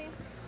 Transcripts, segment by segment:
something?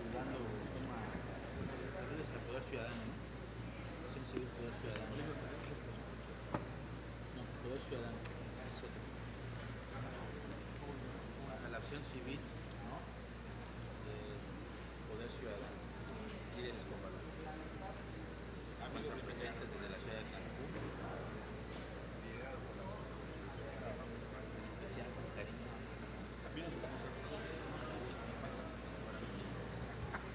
generando un tema a al poder ciudadano, ¿no? Sensible poder ciudadano. No, poder ciudadano, es otro. A la acción civil.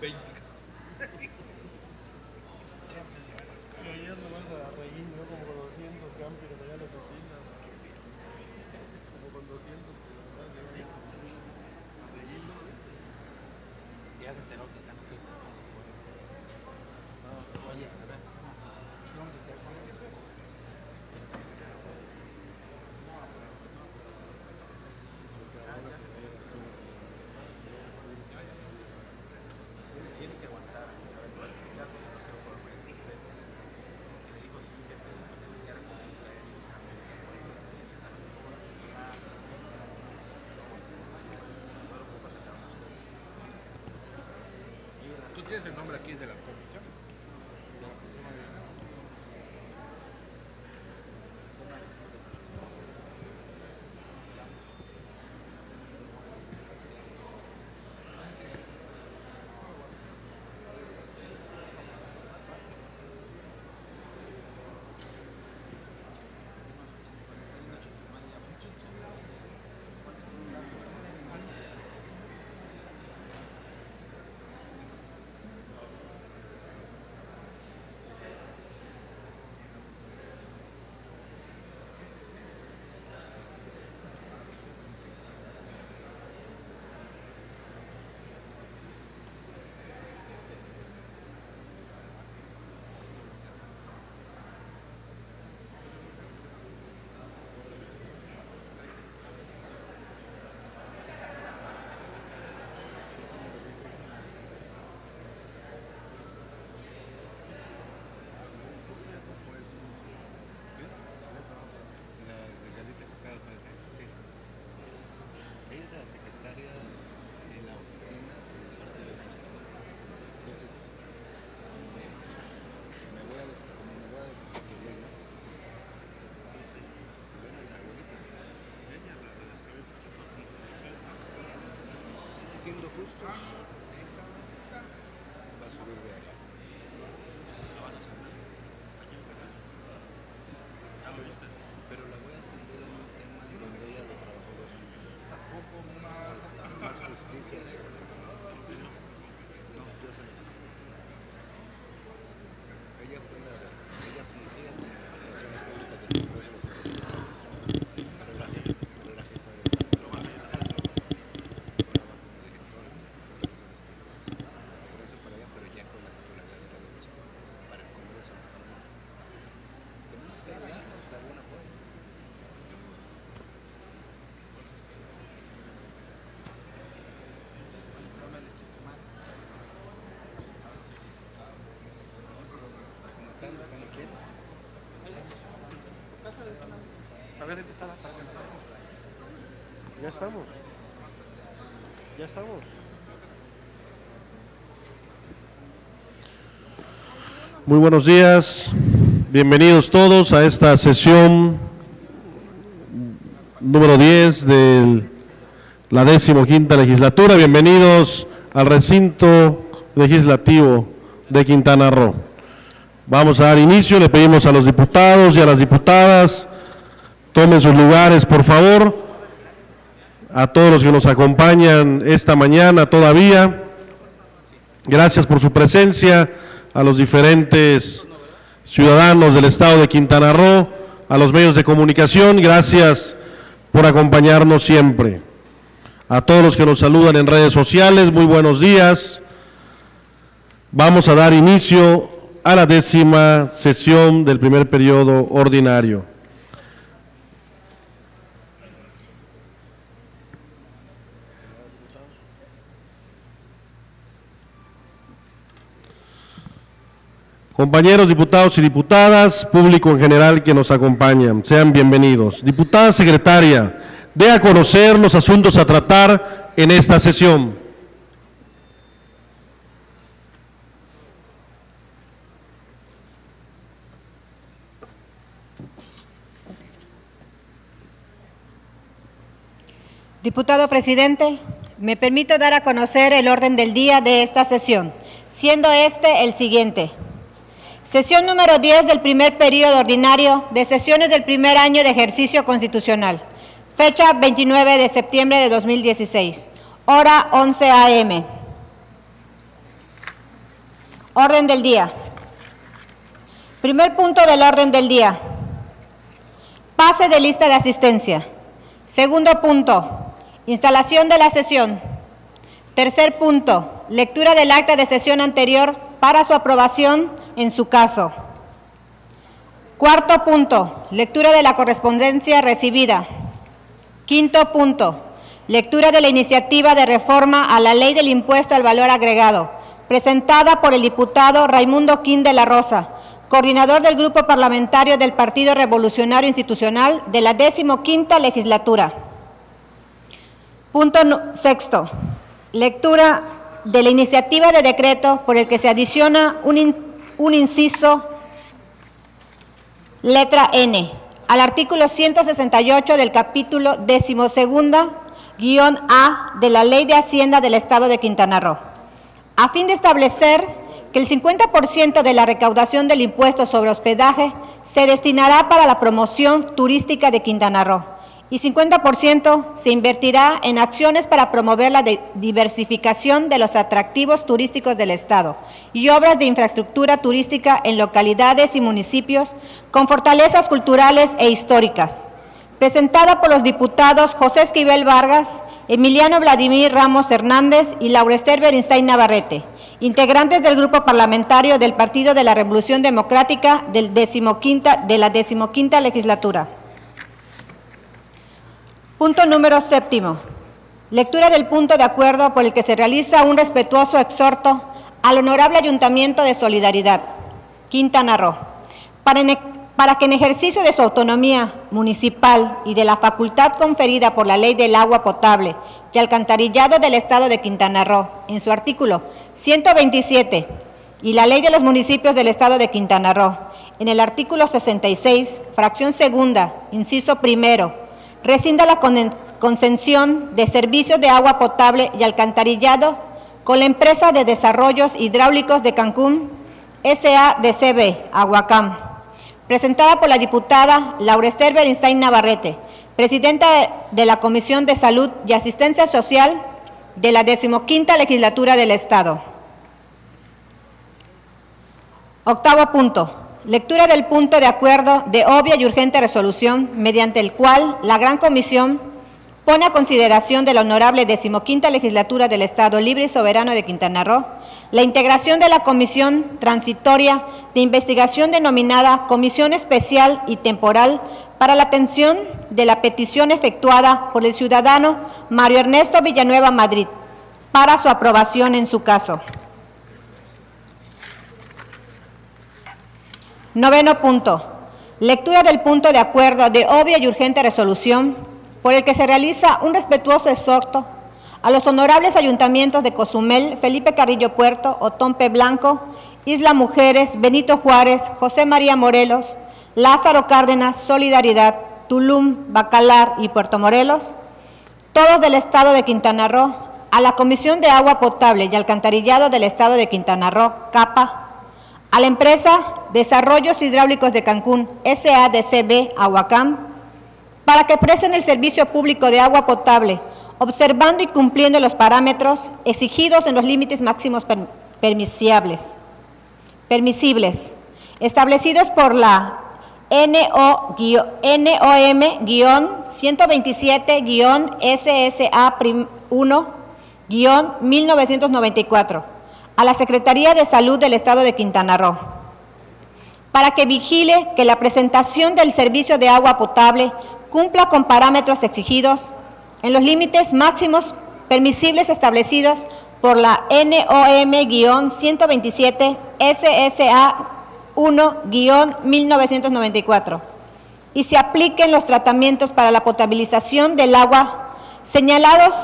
20. Si ayer nomás a Reguín, ¿no? Como con 200 campers allá en la cocina. Como con 200, pero ¿Sí? Reguín. Ya se enteró que tienes el nombre aquí de la reduzindo custos? Ver, diputada, para que Ya estamos. Ya estamos. Muy buenos días. Bienvenidos todos a esta sesión número 10 de la decimoquinta legislatura. Bienvenidos al recinto legislativo de Quintana Roo. Vamos a dar inicio, le pedimos a los diputados y a las diputadas, tomen sus lugares, por favor, a todos los que nos acompañan esta mañana todavía. Gracias por su presencia, a los diferentes ciudadanos del estado de Quintana Roo, a los medios de comunicación, gracias por acompañarnos siempre. A todos los que nos saludan en redes sociales, muy buenos días. Vamos a dar inicio a la décima sesión del primer periodo ordinario. Compañeros diputados y diputadas, público en general que nos acompañan, sean bienvenidos. Diputada secretaria, dé a conocer los asuntos a tratar en esta sesión. Diputado presidente, me permito dar a conocer el orden del día de esta sesión, siendo este el siguiente. Sesión número 10 del primer periodo ordinario de sesiones del primer año de ejercicio constitucional. Fecha 29 de septiembre de 2016. Hora 11 a.m. Orden del día. Primer punto del orden del día. Pase de lista de asistencia. Segundo punto. Instalación de la sesión. Tercer punto. Lectura del acta de sesión anterior para su aprobación en su caso. Cuarto punto. Lectura de la correspondencia recibida. Quinto punto. Lectura de la iniciativa de reforma a la ley del impuesto al valor agregado, presentada por el diputado Raimundo Quín de la Rosa, coordinador del Grupo Parlamentario del Partido Revolucionario Institucional de la decimoquinta legislatura. Punto sexto. Lectura de la iniciativa de decreto por el que se adiciona un, in- un inciso letra N al artículo 168 del capítulo decimosegunda guion A de la Ley de Hacienda del Estado de Quintana Roo, a fin de establecer que el 50% de la recaudación del impuesto sobre hospedaje se destinará para la promoción turística de Quintana Roo y 50% se invertirá en acciones para promover la diversificación de los atractivos turísticos del Estado y obras de infraestructura turística en localidades y municipios con fortalezas culturales e históricas. Presentada por los diputados José Esquivel Vargas, Emiliano Vladimir Ramos Hernández y Laurester Berinstein Navarrete, integrantes del grupo parlamentario del Partido de la Revolución Democrática de la decimoquinta legislatura. Punto número séptimo. Lectura del punto de acuerdo por el que se realiza un respetuoso exhorto al Honorable Ayuntamiento de Solidaridad, Quintana Roo, para, en- para que en ejercicio de su autonomía municipal y de la facultad conferida por la Ley del Agua Potable y Alcantarillado del Estado de Quintana Roo, en su artículo 127, y la Ley de los Municipios del Estado de Quintana Roo, en el artículo 66, fracción segunda, inciso primero, rescinda la concesión de servicios de agua potable y alcantarillado con la empresa de desarrollos hidráulicos de Cancún, SADCB, Aguacam, presentada por la diputada Laurester Berinstein Navarrete, presidenta de- de la Comisión de Salud y Asistencia Social de la decimoquinta legislatura del Estado. Octavo punto. Lectura del punto de acuerdo de obvia y urgente resolución mediante el cual la Gran Comisión pone a consideración de la honorable decimoquinta legislatura del Estado Libre y Soberano de Quintana Roo la integración de la Comisión Transitoria de Investigación denominada Comisión Especial y Temporal para la atención de la petición efectuada por el ciudadano Mario Ernesto Villanueva Madrid para su aprobación en su caso. Noveno punto. Lectura del punto de acuerdo de obvia y urgente resolución por el que se realiza un respetuoso exhorto a los honorables ayuntamientos de Cozumel, Felipe Carrillo Puerto, Otompe Blanco, Isla Mujeres, Benito Juárez, José María Morelos, Lázaro Cárdenas, Solidaridad, Tulum, Bacalar y Puerto Morelos, todos del Estado de Quintana Roo, a la Comisión de Agua Potable y Alcantarillado del Estado de Quintana Roo, CAPA, a la empresa Desarrollos Hidráulicos de Cancún, SADCB, Aguacam, para que presten el servicio público de agua potable, observando y cumpliendo los parámetros exigidos en los límites máximos per- permisiables, permisibles, establecidos por la NO-1-SSA-1-1994 a la Secretaría de Salud del Estado de Quintana Roo para que vigile que la presentación del servicio de agua potable cumpla con parámetros exigidos en los límites máximos permisibles establecidos por la NOM-127 SSA 1-1994 y se apliquen los tratamientos para la potabilización del agua señalados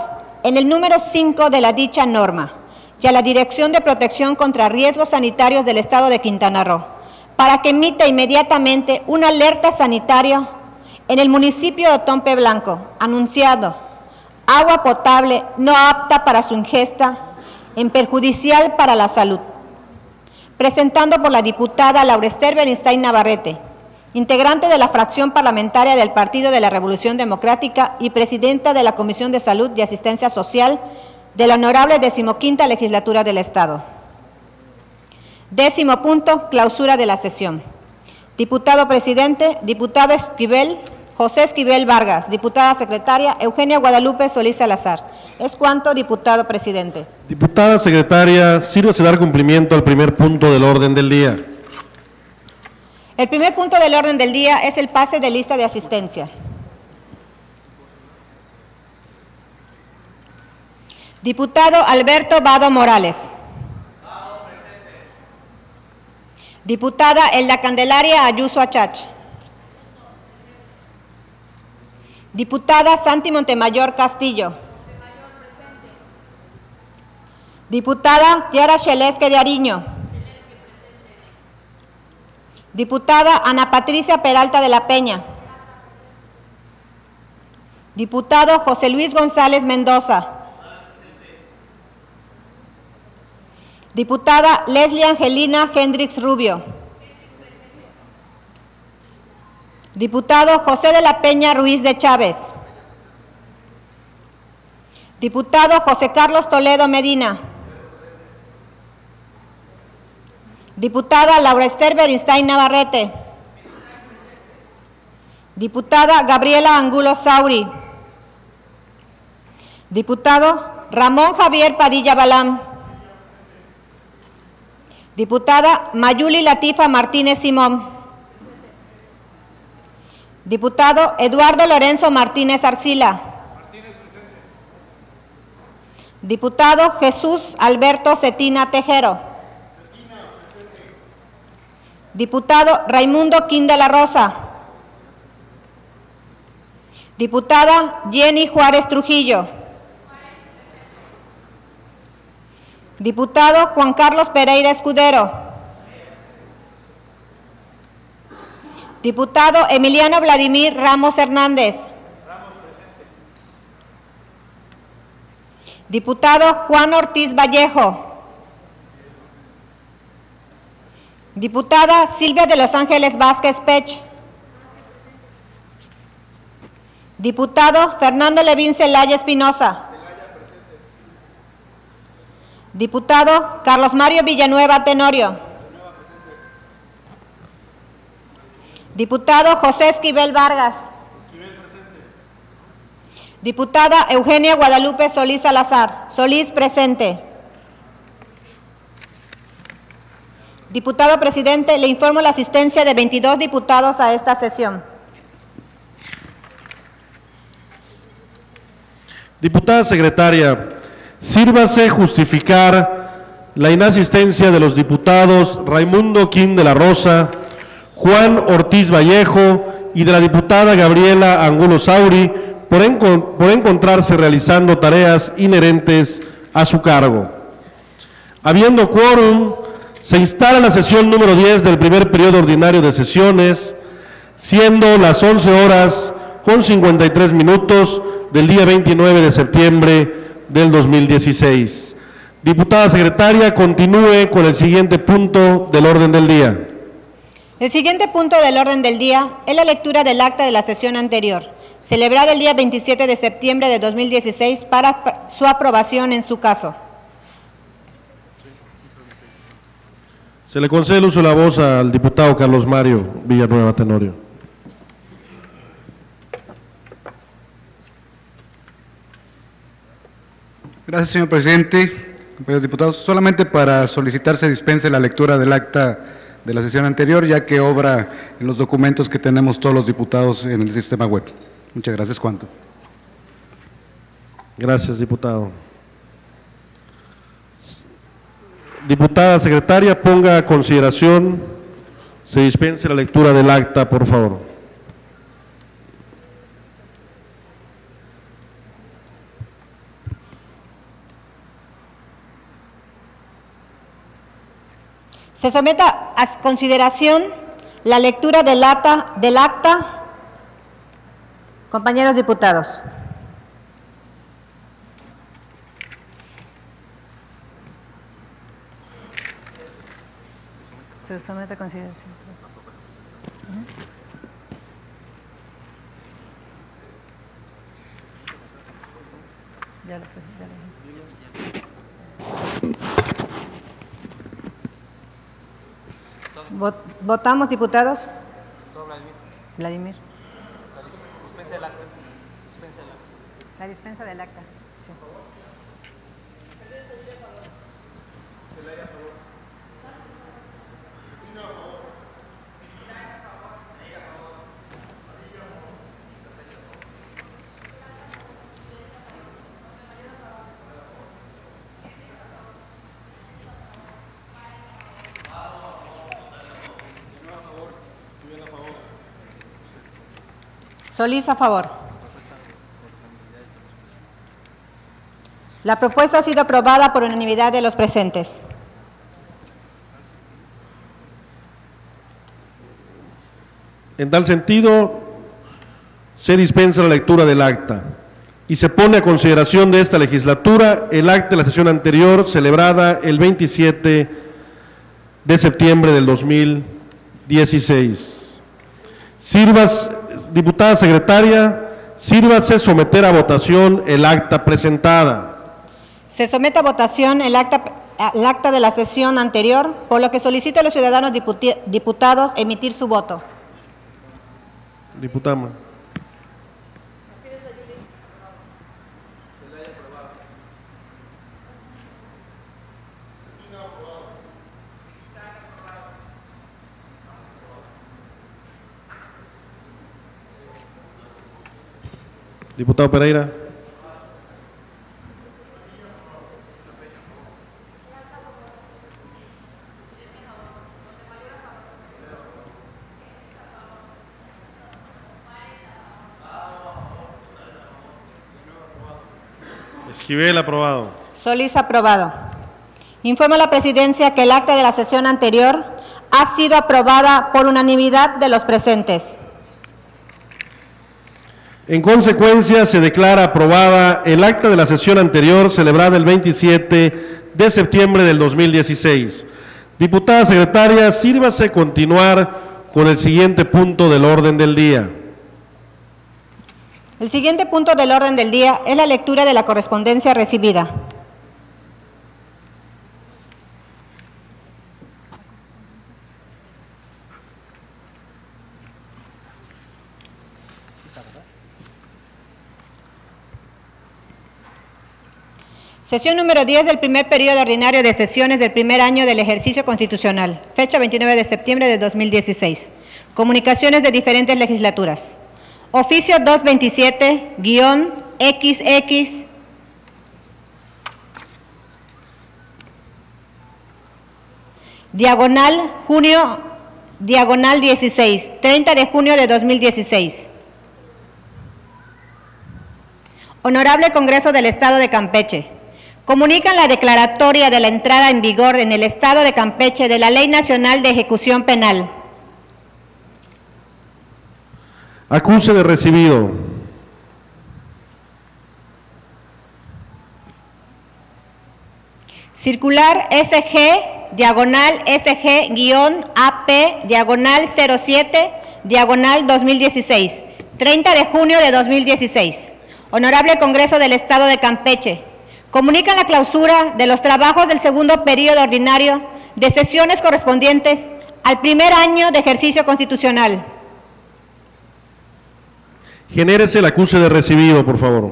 en el número 5 de la dicha norma y a la Dirección de Protección contra Riesgos Sanitarios del Estado de Quintana Roo para que emita inmediatamente una alerta sanitaria en el municipio de Otompe Blanco, anunciado agua potable no apta para su ingesta, en perjudicial para la salud, presentando por la diputada Laurester Bernstein Navarrete, integrante de la fracción parlamentaria del Partido de la Revolución Democrática y presidenta de la Comisión de Salud y Asistencia Social de la honorable decimoquinta legislatura del Estado. Décimo punto, clausura de la sesión. Diputado presidente, diputado Esquivel, José Esquivel Vargas, diputada secretaria, Eugenia Guadalupe Solís Salazar. Es cuanto, diputado presidente. Diputada secretaria, sírvase dar cumplimiento al primer punto del orden del día. El primer punto del orden del día es el pase de lista de asistencia. Diputado Alberto Vado Morales. Diputada Elda Candelaria Ayuso Achach. Diputada Santi Montemayor Castillo. Diputada Yara Chelesque de Ariño. Diputada Ana Patricia Peralta de la Peña. Diputado José Luis González Mendoza. Diputada Leslie Angelina Hendrix Rubio. Diputado José de la Peña Ruiz de Chávez. Diputado José Carlos Toledo Medina. Diputada Laura Esther Bernstein Navarrete. Diputada Gabriela Angulo Sauri. Diputado Ramón Javier Padilla Balam. Diputada Mayuli Latifa Martínez Simón. Diputado Eduardo Lorenzo Martínez Arcila. Diputado Jesús Alberto Cetina Tejero. Diputado Raimundo Quín la Rosa. Diputada Jenny Juárez Trujillo. Diputado Juan Carlos Pereira Escudero. Diputado Emiliano Vladimir Ramos Hernández. Diputado Juan Ortiz Vallejo. Diputada Silvia de Los Ángeles Vázquez Pech. Diputado Fernando Levín Celaya Espinosa. Diputado Carlos Mario Villanueva Tenorio. Diputado José Esquivel Vargas. Diputada Eugenia Guadalupe Solís Salazar. Solís presente. Diputado presidente, le informo la asistencia de 22 diputados a esta sesión. Diputada secretaria, sírvase justificar la inasistencia de los diputados Raimundo Quín de la Rosa, Juan Ortiz Vallejo y de la diputada Gabriela Angulo Sauri por, por encontrarse realizando tareas inherentes a su cargo. Habiendo quórum, se instala la sesión número 10 del primer periodo ordinario de sesiones, siendo las 11 horas con 53 minutos del día 29 de septiembre del 2016. Diputada secretaria, continúe con el siguiente punto del orden del día. El siguiente punto del orden del día es la lectura del acta de la sesión anterior, celebrada el día 27 de septiembre de 2016 para su aprobación en su caso. Se le concede el uso de la voz al diputado Carlos Mario Villanueva Tenorio. Gracias, señor presidente. Compañeros diputados, solamente para solicitar se dispense la lectura del acta de la sesión anterior, ya que obra en los documentos que tenemos todos los diputados en el sistema web. Muchas gracias, cuanto. Gracias, diputado. Diputada secretaria, ponga a consideración, se dispense la lectura del acta, por favor. Se someta a consideración la lectura del acta, del acta. Compañeros diputados. Se somete a consideración. Ya lo fue, ya lo Vot- ¿Votamos, diputados? Vladimir. La dispensa del acta. sí. Solís a favor. La propuesta ha sido aprobada por unanimidad de los presentes. En tal sentido, se dispensa la lectura del acta y se pone a consideración de esta legislatura el acta de la sesión anterior celebrada el 27 de septiembre del 2016. Sirvas, diputada secretaria, sírvase someter a votación el acta presentada. Se somete a votación el acta, el acta de la sesión anterior, por lo que solicito a los ciudadanos diputados emitir su voto. Diputada. Diputado Pereira. Esquivel aprobado. Solís aprobado. Informo a la presidencia que el acta de la sesión anterior ha sido aprobada por unanimidad de los presentes. En consecuencia, se declara aprobada el acta de la sesión anterior celebrada el 27 de septiembre del 2016. Diputada secretaria, sírvase continuar con el siguiente punto del orden del día. El siguiente punto del orden del día es la lectura de la correspondencia recibida. Sesión número 10 del primer periodo ordinario de sesiones del primer año del ejercicio constitucional, fecha 29 de septiembre de 2016. Comunicaciones de diferentes legislaturas. Oficio 227-XX Diagonal junio, diagonal 16, 30 de junio de 2016. Honorable Congreso del Estado de Campeche. Comunican la declaratoria de la entrada en vigor en el Estado de Campeche de la Ley Nacional de Ejecución Penal. Acuse de recibido. Circular SG, diagonal SG-AP, diagonal 07, diagonal 2016, 30 de junio de 2016. Honorable Congreso del Estado de Campeche, comunican la clausura de los trabajos del segundo periodo ordinario de sesiones correspondientes al primer año de ejercicio constitucional. Genérese el acuse de recibido, por favor.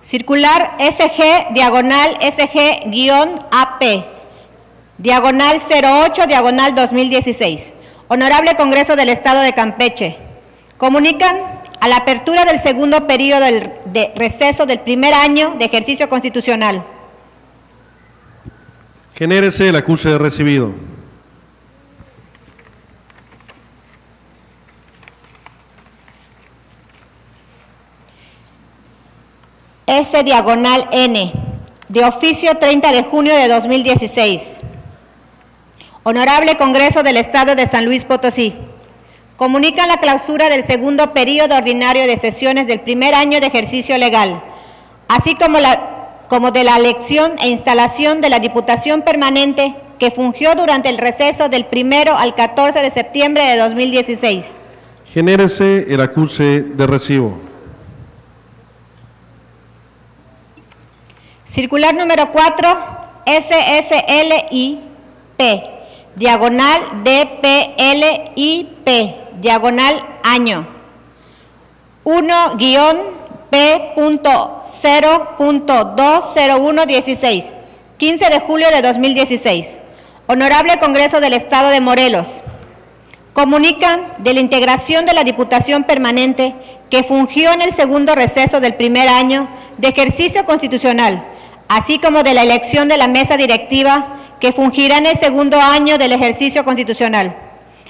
Circular SG, diagonal SG-AP, diagonal 08, diagonal 2016. Honorable Congreso del Estado de Campeche, comunican a la apertura del segundo periodo de receso del primer año de ejercicio constitucional. Genérese el acuse de recibido. S diagonal N, de oficio 30 de junio de 2016. Honorable Congreso del Estado de San Luis Potosí. Comunica la clausura del segundo periodo ordinario de sesiones del primer año de ejercicio legal, así como, la, como de la elección e instalación de la Diputación Permanente que fungió durante el receso del primero al 14 de septiembre de 2016. Genérese el acuse de recibo. Circular número 4, SSLIP, diagonal DPLIP, diagonal año. 1-P.0.20116, 15 de julio de 2016. Honorable Congreso del Estado de Morelos. Comunican de la integración de la Diputación Permanente que fungió en el segundo receso del primer año de ejercicio constitucional, así como de la elección de la mesa directiva que fungirá en el segundo año del ejercicio constitucional,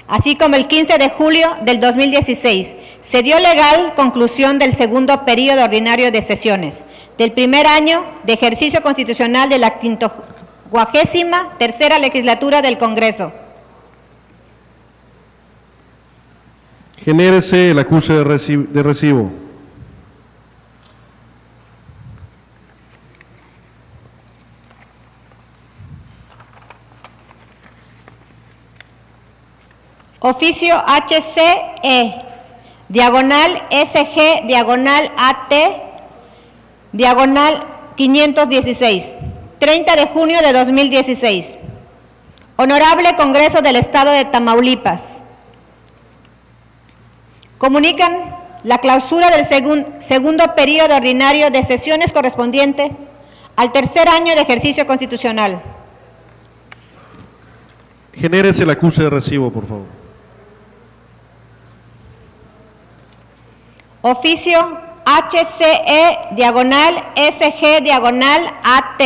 así como el 15 de julio del 2016. Se dio legal conclusión del segundo periodo ordinario de sesiones del primer año de ejercicio constitucional de la quincuagésima tercera legislatura del Congreso. Genérese el acuse de recibo. Oficio HCE, diagonal SG, diagonal AT, diagonal 516, 30 de junio de 2016. Honorable Congreso del Estado de Tamaulipas. Comunican la clausura del segun- segundo periodo ordinario de sesiones correspondientes al tercer año de ejercicio constitucional. Genérese el acuse de recibo, por favor. Oficio HCE diagonal SG diagonal AT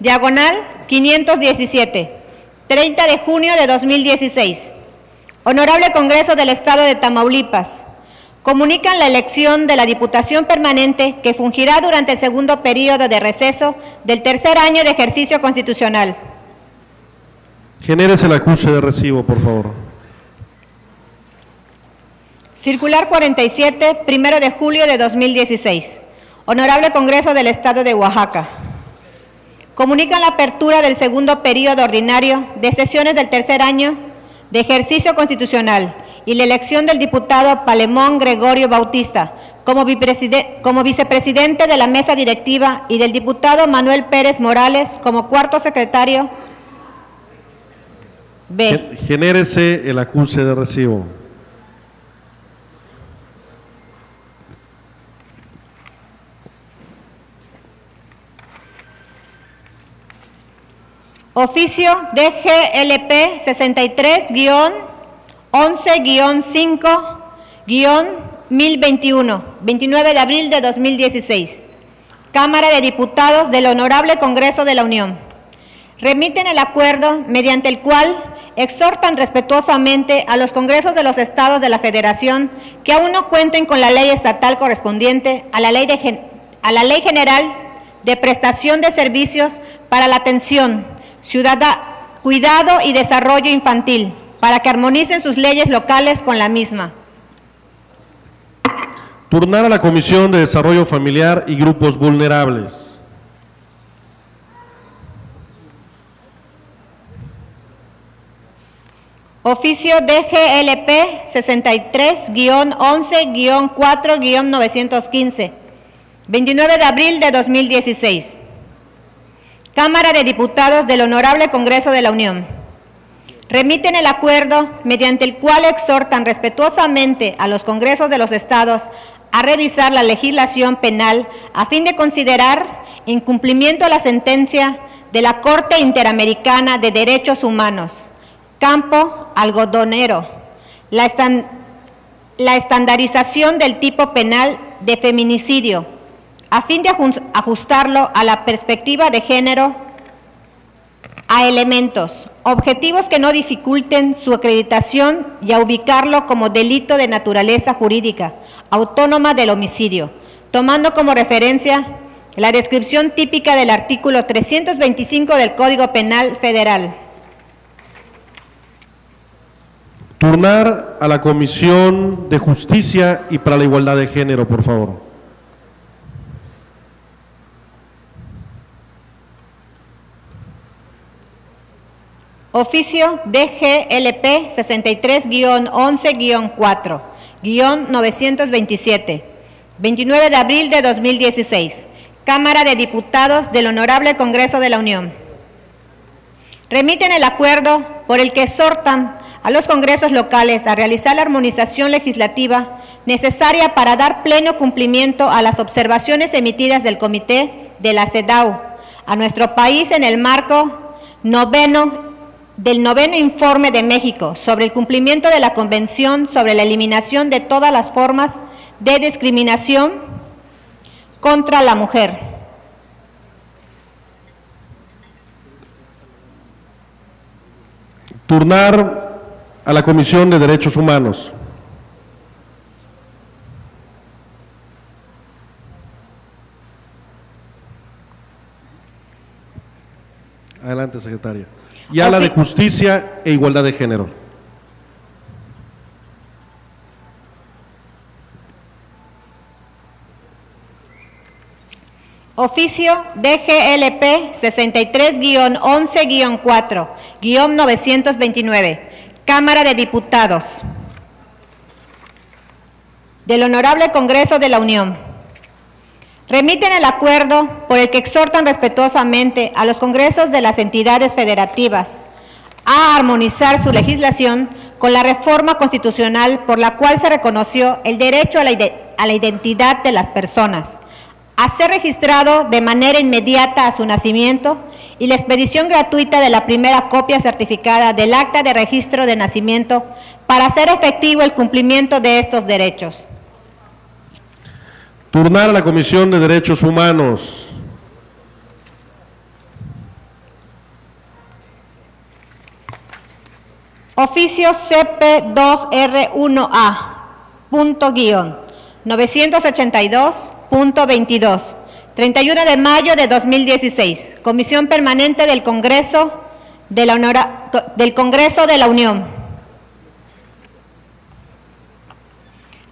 diagonal 517, 30 de junio de 2016. Honorable Congreso del Estado de Tamaulipas. Comunican la elección de la Diputación Permanente que fungirá durante el segundo periodo de receso del tercer año de ejercicio constitucional. Genérese el acuse de recibo, por favor. Circular 47, primero de julio de 2016. Honorable Congreso del Estado de Oaxaca. Comunican la apertura del segundo periodo ordinario de sesiones del tercer año de ejercicio constitucional y la elección del diputado Palemón Gregorio Bautista como, vicepresidente de la mesa directiva y del diputado Manuel Pérez Morales como cuarto secretario Genérese el acuse de recibo. Oficio DGLP 63-11-5-1021, 29 de abril de 2016. Cámara de Diputados del Honorable Congreso de la Unión. Remiten el acuerdo mediante el cual exhortan respetuosamente a los congresos de los estados de la Federación que aún no cuenten con la ley estatal correspondiente a la ley, a la ley general de prestación de servicios para la atención, ciudada, cuidado y desarrollo infantil, para que armonicen sus leyes locales con la misma. Turnar a la Comisión de Desarrollo Familiar y Grupos Vulnerables. Oficio DGLP 63-11-4-915, 29 de abril de 2016. Cámara de Diputados del Honorable Congreso de la Unión. Remiten el acuerdo mediante el cual exhortan respetuosamente a los congresos de los estados a revisar la legislación penal a fin de considerar incumplimiento a la sentencia de la Corte Interamericana de Derechos Humanos, campo algodonero, la, estan- la estandarización del tipo penal de feminicidio, a fin de ajustarlo a la perspectiva de género a elementos, objetivos que no dificulten su acreditación y a ubicarlo como delito de naturaleza jurídica, autónoma del homicidio, tomando como referencia la descripción típica del artículo 325 del Código Penal Federal. Turnar a la Comisión de Justicia y para la Igualdad de Género, por favor. Oficio DGLP 63-11-4, 927, 29 de abril de 2016. Cámara de Diputados del Honorable Congreso de la Unión. Remiten el acuerdo por el que exhortan a los congresos locales a realizar la armonización legislativa necesaria para dar pleno cumplimiento a las observaciones emitidas del Comité de la CEDAW a nuestro país en el marco noveno del noveno informe de México sobre el cumplimiento de la Convención sobre la eliminación de todas las formas de discriminación contra la mujer. Turnar a la Comisión de Derechos Humanos. Adelante, secretaria. Y a la de Justicia e Igualdad de Género. Oficio DGLP 63-11-4, 929, Cámara de Diputados del Honorable Congreso de la Unión. Remiten el acuerdo por el que exhortan respetuosamente a los congresos de las entidades federativas a armonizar su legislación con la reforma constitucional por la cual se reconoció el derecho a la, identidad de las personas, a ser registrado de manera inmediata a su nacimiento y la expedición gratuita de la primera copia certificada del acta de registro de nacimiento para hacer efectivo el cumplimiento de estos derechos. Turnar a la Comisión de Derechos Humanos. Oficio CP2R1A, punto guion, 982.22, 31 de mayo de 2016, Comisión Permanente del Congreso de la, Honora- del Congreso de la Unión.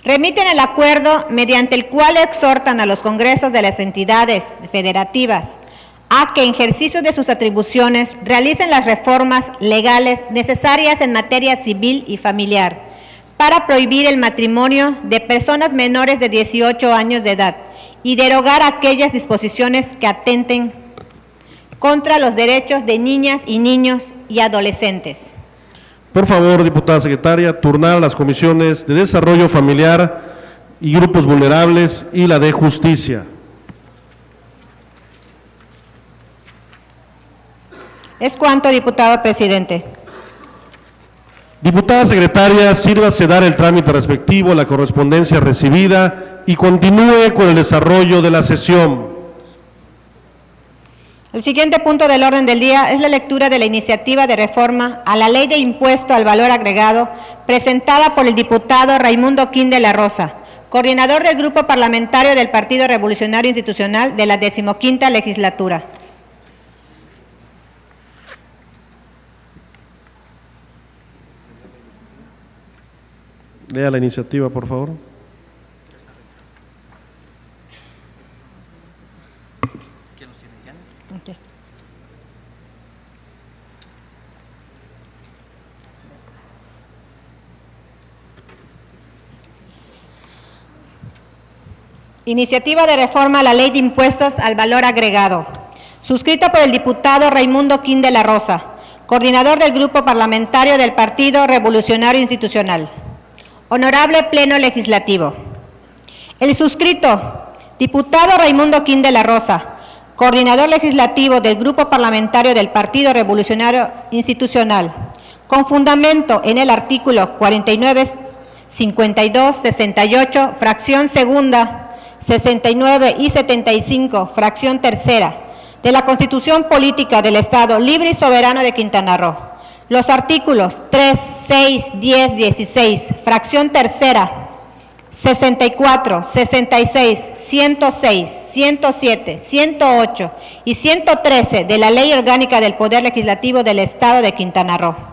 Remiten el acuerdo mediante el cual exhortan a los congresos de las entidades federativas a que en ejercicio de sus atribuciones realicen las reformas legales necesarias en materia civil y familiar para prohibir el matrimonio de personas menores de 18 años de edad y derogar aquellas disposiciones que atenten contra los derechos de niñas y niños y adolescentes. Por favor, diputada secretaria, turnar a las comisiones de Desarrollo Familiar y Grupos Vulnerables y la de Justicia. Es cuanto, diputado presidente. Diputada secretaria, sírvase dar el trámite respectivo, la correspondencia recibida y continúe con el desarrollo de la sesión. El siguiente punto del orden del día es la lectura de la iniciativa de reforma a la Ley de Impuesto al Valor Agregado presentada por el diputado Raimundo Quín de la Rosa, coordinador del Grupo Parlamentario del Partido Revolucionario Institucional de la decimoquinta legislatura. Lea la iniciativa, por favor. Iniciativa de reforma a la Ley de Impuestos al Valor Agregado, suscrita por el diputado Raimundo Quín de la Rosa, coordinador del Grupo Parlamentario del Partido Revolucionario Institucional. Honorable Pleno Legislativo. El suscrito, diputado Raimundo Quín de la Rosa, coordinador legislativo del Grupo Parlamentario del Partido Revolucionario Institucional, con fundamento en el artículo 49, 52, 68, fracción segunda, 69 y 75, fracción tercera, de la Constitución Política del Estado Libre y Soberano de Quintana Roo. Los artículos 3, 6, 10, 16, fracción tercera, 64, 66, 106, 107, 108 y 113 de la Ley Orgánica del Poder Legislativo del Estado de Quintana Roo.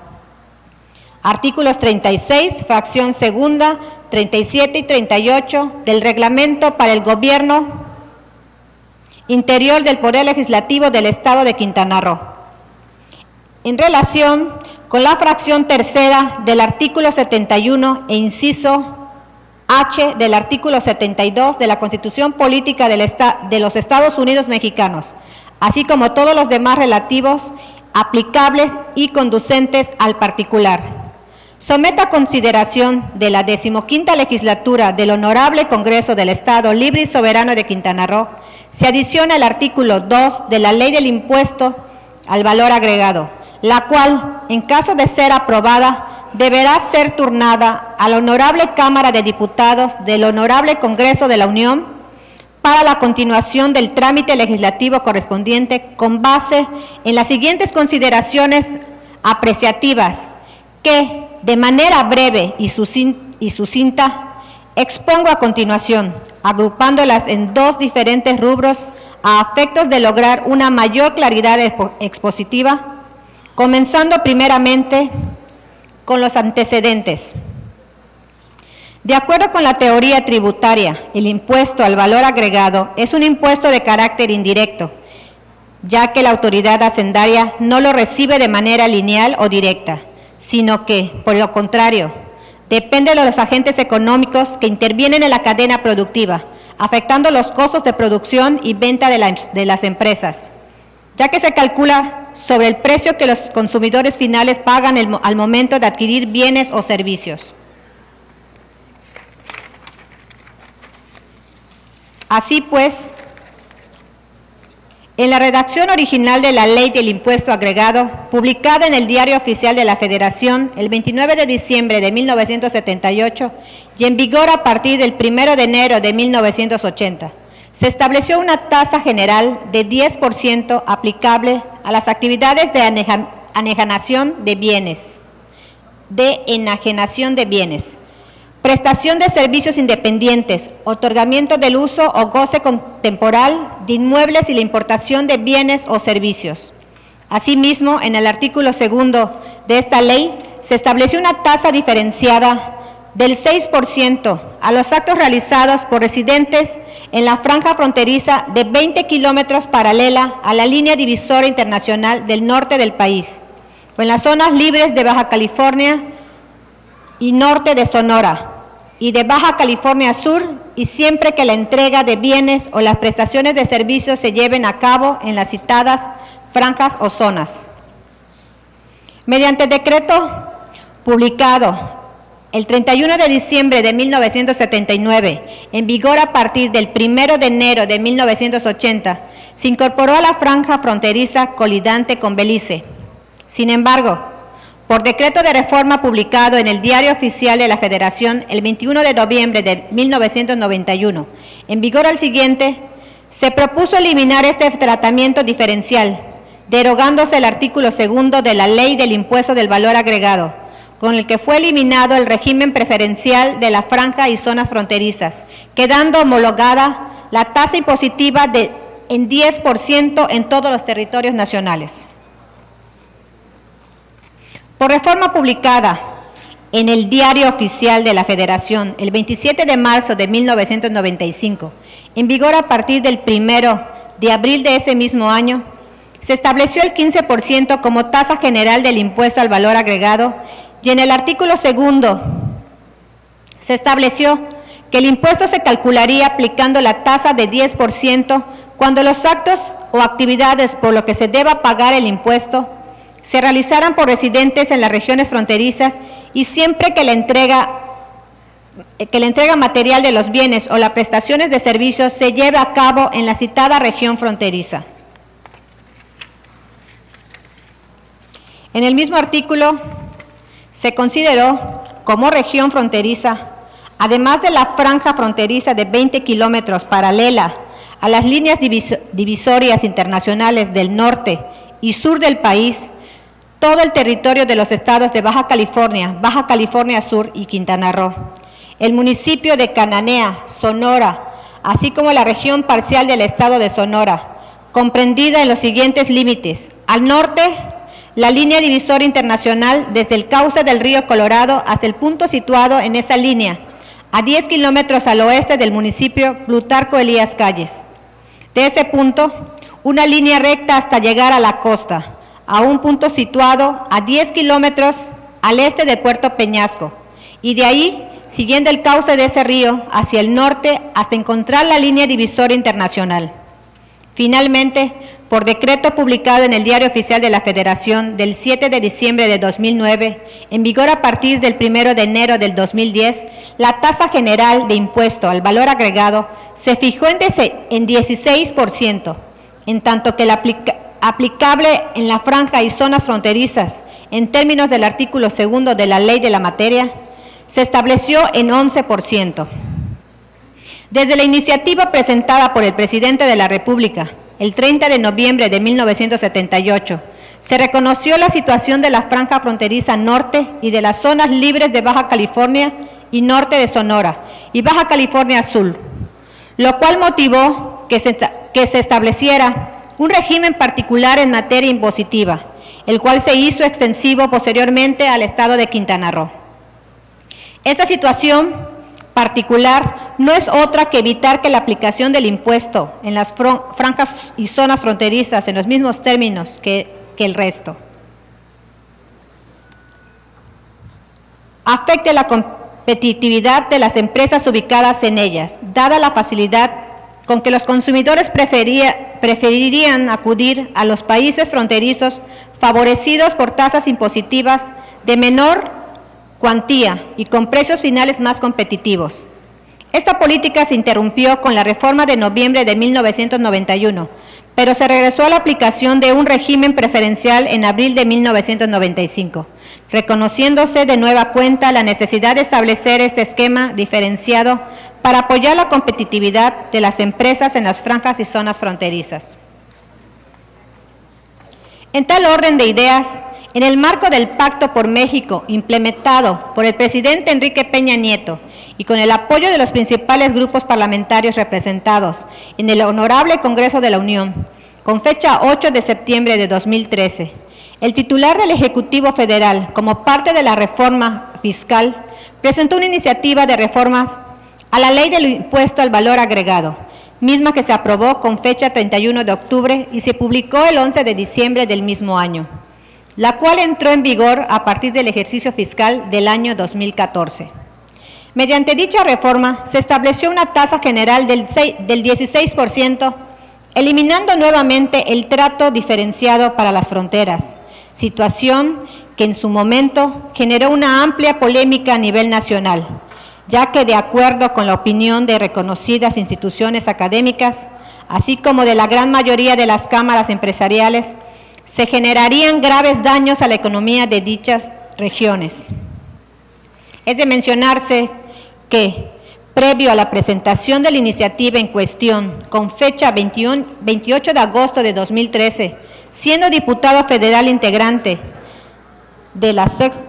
Artículos 36, fracción segunda, 37 y 38 del Reglamento para el Gobierno Interior del Poder Legislativo del Estado de Quintana Roo. En relación con la fracción tercera del artículo 71 e inciso H del artículo 72 de la Constitución Política de los Estados Unidos Mexicanos, así como todos los demás relativos, aplicables y conducentes al particular. Someta a consideración de la decimoquinta legislatura del Honorable Congreso del Estado Libre y Soberano de Quintana Roo, se adiciona el artículo 2 de la Ley del Impuesto al Valor Agregado, la cual, en caso de ser aprobada, deberá ser turnada a la Honorable Cámara de Diputados del Honorable Congreso de la Unión para la continuación del trámite legislativo correspondiente con base en las siguientes consideraciones apreciativas que, de manera breve y sucin- y sucinta, expongo a continuación, agrupándolas en dos diferentes rubros a efectos de lograr una mayor claridad expo- expositiva, comenzando primeramente con los antecedentes. De acuerdo con la teoría tributaria, el impuesto al valor agregado es un impuesto de carácter indirecto, ya que la autoridad hacendaria no lo recibe de manera lineal o directa, sino que, por lo contrario, depende de los agentes económicos que intervienen en la cadena productiva, afectando los costos de producción y venta de, de las empresas, ya que se calcula sobre el precio que los consumidores finales pagan al momento de adquirir bienes o servicios. Así pues, en la redacción original de la Ley del Impuesto Agregado, publicada en el Diario Oficial de la Federación el 29 de diciembre de 1978 y en vigor a partir del 1 de enero de 1980, se estableció una tasa general de 10% aplicable a las actividades de de bienes, de enajenación de bienes, prestación de servicios independientes, otorgamiento del uso o goce contemporal de inmuebles y la importación de bienes o servicios. Asimismo, en el artículo segundo de esta ley se estableció una tasa diferenciada del 6% a los actos realizados por residentes en la franja fronteriza de 20 kilómetros paralela a la línea divisora internacional del norte del país, o en las zonas libres de Baja California, y norte de Sonora y de Baja California Sur y siempre que la entrega de bienes o las prestaciones de servicios se lleven a cabo en las citadas franjas o zonas. Mediante decreto publicado el 31 de diciembre de 1979, en vigor a partir del 1 de enero de 1980, se incorporó a la franja fronteriza colidante con Belice Sin embargo, por decreto de reforma publicado en el Diario Oficial de la Federación el 21 de noviembre de 1991, en vigor al siguiente, se propuso eliminar este tratamiento diferencial, derogándose el artículo segundo de la Ley del Impuesto del Valor Agregado, con el que fue eliminado el régimen preferencial de la franja y zonas fronterizas, quedando homologada la tasa impositiva de en 10% en todos los territorios nacionales. Por reforma publicada en el Diario Oficial de la Federación el 27 de marzo de 1995, en vigor a partir del primero de abril de ese mismo año, se estableció el 15% como tasa general del impuesto al valor agregado y en el artículo segundo se estableció que el impuesto se calcularía aplicando la tasa de 10% cuando los actos o actividades por lo que se deba pagar el impuesto se realizaran por residentes en las regiones fronterizas y siempre que la entrega que la entrega material de los bienes o las prestaciones de servicios se lleve a cabo en la citada región fronteriza. En el mismo artículo se consideró como región fronteriza, además de la franja fronteriza de 20 kilómetros paralela a las líneas divisorias internacionales del norte y sur del país, todo el territorio de los estados de Baja California, Baja California Sur y Quintana Roo, el municipio de Cananea, Sonora, así como la región parcial del estado de Sonora, comprendida en los siguientes límites. Al norte, la línea divisoria internacional desde el cauce del río Colorado hasta el punto situado en esa línea, a 10 kilómetros al oeste del municipio Plutarco Elías Calles. De ese punto, una línea recta hasta llegar a la costa a un punto situado a 10 kilómetros al este de Puerto Peñasco y de ahí, siguiendo el cauce de ese río hacia el norte hasta encontrar la línea divisoria internacional. Finalmente, por decreto publicado en el Diario Oficial de la Federación del 7 de diciembre de 2009, en vigor a partir del 1 de enero del 2010, la tasa general de impuesto al valor agregado se fijó en 16%, en tanto que la aplicación aplicable en la franja y zonas fronterizas en términos del artículo segundo de la ley de la materia, se estableció en 11%. Desde la iniciativa presentada por el presidente de la República el 30 de noviembre de 1978, se reconoció la situación de la franja fronteriza norte y de las zonas libres de Baja California y norte de Sonora y Baja California Sur, lo cual motivó que se, que se estableciera un régimen particular en materia impositiva, el cual se hizo extensivo posteriormente al estado de Quintana Roo. Esta situación particular no es otra que evitar que la aplicación del impuesto en las franjas y zonas fronterizas en los mismos términos que, que el resto afecte la competitividad de las empresas ubicadas en ellas, dada la facilidad con que los consumidores preferirían acudir a los países fronterizos favorecidos por tasas impositivas de menor cuantía y con precios finales más competitivos. Esta política se interrumpió con la reforma de noviembre de 1991, pero se regresó a la aplicación de un régimen preferencial en abril de 1995, reconociéndose de nueva cuenta la necesidad de establecer este esquema diferenciado para apoyar la competitividad de las empresas en las franjas y zonas fronterizas. En tal orden de ideas, en el marco del Pacto por México, implementado por el presidente Enrique Peña Nieto y con el apoyo de los principales grupos parlamentarios representados en el Honorable Congreso de la Unión, con fecha 8 de septiembre de 2013, el titular del Ejecutivo Federal, como parte de la reforma fiscal, presentó una iniciativa de reformas a la ley del impuesto al valor agregado, misma que se aprobó con fecha 31 de octubre y se publicó el 11 de diciembre del mismo año, la cual entró en vigor a partir del ejercicio fiscal del año 2014. Mediante dicha reforma se estableció una tasa general del, del 16%, eliminando nuevamente el trato diferenciado para las fronteras, situación que en su momento generó una amplia polémica a nivel nacional ya que de acuerdo con la opinión de reconocidas instituciones académicas, así como de la gran mayoría de las cámaras empresariales, se generarían graves daños a la economía de dichas regiones. Es de mencionarse que, previo a la presentación de la iniciativa en cuestión, con fecha 21 28 de agosto de 2013, siendo diputado federal integrante de la, sex-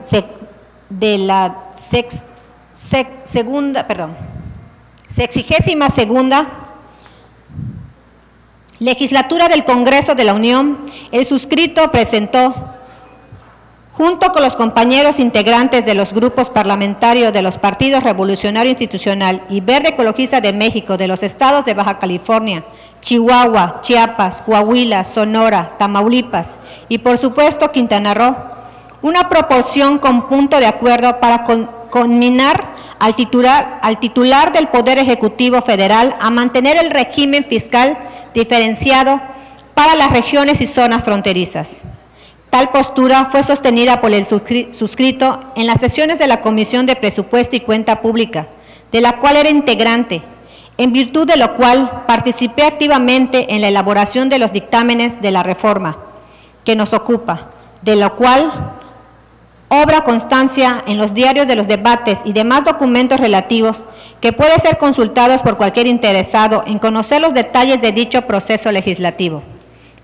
de la sex- segunda, perdón, sexigésima segunda legislatura del Congreso de la Unión, el suscrito presentó junto con los compañeros integrantes de los grupos parlamentarios de los partidos Revolucionario Institucional y Verde Ecologista de México de los estados de Baja California, Chihuahua, Chiapas, Coahuila, Sonora, Tamaulipas y por supuesto Quintana Roo, una proporción con punto de acuerdo para con- conminar al titular del Poder Ejecutivo Federal a mantener el régimen fiscal diferenciado para las regiones y zonas fronterizas. Tal postura fue sostenida por el suscri- suscrito en las sesiones de la Comisión de Presupuesto y Cuenta Pública, de la cual era integrante, en virtud de lo cual participé activamente en la elaboración de los dictámenes de la reforma que nos ocupa, de lo cual obra constancia en los diarios de los debates y demás documentos relativos que puede ser consultados por cualquier interesado en conocer los detalles de dicho proceso legislativo.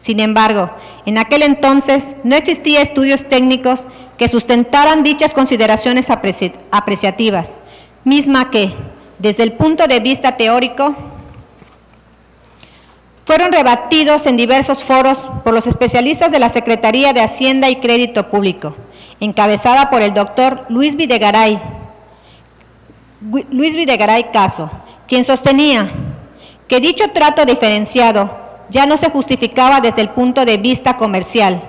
Sin embargo, en aquel entonces no existía estudios técnicos que sustentaran dichas consideraciones apreci- apreciativas, misma que, desde el punto de vista teórico, fueron rebatidos en diversos foros por los especialistas de la Secretaría de Hacienda y Crédito Público, encabezada por el doctor Luis Videgaray, Luis Videgaray Caso, quien sostenía que dicho trato diferenciado ya no se justificaba desde el punto de vista comercial,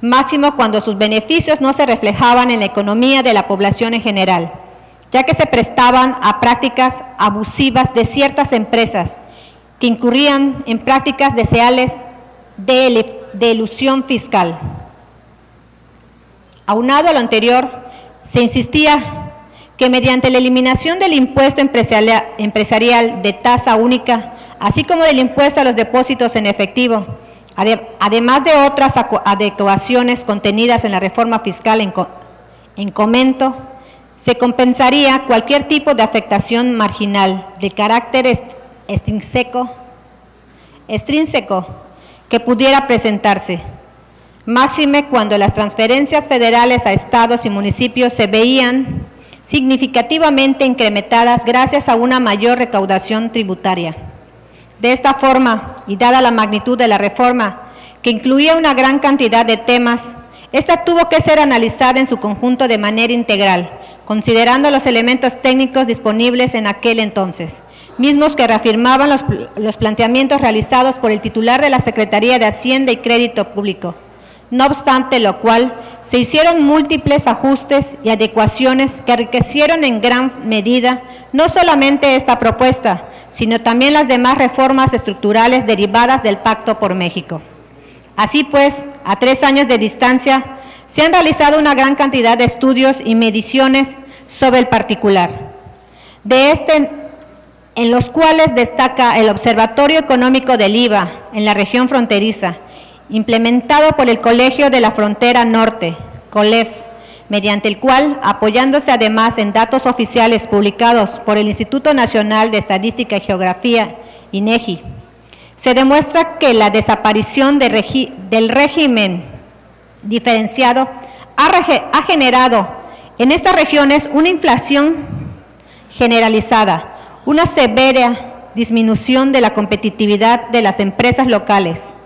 máximo cuando sus beneficios no se reflejaban en la economía de la población en general, ya que se prestaban a prácticas abusivas de ciertas empresas que incurrían en prácticas deseales de, de elusión fiscal. Aunado a lo anterior, se insistía que mediante la eliminación del impuesto empresaria- empresarial de tasa única, así como del impuesto a los depósitos en efectivo, ade- además de otras adecuaciones contenidas en la reforma fiscal en, co- en comento, se compensaría cualquier tipo de afectación marginal de carácter extrínseco que pudiera presentarse máxime cuando las transferencias federales a estados y municipios se veían significativamente incrementadas gracias a una mayor recaudación tributaria. De esta forma, y dada la magnitud de la reforma, que incluía una gran cantidad de temas, esta tuvo que ser analizada en su conjunto de manera integral, considerando los elementos técnicos disponibles en aquel entonces, mismos que reafirmaban los, los planteamientos realizados por el titular de la Secretaría de Hacienda y Crédito Público, no obstante lo cual, se hicieron múltiples ajustes y adecuaciones que enriquecieron en gran medida no solamente esta propuesta, sino también las demás reformas estructurales derivadas del Pacto por México. Así pues, a tres años de distancia, se han realizado una gran cantidad de estudios y mediciones sobre el particular. De este, en los cuales destaca el Observatorio Económico del IVA en la región fronteriza, implementado por el Colegio de la Frontera Norte, COLEF, mediante el cual, apoyándose además en datos oficiales publicados por el Instituto Nacional de Estadística y Geografía, INEGI, se demuestra que la desaparición del régimen diferenciado ha generado en estas regiones una inflación generalizada, una severa disminución de la competitividad de las empresas locales,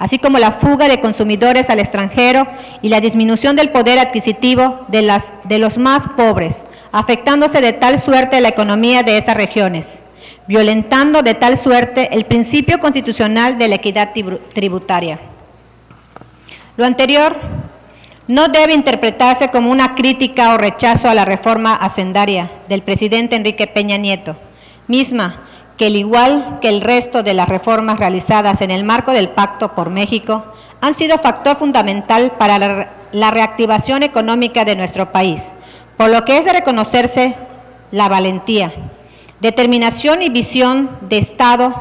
así como la fuga de consumidores al extranjero y la disminución del poder adquisitivo de, los más pobres, afectándose de tal suerte la economía de estas regiones, violentando de tal suerte el principio constitucional de la equidad tribu- tributaria. Lo anterior no debe interpretarse como una crítica o rechazo a la reforma hacendaria del presidente Enrique Peña Nieto, misma que al igual que el resto de las reformas realizadas en el marco del Pacto por México, han sido factor fundamental para la, re- la reactivación económica de nuestro país, por lo que es de reconocerse la valentía, determinación y visión de Estado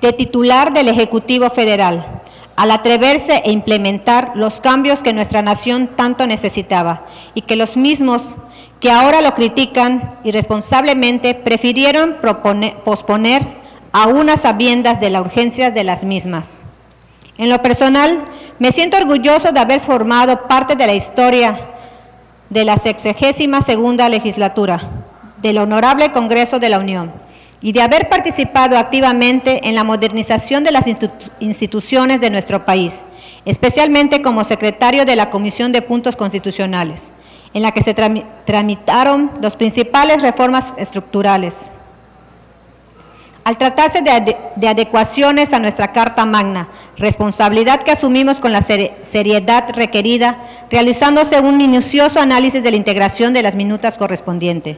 de titular del Ejecutivo Federal, al atreverse e implementar los cambios que nuestra nación tanto necesitaba y que los mismos que ahora lo critican irresponsablemente prefirieron posponer a unas sabiendas de la urgencia de las mismas. En lo personal, me siento orgulloso de haber formado parte de la historia de la sexagésima segunda legislatura del Honorable Congreso de la Unión y de haber participado activamente en la modernización de las institu- instituciones de nuestro país, especialmente como secretario de la Comisión de Puntos Constitucionales, en la que se trami- tramitaron las principales reformas estructurales. Al tratarse de, ade- de adecuaciones a nuestra Carta Magna, responsabilidad que asumimos con la seri- seriedad requerida, realizándose un minucioso análisis de la integración de las minutas correspondientes.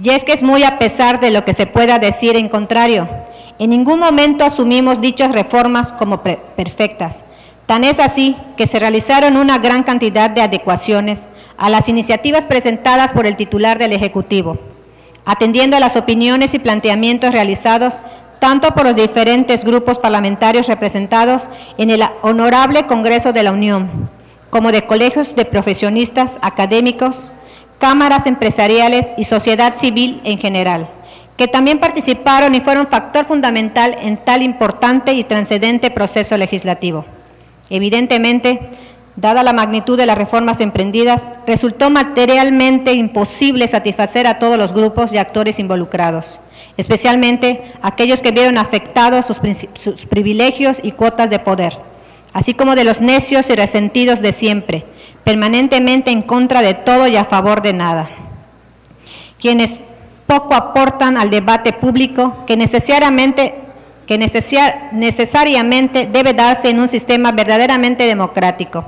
Y es que es muy a pesar de lo que se pueda decir en contrario. En ningún momento asumimos dichas reformas como perfectas. Tan es así que se realizaron una gran cantidad de adecuaciones a las iniciativas presentadas por el titular del Ejecutivo, atendiendo a las opiniones y planteamientos realizados tanto por los diferentes grupos parlamentarios representados en el Honorable Congreso de la Unión, como de colegios de profesionistas académicos, cámaras empresariales y sociedad civil en general, que también participaron y fueron factor fundamental en tal importante y trascendente proceso legislativo. Evidentemente, dada la magnitud de las reformas emprendidas, resultó materialmente imposible satisfacer a todos los grupos y actores involucrados, especialmente aquellos que vieron afectados sus, privilegios y cuotas de poder, así como de los necios y resentidos de siempre, permanentemente en contra de todo y a favor de nada quienes poco aportan al debate público que necesariamente, que necesariamente debe darse en un sistema verdaderamente democrático.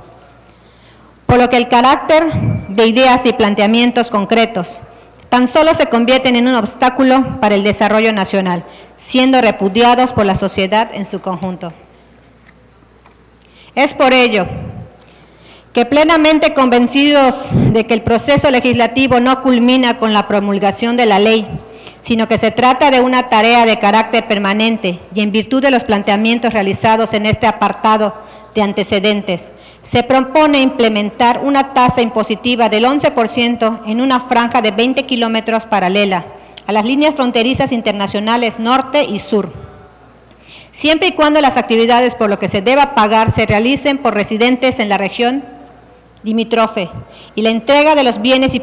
Por lo que el carácter de ideas y planteamientos concretos tan solo se convierten en un obstáculo para el desarrollo nacional, siendo repudiados por la sociedad en su conjunto. Es por ello que plenamente convencidos de que el proceso legislativo no culmina con la promulgación de la ley, sino que se trata de una tarea de carácter permanente y en virtud de los planteamientos realizados en este apartado de antecedentes, se propone implementar una tasa impositiva del 11% en una franja de 20 kilómetros paralela a las líneas fronterizas internacionales norte y sur. Siempre y cuando las actividades por lo que se deba pagar se realicen por residentes en la región limítrofe y la entrega de los bienes y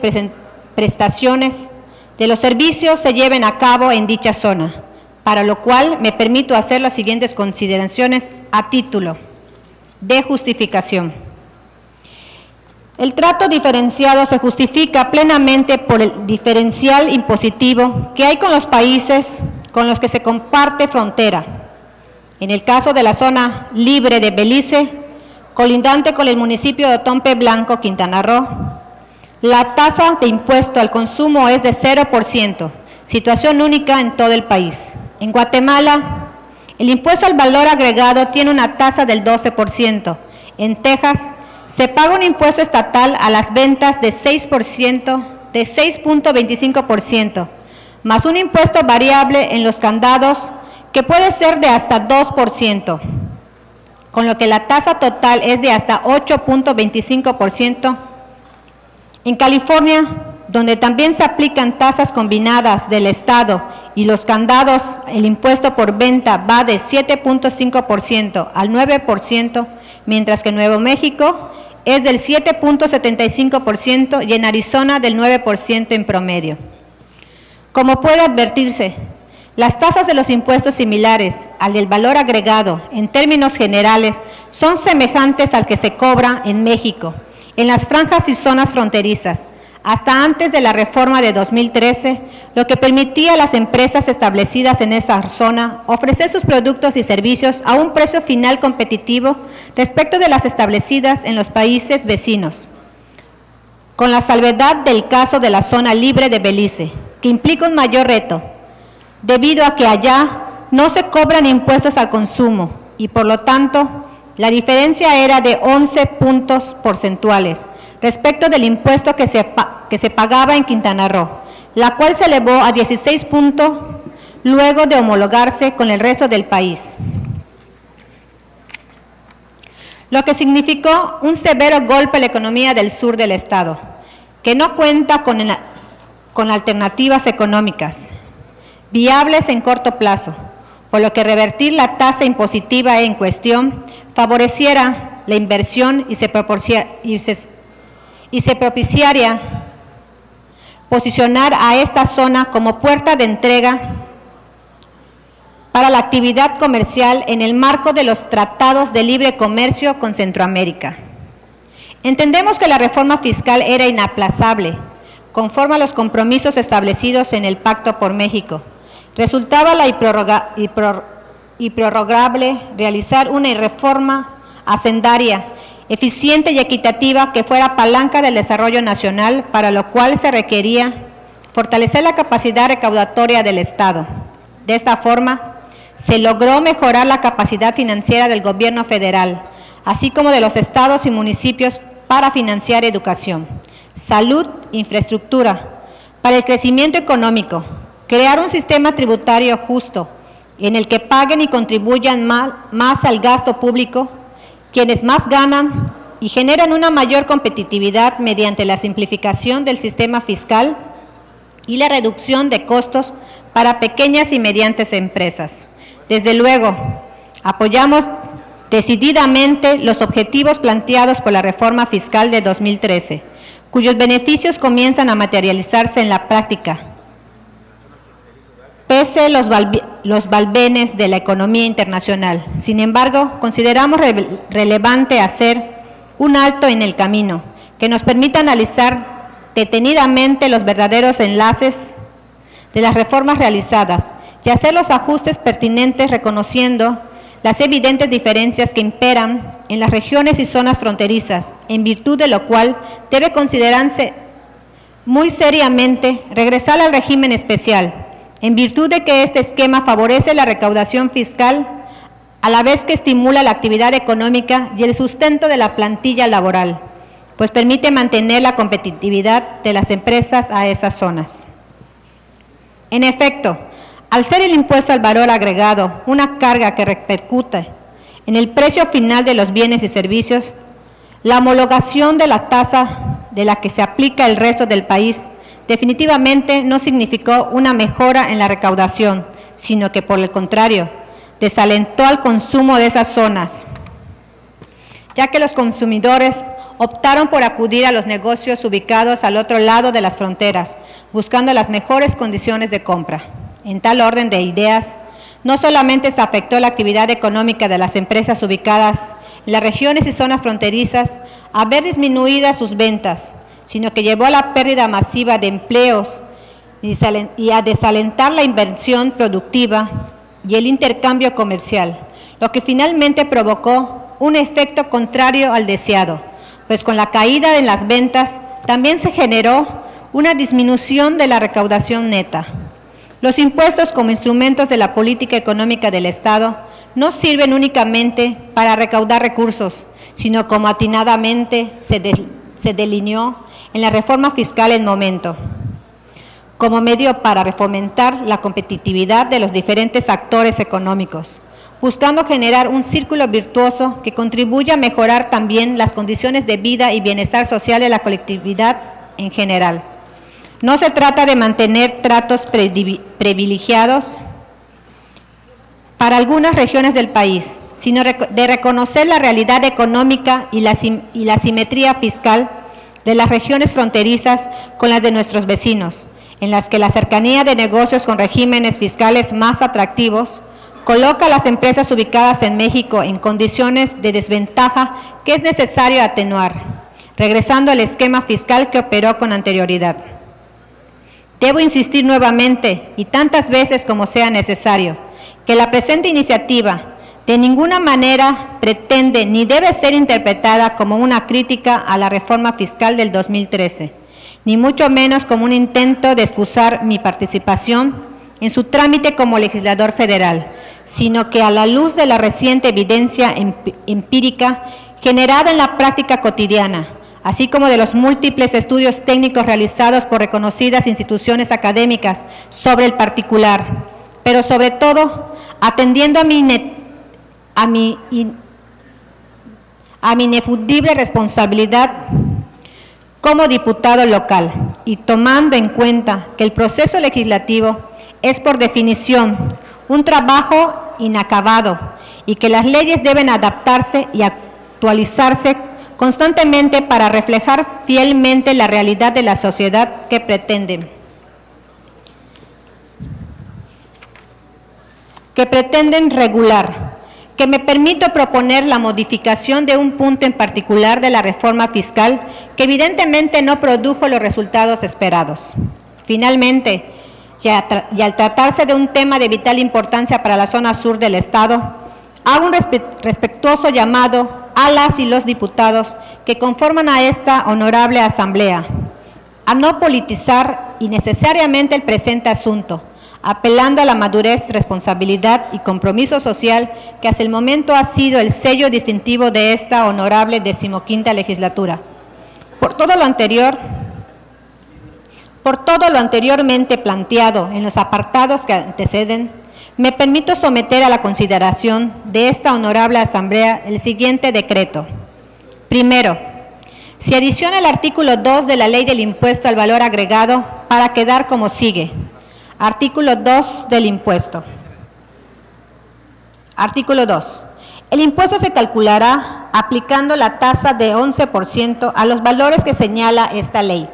prestaciones de los servicios se lleven a cabo en dicha zona, para lo cual me permito hacer las siguientes consideraciones a título de justificación. El trato diferenciado se justifica plenamente por el diferencial impositivo que hay con los países con los que se comparte frontera. En el caso de la zona libre de Belice, colindante con el municipio de Tompe Blanco, Quintana Roo, la tasa de impuesto al consumo es de 0%, situación única en todo el país. En Guatemala, el impuesto al valor agregado tiene una tasa del 12%. En Texas, se paga un impuesto estatal a las ventas de 6%, de 6.25%, más un impuesto variable en los candados que puede ser de hasta 2%, con lo que la tasa total es de hasta 8.25%. En California, donde también se aplican tasas combinadas del Estado y los candados, el impuesto por venta va de 7.5% al 9%, mientras que en Nuevo México es del 7.75% y en Arizona del 9% en promedio. Como puede advertirse, las tasas de los impuestos similares al del valor agregado, en términos generales, son semejantes al que se cobra en México, en las franjas y zonas fronterizas, hasta antes de la reforma de 2013, lo que permitía a las empresas establecidas en esa zona ofrecer sus productos y servicios a un precio final competitivo respecto de las establecidas en los países vecinos. Con la salvedad del caso de la zona libre de Belice, que implica un mayor reto, debido a que allá no se cobran impuestos al consumo y por lo tanto la diferencia era de 11 puntos porcentuales respecto del impuesto que se, que se pagaba en Quintana Roo, la cual se elevó a 16 puntos luego de homologarse con el resto del país. lo que significó un severo golpe a la economía del sur del Estado, que no cuenta con, con alternativas económicas viables en corto plazo, por lo que revertir la tasa impositiva en cuestión favoreciera la inversión y se, y y propiciaría posicionar a esta zona como puerta de entrega para la actividad comercial en el marco de los tratados de libre comercio con Centroamérica. Entendemos que la reforma fiscal era inaplazable, conforme a los compromisos establecidos en el Pacto por México. Resultaba la improrroga- impror- improrrogable realizar una reforma hacendaria eficiente y equitativa que fuera palanca del desarrollo nacional, para lo cual se requería fortalecer la capacidad recaudatoria del Estado. De esta forma, se logró mejorar la capacidad financiera del gobierno federal, así como de los estados y municipios para financiar educación, salud, infraestructura, para el crecimiento económico, crear un sistema tributario justo en el que paguen y contribuyan más al gasto público quienes más ganan y generan una mayor competitividad mediante la simplificación del sistema fiscal y la reducción de costos para pequeñas y medianas empresas. Desde luego, apoyamos decididamente los objetivos planteados por la reforma fiscal de 2013, cuyos beneficios comienzan a materializarse en la práctica, pese los, los valvenes de la economía internacional. Sin embargo, consideramos re- relevante hacer un alto en el camino que nos permita analizar detenidamente los verdaderos enlaces de las reformas realizadas y hacer los ajustes pertinentes reconociendo las evidentes diferencias que imperan en las regiones y zonas fronterizas, en virtud de lo cual debe considerarse muy seriamente regresar al régimen especial, en virtud de que este esquema favorece la recaudación fiscal a la vez que estimula la actividad económica y el sustento de la plantilla laboral, pues permite mantener la competitividad de las empresas a esas zonas. En efecto, al ser el impuesto al valor agregado una carga que repercute en el precio final de los bienes y servicios, la homologación de la tasa de la que se aplica el resto del país definitivamente no significó una mejora en la recaudación, sino que por el contrario, desalentó al consumo de esas zonas, ya que los consumidores optaron por acudir a los negocios ubicados al otro lado de las fronteras, buscando las mejores condiciones de compra. En tal orden de ideas, no solamente se afectó la actividad económica de las empresas ubicadas en las regiones y zonas fronterizas a ver disminuidas sus ventas, sino que llevó a la pérdida masiva de empleos y a desalentar la inversión productiva y el intercambio comercial, lo que finalmente provocó un efecto contrario al deseado, pues con la caída en las ventas también se generó una disminución de la recaudación neta. Los impuestos como instrumentos de la política económica del Estado no sirven únicamente para recaudar recursos, sino como atinadamente se, se delineó en la reforma fiscal en momento, como medio para fomentar la competitividad de los diferentes actores económicos, buscando generar un círculo virtuoso que contribuya a mejorar también las condiciones de vida y bienestar social de la colectividad en general. No se trata de mantener tratos privilegiados para algunas regiones del país, sino de reconocer la realidad económica y la, y la simetría fiscal de las regiones fronterizas con las de nuestros vecinos, en las que la cercanía de negocios con regímenes fiscales más atractivos coloca a las empresas ubicadas en México en condiciones de desventaja que es necesario atenuar, regresando al esquema fiscal que operó con anterioridad. Debo insistir nuevamente y tantas veces como sea necesario que la presente iniciativa de ninguna manera pretende ni debe ser interpretada como una crítica a la reforma fiscal del 2013, ni mucho menos como un intento de excusar mi participación en su trámite como legislador federal, sino que a la luz de la reciente evidencia empírica generada en la práctica cotidiana, así como de los múltiples estudios técnicos realizados por reconocidas instituciones académicas sobre el particular, pero sobre todo atendiendo a mi, a mi a mi inefudible responsabilidad como diputado local y tomando en cuenta que el proceso legislativo es por definición un trabajo inacabado y que las leyes deben adaptarse y actualizarse constantemente para reflejar fielmente la realidad de la sociedad que pretenden. que pretenden regular, que me permito proponer la modificación de un punto en particular de la reforma fiscal que evidentemente no produjo los resultados esperados. Finalmente, y, al tratarse de un tema de vital importancia para la zona sur del Estado, hago un respetuoso llamado a las y los diputados que conforman a esta honorable Asamblea a no politizar innecesariamente el presente asunto, apelando a la madurez, responsabilidad y compromiso social que hasta el momento ha sido el sello distintivo de esta honorable decimoquinta legislatura. Por todo lo anterior, por todo lo anteriormente planteado en los apartados que anteceden, me permito someter a la consideración de esta honorable Asamblea el siguiente decreto. Primero, se adiciona el artículo 2 de la Ley del Impuesto al Valor Agregado para quedar como sigue. Artículo 2 del impuesto. Artículo 2. El impuesto se calculará aplicando la tasa de 11% a los valores que señala esta ley.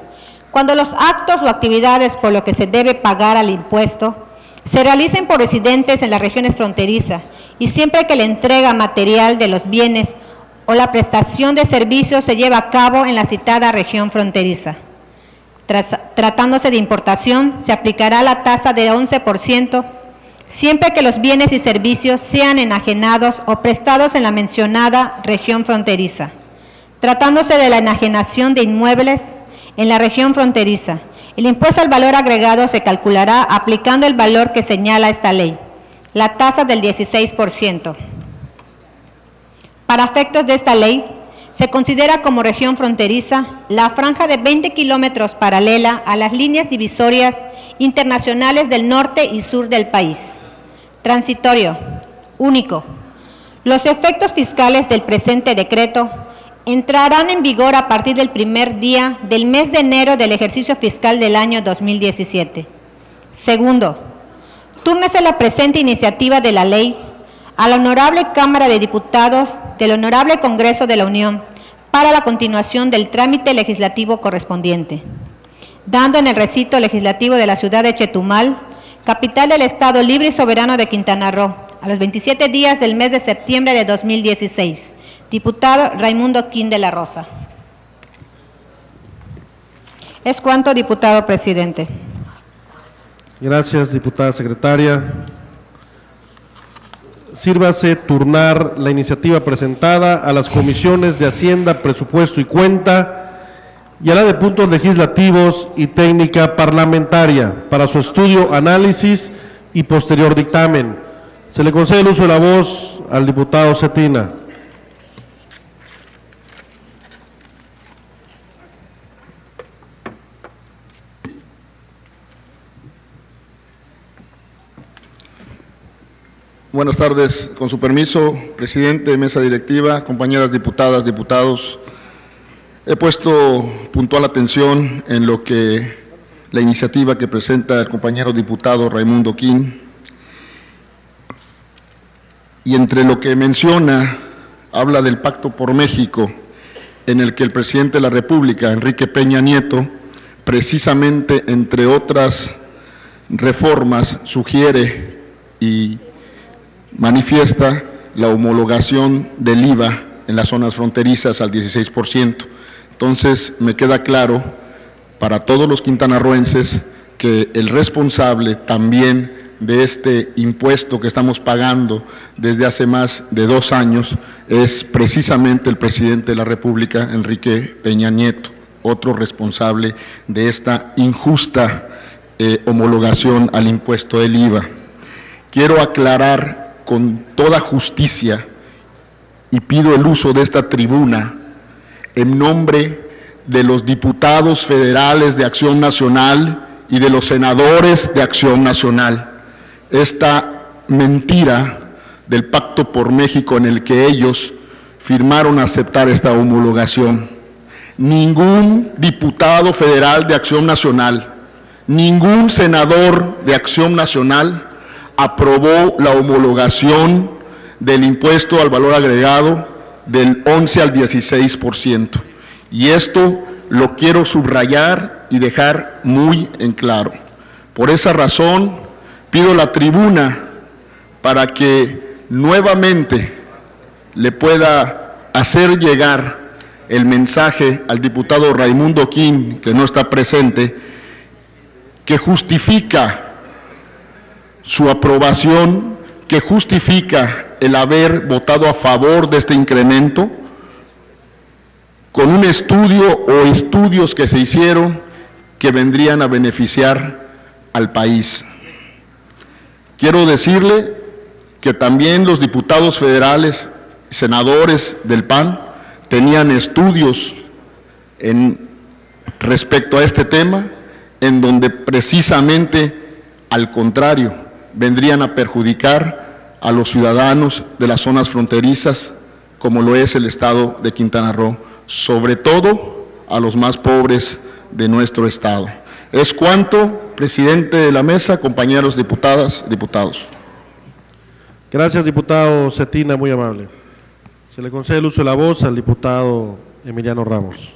Cuando los actos o actividades por lo que se debe pagar al impuesto se realicen por residentes en las regiones fronterizas y siempre que la entrega material de los bienes o la prestación de servicios se lleva a cabo en la citada región fronteriza tratándose de importación, se aplicará la tasa de 11%, siempre que los bienes y servicios sean enajenados o prestados en la mencionada región fronteriza. Tratándose de la enajenación de inmuebles en la región fronteriza, el impuesto al valor agregado se calculará aplicando el valor que señala esta ley, la tasa del 16%. Para efectos de esta ley, se considera como región fronteriza la franja de 20 kilómetros paralela a las líneas divisorias internacionales del norte y sur del país. Transitorio, único. Los efectos fiscales del presente decreto entrarán en vigor a partir del primer día del mes de enero del ejercicio fiscal del año 2017. Segundo, túrnese la presente iniciativa de la ley a la Honorable Cámara de Diputados del Honorable Congreso de la Unión para la continuación del trámite legislativo correspondiente, dando en el recinto legislativo de la ciudad de Chetumal, capital del Estado libre y soberano de Quintana Roo, a los 27 días del mes de septiembre de 2016. Diputado Raimundo Quín de la Rosa. Es cuanto, diputado presidente. Gracias, diputada secretaria sírvase turnar la iniciativa presentada a las comisiones de Hacienda, Presupuesto y Cuenta y a la de puntos legislativos y técnica parlamentaria para su estudio, análisis y posterior dictamen. Se le concede el uso de la voz al diputado Cetina. Buenas tardes, con su permiso, presidente, mesa directiva, compañeras diputadas, diputados. He puesto puntual atención en lo que la iniciativa que presenta el compañero diputado Raimundo Quín y entre lo que menciona habla del Pacto por México en el que el presidente de la República, Enrique Peña Nieto, precisamente entre otras reformas sugiere y manifiesta la homologación del IVA en las zonas fronterizas al 16%. Entonces, me queda claro para todos los quintanarroenses que el responsable también de este impuesto que estamos pagando desde hace más de dos años es precisamente el presidente de la República, Enrique Peña Nieto, otro responsable de esta injusta eh, homologación al impuesto del IVA. Quiero aclarar con toda justicia y pido el uso de esta tribuna en nombre de los diputados federales de Acción Nacional y de los senadores de Acción Nacional. Esta mentira del pacto por México en el que ellos firmaron aceptar esta homologación. Ningún diputado federal de Acción Nacional, ningún senador de Acción Nacional aprobó la homologación del impuesto al valor agregado del 11 al 16%. Y esto lo quiero subrayar y dejar muy en claro. Por esa razón, pido la tribuna para que nuevamente le pueda hacer llegar el mensaje al diputado Raimundo King, que no está presente, que justifica su aprobación, que justifica el haber votado a favor de este incremento, con un estudio o estudios que se hicieron que vendrían a beneficiar al país. Quiero decirle que también los diputados federales, senadores del PAN, tenían estudios en, respecto a este tema, en donde precisamente al contrario, vendrían a perjudicar a los ciudadanos de las zonas fronterizas, como lo es el estado de Quintana Roo, sobre todo a los más pobres de nuestro estado. Es cuanto, presidente de la mesa, compañeros diputadas, diputados. Gracias, diputado Cetina, muy amable. Se le concede el uso de la voz al diputado Emiliano Ramos.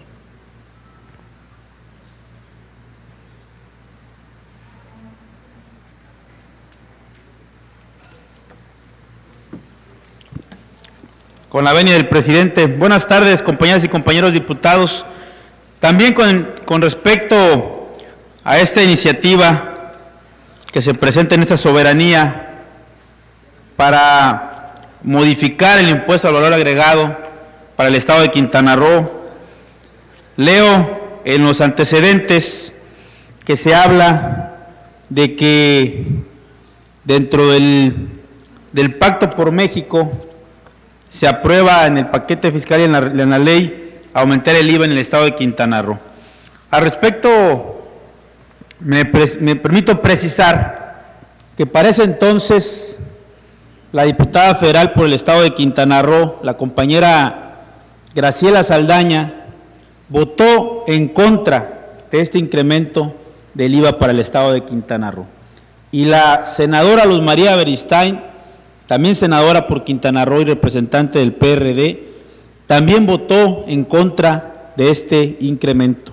Con la venia del presidente. Buenas tardes, compañeras y compañeros diputados. También con, con respecto a esta iniciativa que se presenta en esta soberanía para modificar el impuesto al valor agregado para el Estado de Quintana Roo, leo en los antecedentes que se habla de que dentro del, del Pacto por México se aprueba en el paquete fiscal y en la, ley aumentar el IVA en el Estado de Quintana Roo. Al respecto, me, me permito precisar que para ese entonces la diputada federal por el Estado de Quintana Roo, la compañera Graciela Saldaña, votó en contra de este incremento del IVA para el Estado de Quintana Roo. Y la senadora Luz María Beristain, también senadora por Quintana Roo y representante del PRD, también votó en contra de este incremento.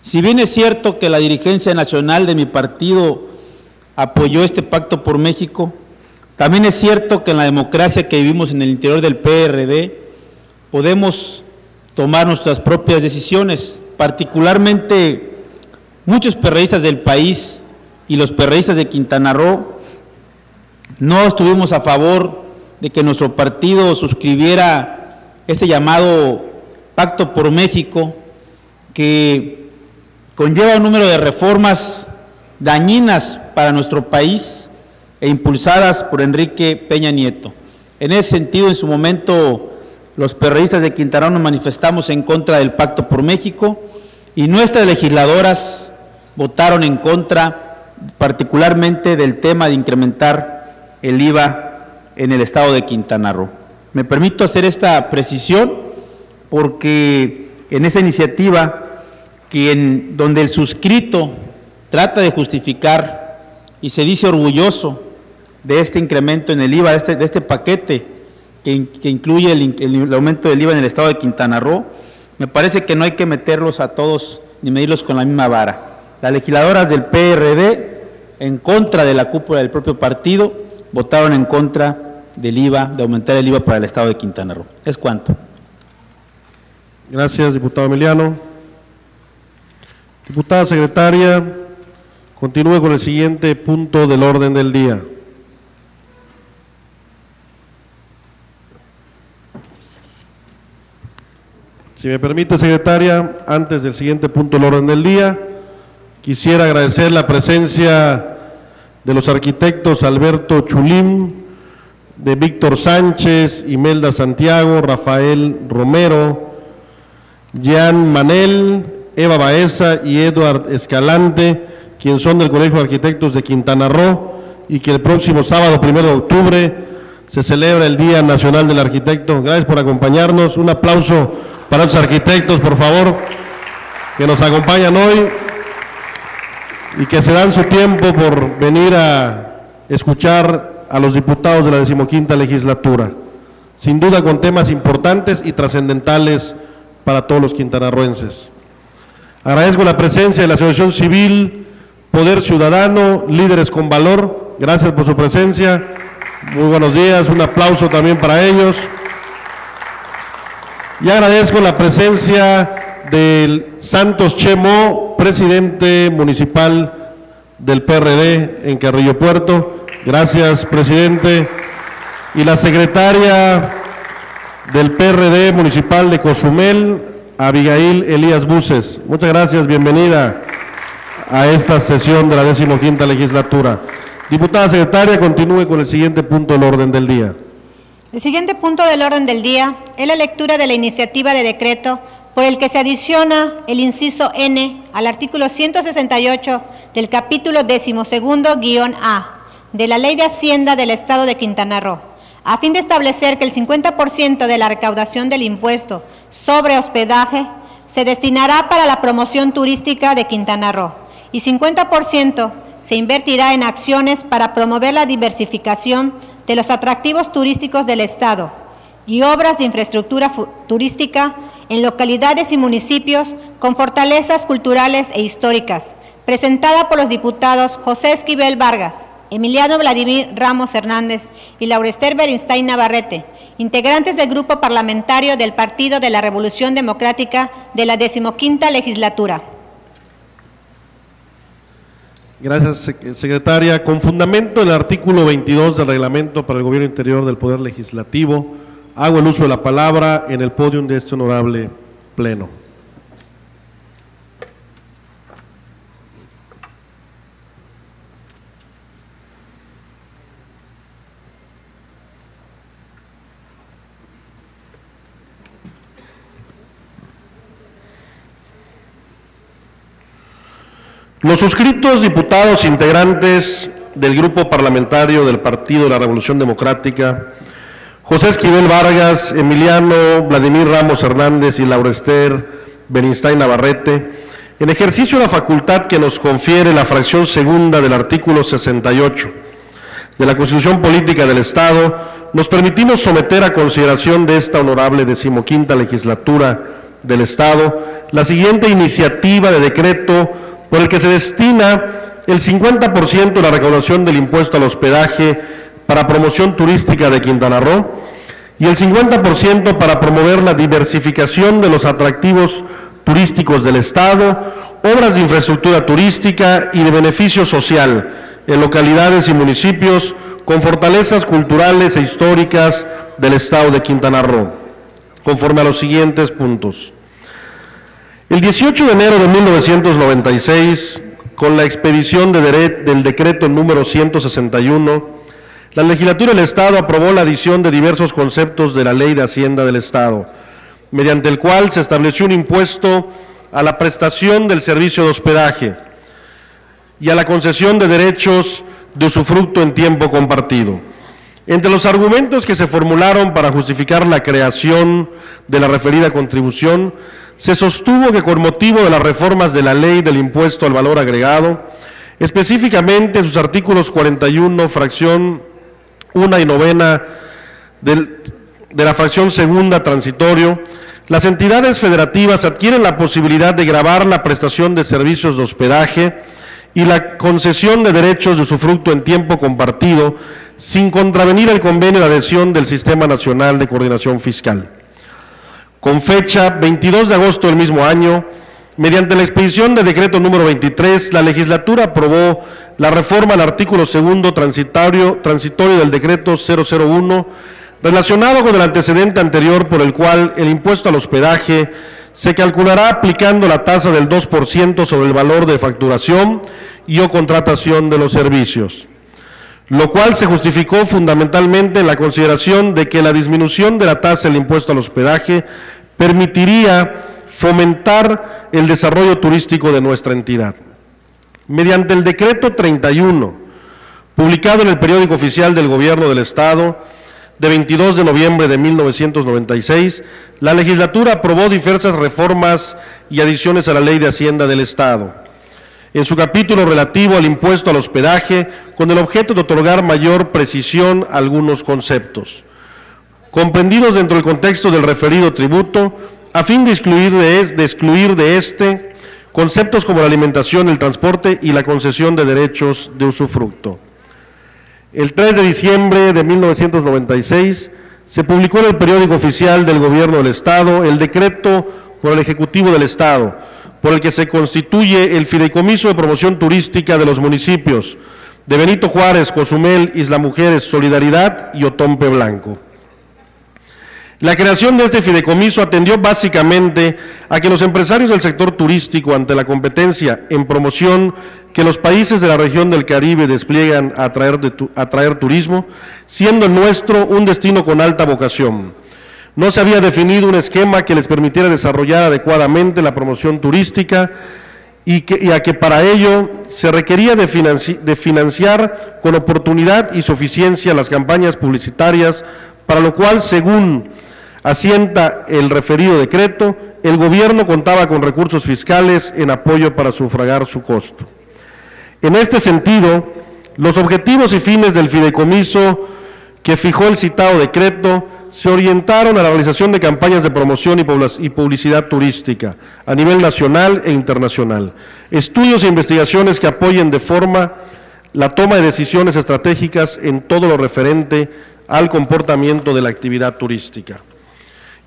Si bien es cierto que la dirigencia nacional de mi partido apoyó este pacto por México, también es cierto que en la democracia que vivimos en el interior del PRD podemos tomar nuestras propias decisiones, particularmente muchos perreístas del país y los perreístas de Quintana Roo no estuvimos a favor de que nuestro partido suscribiera este llamado Pacto por México, que conlleva un número de reformas dañinas para nuestro país e impulsadas por Enrique Peña Nieto. En ese sentido, en su momento, los perreístas de Quintana Roo nos manifestamos en contra del Pacto por México y nuestras legisladoras votaron en contra, particularmente del tema de incrementar el IVA en el estado de Quintana Roo. Me permito hacer esta precisión porque en esta iniciativa, donde el suscrito trata de justificar y se dice orgulloso de este incremento en el IVA, de este, este paquete que, in- que incluye el, el aumento del IVA en el estado de Quintana Roo, me parece que no hay que meterlos a todos ni medirlos con la misma vara. Las legisladoras del PRD, en contra de la cúpula del propio partido, votaron en contra del IVA, de aumentar el IVA para el estado de Quintana Roo. Es cuanto. Gracias, diputado Emiliano. Diputada secretaria, continúe con el siguiente punto del orden del día. Si me permite, secretaria, antes del siguiente punto del orden del día, quisiera agradecer la presencia de los arquitectos Alberto Chulín, de Víctor Sánchez, Imelda Santiago, Rafael Romero, Jean Manel, Eva Baeza y Eduard Escalante, quienes son del Colegio de Arquitectos de Quintana Roo, y que el próximo sábado, primero de octubre, se celebra el Día Nacional del Arquitecto. Gracias por acompañarnos. Un aplauso para los arquitectos, por favor, que nos acompañan hoy y que se dan su tiempo por venir a escuchar a los diputados de la decimoquinta legislatura. Sin duda con temas importantes y trascendentales para todos los quintanarroenses. Agradezco la presencia de la Asociación Civil, Poder Ciudadano, Líderes con Valor. Gracias por su presencia. Muy buenos días. Un aplauso también para ellos. Y agradezco la presencia del Santos Chemo, presidente municipal del PRD en Carrillo Puerto. Gracias, presidente. Y la secretaria del PRD municipal de Cozumel, Abigail Elías Buces. Muchas gracias, bienvenida a esta sesión de la decimoquinta legislatura. Diputada secretaria, continúe con el siguiente punto del orden del día. El siguiente punto del orden del día es la lectura de la iniciativa de decreto por el que se adiciona el inciso N al artículo 168 del capítulo decimosegundo guion A de la Ley de Hacienda del Estado de Quintana Roo, a fin de establecer que el 50% de la recaudación del impuesto sobre hospedaje se destinará para la promoción turística de Quintana Roo y 50% se invertirá en acciones para promover la diversificación de los atractivos turísticos del Estado y obras de infraestructura turística en localidades y municipios con fortalezas culturales e históricas, presentada por los diputados José Esquivel Vargas, Emiliano Vladimir Ramos Hernández y Laurester Berinstein Navarrete, integrantes del grupo parlamentario del Partido de la Revolución Democrática de la decimoquinta legislatura. Gracias, secretaria. Con fundamento en el artículo 22 del reglamento para el gobierno interior del Poder Legislativo, hago el uso de la palabra en el podio de este honorable pleno. Los suscritos diputados integrantes del grupo parlamentario del Partido de la Revolución Democrática, José Esquivel Vargas, Emiliano Vladimir Ramos Hernández y Laurester Benistain Navarrete, en ejercicio de la facultad que nos confiere la fracción segunda del artículo 68 de la Constitución Política del Estado, nos permitimos someter a consideración de esta honorable decimoquinta legislatura del Estado la siguiente iniciativa de decreto por el que se destina el 50% de la recaudación del impuesto al hospedaje para promoción turística de Quintana Roo y el 50% para promover la diversificación de los atractivos turísticos del Estado, obras de infraestructura turística y de beneficio social en localidades y municipios con fortalezas culturales e históricas del Estado de Quintana Roo, conforme a los siguientes puntos. El 18 de enero de 1996, con la expedición de del decreto número 161, la legislatura del Estado aprobó la adición de diversos conceptos de la Ley de Hacienda del Estado, mediante el cual se estableció un impuesto a la prestación del servicio de hospedaje y a la concesión de derechos de usufructo en tiempo compartido. Entre los argumentos que se formularon para justificar la creación de la referida contribución se sostuvo que con motivo de las reformas de la ley del impuesto al valor agregado, específicamente en sus artículos 41, fracción 1 y novena de la fracción segunda transitorio, las entidades federativas adquieren la posibilidad de grabar la prestación de servicios de hospedaje y la concesión de derechos de usufructo en tiempo compartido sin contravenir el convenio de adhesión del Sistema Nacional de Coordinación Fiscal. Con fecha 22 de agosto del mismo año, mediante la expedición de decreto número 23, la legislatura aprobó la reforma al artículo segundo transitorio, transitorio del decreto 001, relacionado con el antecedente anterior por el cual el impuesto al hospedaje se calculará aplicando la tasa del 2% sobre el valor de facturación y o contratación de los servicios lo cual se justificó fundamentalmente en la consideración de que la disminución de la tasa del impuesto al hospedaje permitiría fomentar el desarrollo turístico de nuestra entidad. Mediante el decreto 31, publicado en el periódico oficial del Gobierno del Estado, de 22 de noviembre de 1996, la legislatura aprobó diversas reformas y adiciones a la Ley de Hacienda del Estado. En su capítulo relativo al impuesto al hospedaje, con el objeto de otorgar mayor precisión a algunos conceptos comprendidos dentro del contexto del referido tributo, a fin de excluir de, excluir de este conceptos como la alimentación, el transporte y la concesión de derechos de usufructo. El 3 de diciembre de 1996 se publicó en el periódico oficial del Gobierno del Estado el decreto por el Ejecutivo del Estado, por el que se constituye el Fideicomiso de Promoción Turística de los municipios de Benito Juárez, Cozumel, Isla Mujeres, Solidaridad y Otompe Blanco. La creación de este fideicomiso atendió básicamente a que los empresarios del sector turístico, ante la competencia en promoción que los países de la región del Caribe despliegan a atraer, atraer turismo, siendo nuestro un destino con alta vocación. No se había definido un esquema que les permitiera desarrollar adecuadamente la promoción turística y, que, a que para ello se requería de financiar con oportunidad y suficiencia las campañas publicitarias, para lo cual, según asienta el referido decreto, el gobierno contaba con recursos fiscales en apoyo para sufragar su costo. En este sentido, los objetivos y fines del fideicomiso que fijó el citado decreto se orientaron a la realización de campañas de promoción y publicidad turística a nivel nacional e internacional, estudios e investigaciones que apoyen de forma la toma de decisiones estratégicas en todo lo referente al comportamiento de la actividad turística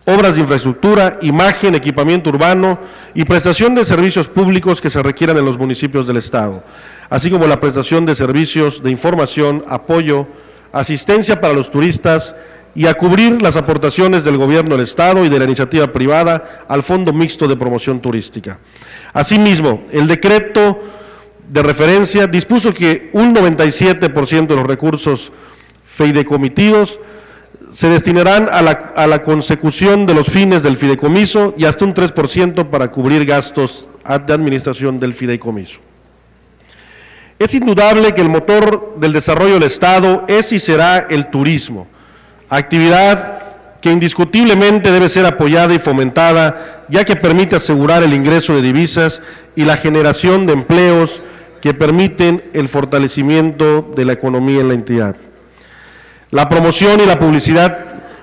obras de infraestructura, imagen, equipamiento urbano y prestación de servicios públicos que se requieran en los municipios del Estado, así como la prestación de servicios de información, apoyo, asistencia para los turistas y a cubrir las aportaciones del Gobierno del Estado y de la iniciativa privada al Fondo Mixto de Promoción Turística. Asimismo, el decreto de referencia dispuso que un 97% de los recursos feidecomitidos se destinarán a la, consecución de los fines del fideicomiso y hasta un 3% para cubrir gastos de administración del fideicomiso. Es indudable que el motor del desarrollo del Estado es y será el turismo, actividad que indiscutiblemente debe ser apoyada y fomentada, ya que permite asegurar el ingreso de divisas y la generación de empleos que permiten el fortalecimiento de la economía en la entidad. La promoción y la publicidad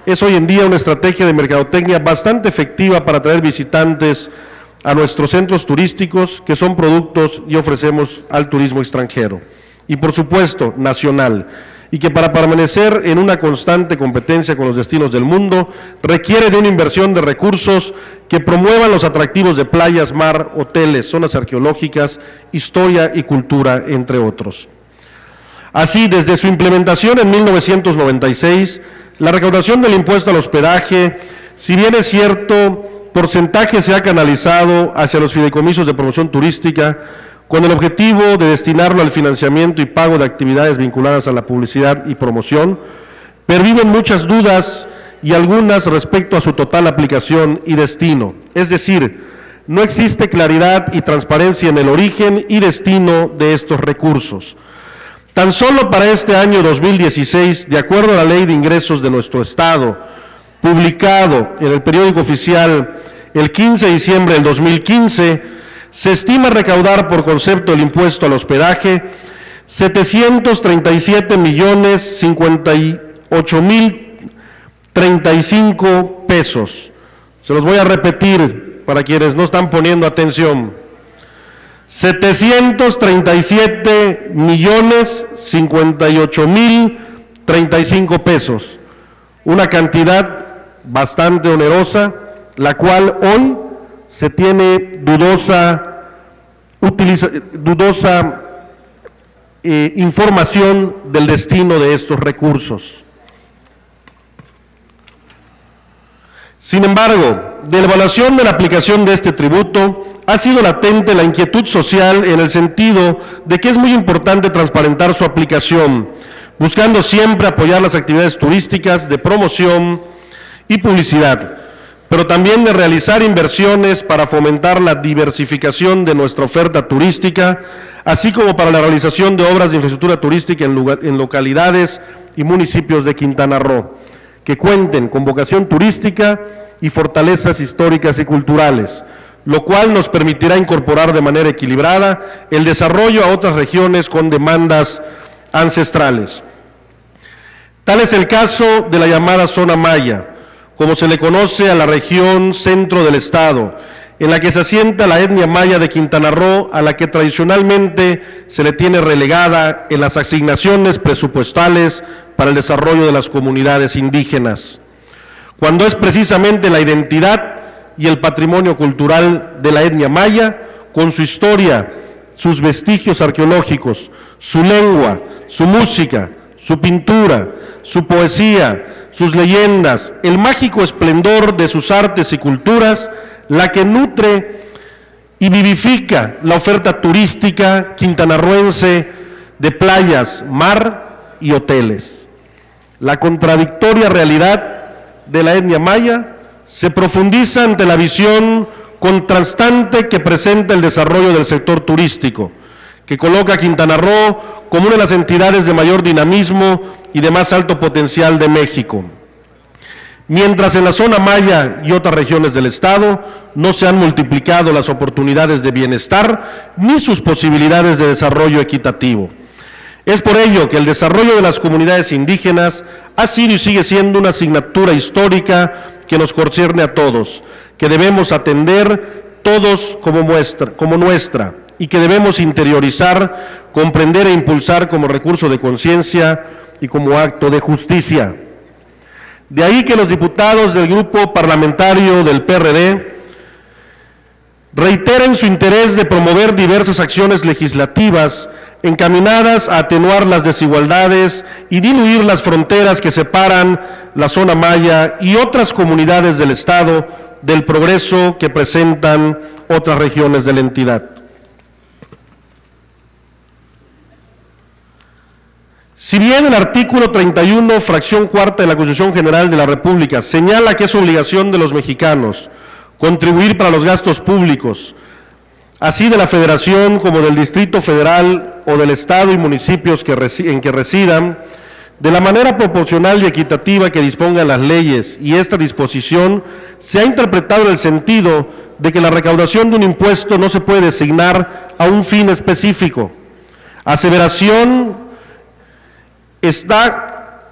es hoy en día una estrategia de mercadotecnia bastante efectiva para atraer visitantes a nuestros centros turísticos que son productos y ofrecemos al turismo extranjero. Y por supuesto, nacional. Y que para permanecer en una constante competencia con los destinos del mundo requiere de una inversión de recursos que promuevan los atractivos de playas, mar, hoteles, zonas arqueológicas, historia y cultura, entre otros. Así, desde su implementación en 1996, la recaudación del impuesto al hospedaje, si bien es cierto, porcentaje se ha canalizado hacia los fideicomisos de promoción turística con el objetivo de destinarlo al financiamiento y pago de actividades vinculadas a la publicidad y promoción, perviven muchas dudas y algunas respecto a su total aplicación y destino. Es decir, no existe claridad y transparencia en el origen y destino de estos recursos. Tan solo para este año 2016, de acuerdo a la Ley de Ingresos de nuestro Estado, publicado en el periódico oficial el 15 de diciembre del 2015, se estima recaudar por concepto del impuesto al hospedaje 737 millones 58 mil 35 pesos. Se los voy a repetir para quienes no están poniendo atención. 737 millones 58 mil 35 pesos. Una cantidad bastante onerosa, la cual hoy se tiene dudosa, eh, información del destino de estos recursos. Sin embargo, de la evaluación de la aplicación de este tributo, ha sido latente la inquietud social en el sentido de que es muy importante transparentar su aplicación, buscando siempre apoyar las actividades turísticas de promoción y publicidad, pero también de realizar inversiones para fomentar la diversificación de nuestra oferta turística, así como para la realización de obras de infraestructura turística en, en localidades y municipios de Quintana Roo. Que cuenten con vocación turística y fortalezas históricas y culturales, lo cual nos permitirá incorporar de manera equilibrada el desarrollo a otras regiones con demandas ancestrales. Tal es el caso de la llamada zona maya, como se le conoce a la región centro del estado, en la que se asienta la etnia maya de Quintana Roo, a la que tradicionalmente se le tiene relegada en las asignaciones presupuestales para el desarrollo de las comunidades indígenas, cuando es precisamente la identidad y el patrimonio cultural de la etnia maya, con su historia, sus vestigios arqueológicos, su lengua, su música, su pintura, su poesía, sus leyendas, el mágico esplendor de sus artes y culturas, la que nutre y vivifica la oferta turística quintanarruense de playas, mar y hoteles. La contradictoria realidad de la etnia maya se profundiza ante la visión contrastante que presenta el desarrollo del sector turístico, que coloca a Quintana Roo como una de las entidades de mayor dinamismo y de más alto potencial de México. Mientras en la zona maya y otras regiones del Estado no se han multiplicado las oportunidades de bienestar ni sus posibilidades de desarrollo equitativo. Es por ello que el desarrollo de las comunidades indígenas ha sido y sigue siendo una asignatura histórica que nos concierne a todos, que debemos atender todos como, muestra, como nuestra y que debemos interiorizar, comprender e impulsar como recurso de conciencia y como acto de justicia. De ahí que los diputados del grupo parlamentario del PRD reiteren su interés de promover diversas acciones legislativas encaminadas a atenuar las desigualdades y diluir las fronteras que separan la zona maya y otras comunidades del Estado del progreso que presentan otras regiones de la entidad. Si bien el artículo 31, fracción cuarta de la Constitución General de la República señala que es obligación de los mexicanos contribuir para los gastos públicos, así de la Federación como del Distrito Federal o del Estado y municipios en que residan, de la manera proporcional y equitativa que dispongan las leyes, y esta disposición se ha interpretado en el sentido de que la recaudación de un impuesto no se puede designar a un fin específico. Aseveración está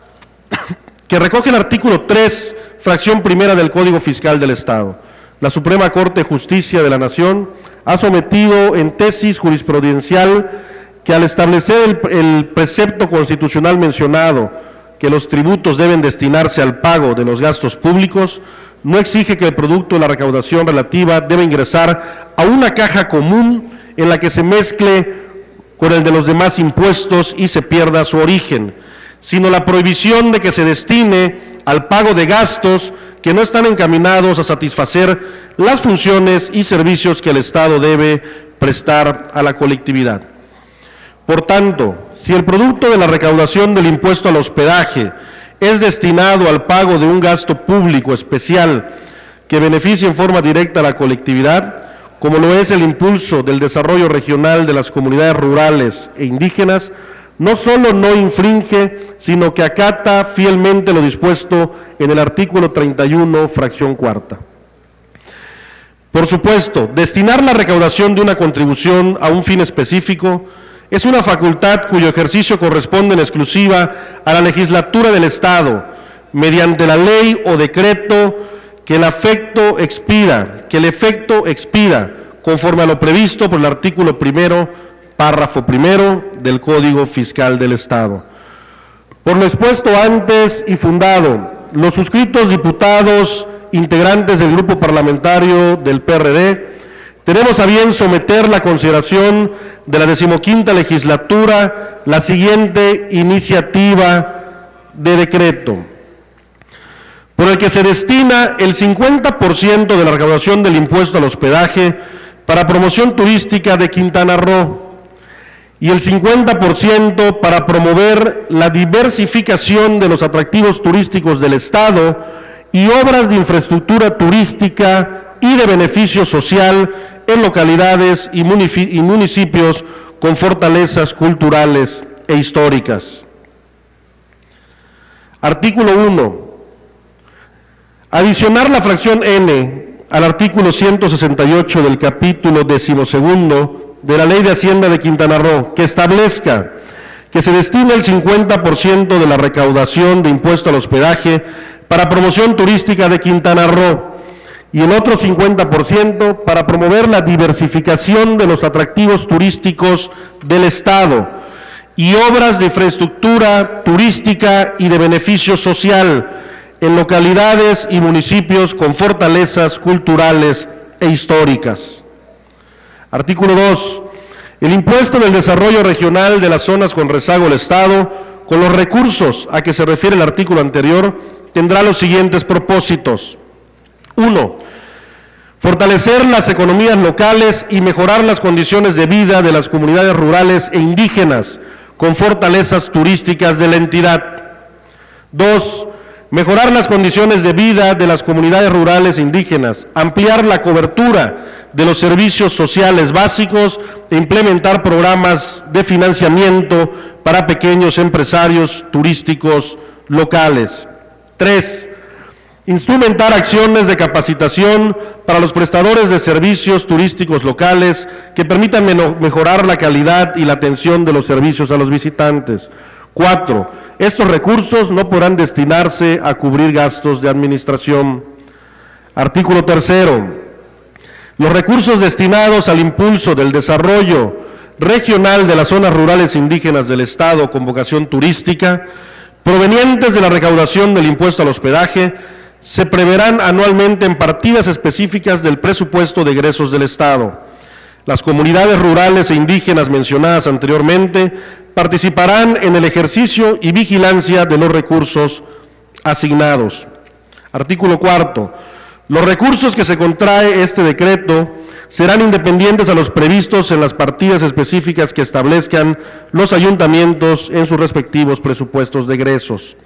que recoge el artículo 3, fracción primera del Código Fiscal del Estado. La Suprema Corte de Justicia de la Nación ha sometido en tesis jurisprudencial que al establecer el, precepto constitucional mencionado, que los tributos deben destinarse al pago de los gastos públicos, no exige que el producto de la recaudación relativa debe ingresar a una caja común en la que se mezcle con el de los demás impuestos y se pierda su origen, sino la prohibición de que se destine al pago de gastos que no están encaminados a satisfacer las funciones y servicios que el Estado debe prestar a la colectividad. Por tanto, si el producto de la recaudación del impuesto al hospedaje es destinado al pago de un gasto público especial que beneficie en forma directa a la colectividad, como lo es el impulso del desarrollo regional de las comunidades rurales e indígenas, no solo no infringe, sino que acata fielmente lo dispuesto en el artículo 31, fracción cuarta. Por supuesto, destinar la recaudación de una contribución a un fin específico es una facultad cuyo ejercicio corresponde en exclusiva a la legislatura del Estado, mediante la ley o decreto que el afecto expida, que el efecto expida, conforme a lo previsto por el artículo primero, párrafo primero del Código Fiscal del Estado. Por lo expuesto antes y fundado, los suscritos diputados integrantes del grupo parlamentario del PRD, tenemos a bien someter la consideración de la decimoquinta legislatura la siguiente iniciativa de decreto por el que se destina el 50% de la recaudación del impuesto al hospedaje para promoción turística de Quintana Roo y el 50% para promover la diversificación de los atractivos turísticos del Estado y obras de infraestructura turística y de beneficio social en localidades y municipios con fortalezas culturales e históricas. Artículo 1 Adicionar la fracción N al artículo 168 del capítulo decimosegundo de la Ley de Hacienda de Quintana Roo, que establezca que se destina el 50% de la recaudación de impuesto al hospedaje para promoción turística de Quintana Roo y el otro 50% para promover la diversificación de los atractivos turísticos del Estado y obras de infraestructura turística y de beneficio social en localidades y municipios con fortalezas culturales e históricas. Artículo 2. El impuesto del desarrollo regional de las zonas con rezago del Estado, con los recursos a que se refiere el artículo anterior, tendrá los siguientes propósitos. 1. Fortalecer las economías locales y mejorar las condiciones de vida de las comunidades rurales e indígenas con fortalezas turísticas de la entidad. 2 mejorar las condiciones de vida de las comunidades rurales e indígenas, ampliar la cobertura de los servicios sociales básicos e implementar programas de financiamiento para pequeños empresarios turísticos locales. Tres, instrumentar acciones de capacitación para los prestadores de servicios turísticos locales que permitan mejorar la calidad y la atención de los servicios a los visitantes. Cuatro, estos recursos no podrán destinarse a cubrir gastos de administración. Artículo tercero. Los recursos destinados al impulso del desarrollo regional de las zonas rurales indígenas del Estado con vocación turística, provenientes de la recaudación del impuesto al hospedaje, se preverán anualmente en partidas específicas del presupuesto de egresos del Estado. Las comunidades rurales e indígenas mencionadas anteriormente participarán en el ejercicio y vigilancia de los recursos asignados. Artículo cuarto. Los recursos que se contrae este decreto serán independientes a los previstos en las partidas específicas que establezcan los ayuntamientos en sus respectivos presupuestos de egresos.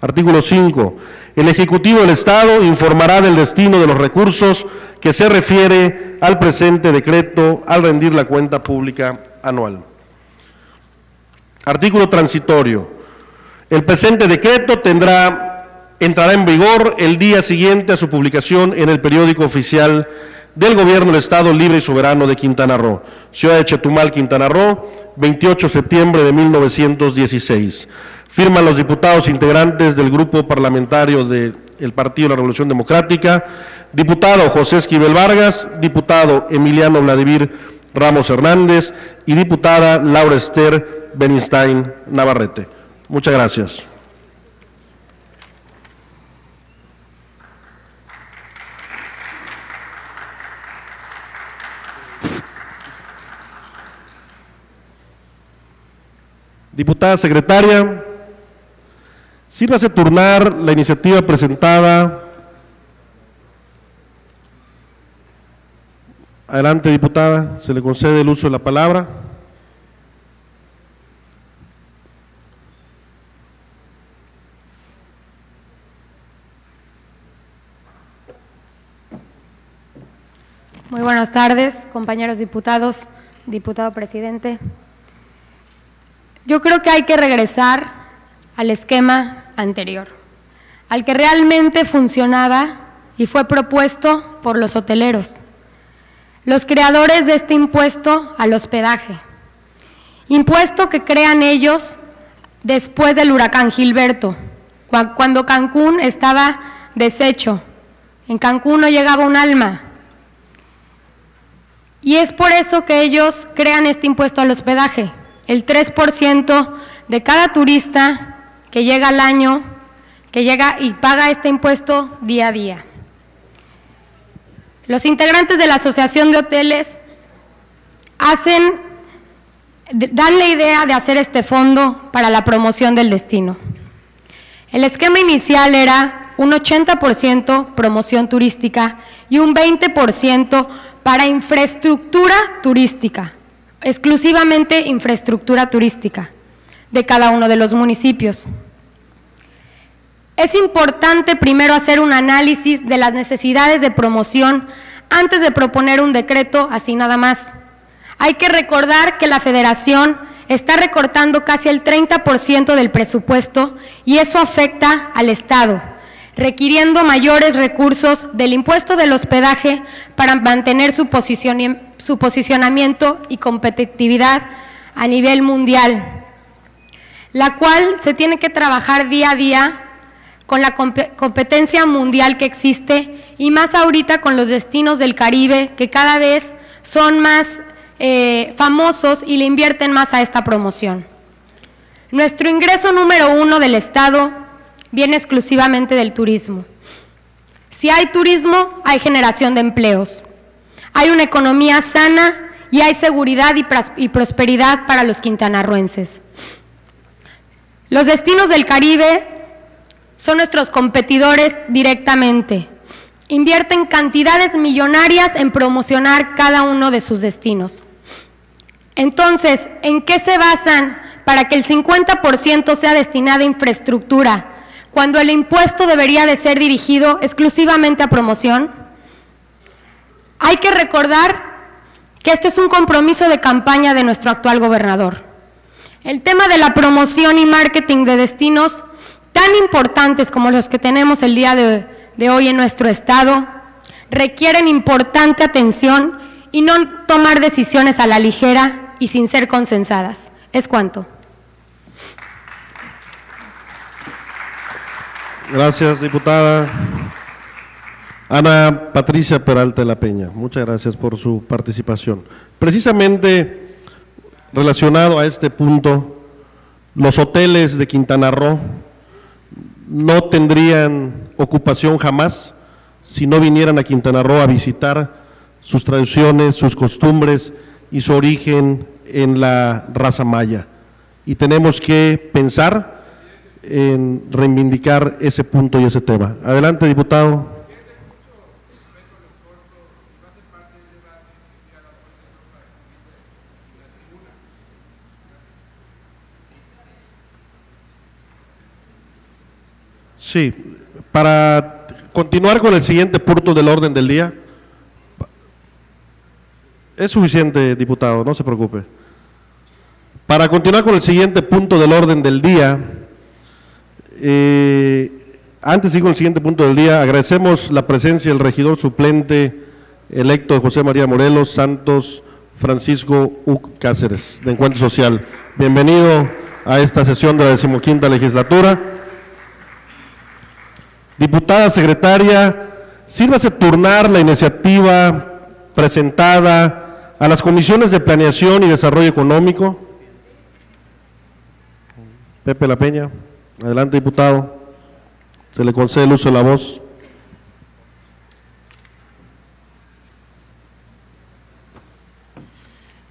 Artículo 5. El Ejecutivo del Estado informará del destino de los recursos que se refiere al presente decreto al rendir la cuenta pública anual. Artículo transitorio. El presente decreto tendrá, entrará en vigor el día siguiente a su publicación en el periódico oficial del Gobierno del Estado Libre y Soberano de Quintana Roo, Ciudad de Chetumal, Quintana Roo, 28 de septiembre de 1916. Firman los diputados integrantes del Grupo Parlamentario del Partido de la Revolución Democrática, diputado José Esquivel Vargas, diputado Emiliano Vladimir Ramos Hernández y diputada Laura Esther Benistain Navarrete. Muchas gracias. Diputada secretaria, sírvase turnar la iniciativa presentada. Adelante, diputada, se le concede el uso de la palabra. Muy buenas tardes, compañeros diputados, diputado presidente. Yo creo que hay que regresar al esquema anterior, al que realmente funcionaba y fue propuesto por los hoteleros, los creadores de este impuesto al hospedaje, impuesto que crean ellos después del huracán Gilberto, cuando Cancún estaba deshecho. En Cancún no llegaba un alma, y es por eso que ellos crean este impuesto al hospedaje. El 3% de cada turista que llega al año, que llega y paga este impuesto día a día. Los integrantes de la Asociación de Hoteles hacen, dan la idea de hacer este fondo para la promoción del destino. El esquema inicial era un 80% promoción turística y un 20% para infraestructura turística, exclusivamente infraestructura turística de cada uno de los municipios. Es importante primero hacer un análisis de las necesidades de promoción antes de proponer un decreto así nada más. Hay que recordar que la federación está recortando casi el 30% del presupuesto y eso afecta al Estado. Requiriendo mayores recursos del impuesto del hospedaje para mantener su, posicionamiento y competitividad a nivel mundial, la cual se tiene que trabajar día a día con la compe- competencia mundial que existe y más ahorita con los destinos del Caribe que cada vez son más eh, famosos y le invierten más a esta promoción. Nuestro ingreso número uno del Estado viene exclusivamente del turismo. Si hay turismo, hay generación de empleos. Hay una economía sana y hay seguridad y, prosperidad para los quintanarruenses. Los destinos del Caribe son nuestros competidores directamente. Invierten cantidades millonarias en promocionar cada uno de sus destinos. Entonces, ¿en qué se basan para que el 50% sea destinado a infraestructura, cuando el impuesto debería de ser dirigido exclusivamente a promoción? Hay que recordar que este es un compromiso de campaña de nuestro actual gobernador. El tema de la promoción y marketing de destinos tan importantes como los que tenemos el día de, de hoy en nuestro estado requieren importante atención y no tomar decisiones a la ligera y sin ser consensadas. Es cuanto. Gracias, diputada. Ana Patricia Peralta de la Peña, muchas gracias por su participación. Precisamente relacionado a este punto, los hoteles de Quintana Roo no tendrían ocupación jamás si no vinieran a Quintana Roo a visitar sus tradiciones, sus costumbres y su origen en la raza maya. Y tenemos que pensar en reivindicar ese punto y ese tema. Adelante, diputado. Sí, para continuar con el siguiente punto del orden del día. Es suficiente, diputado, no se preocupe. Para continuar con el siguiente punto del orden del día, eh, antes sigo el siguiente punto del día, agradecemos la presencia del regidor suplente electo José María Morelos Santos Francisco U. Cáceres, de Encuentro Social. Bienvenido a esta sesión de la decimoquinta legislatura. Diputada secretaria, sírvase turnar la iniciativa presentada a las comisiones de Planeación y Desarrollo Económico. Pepe La Peña, adelante diputado, se le concede el uso de la voz.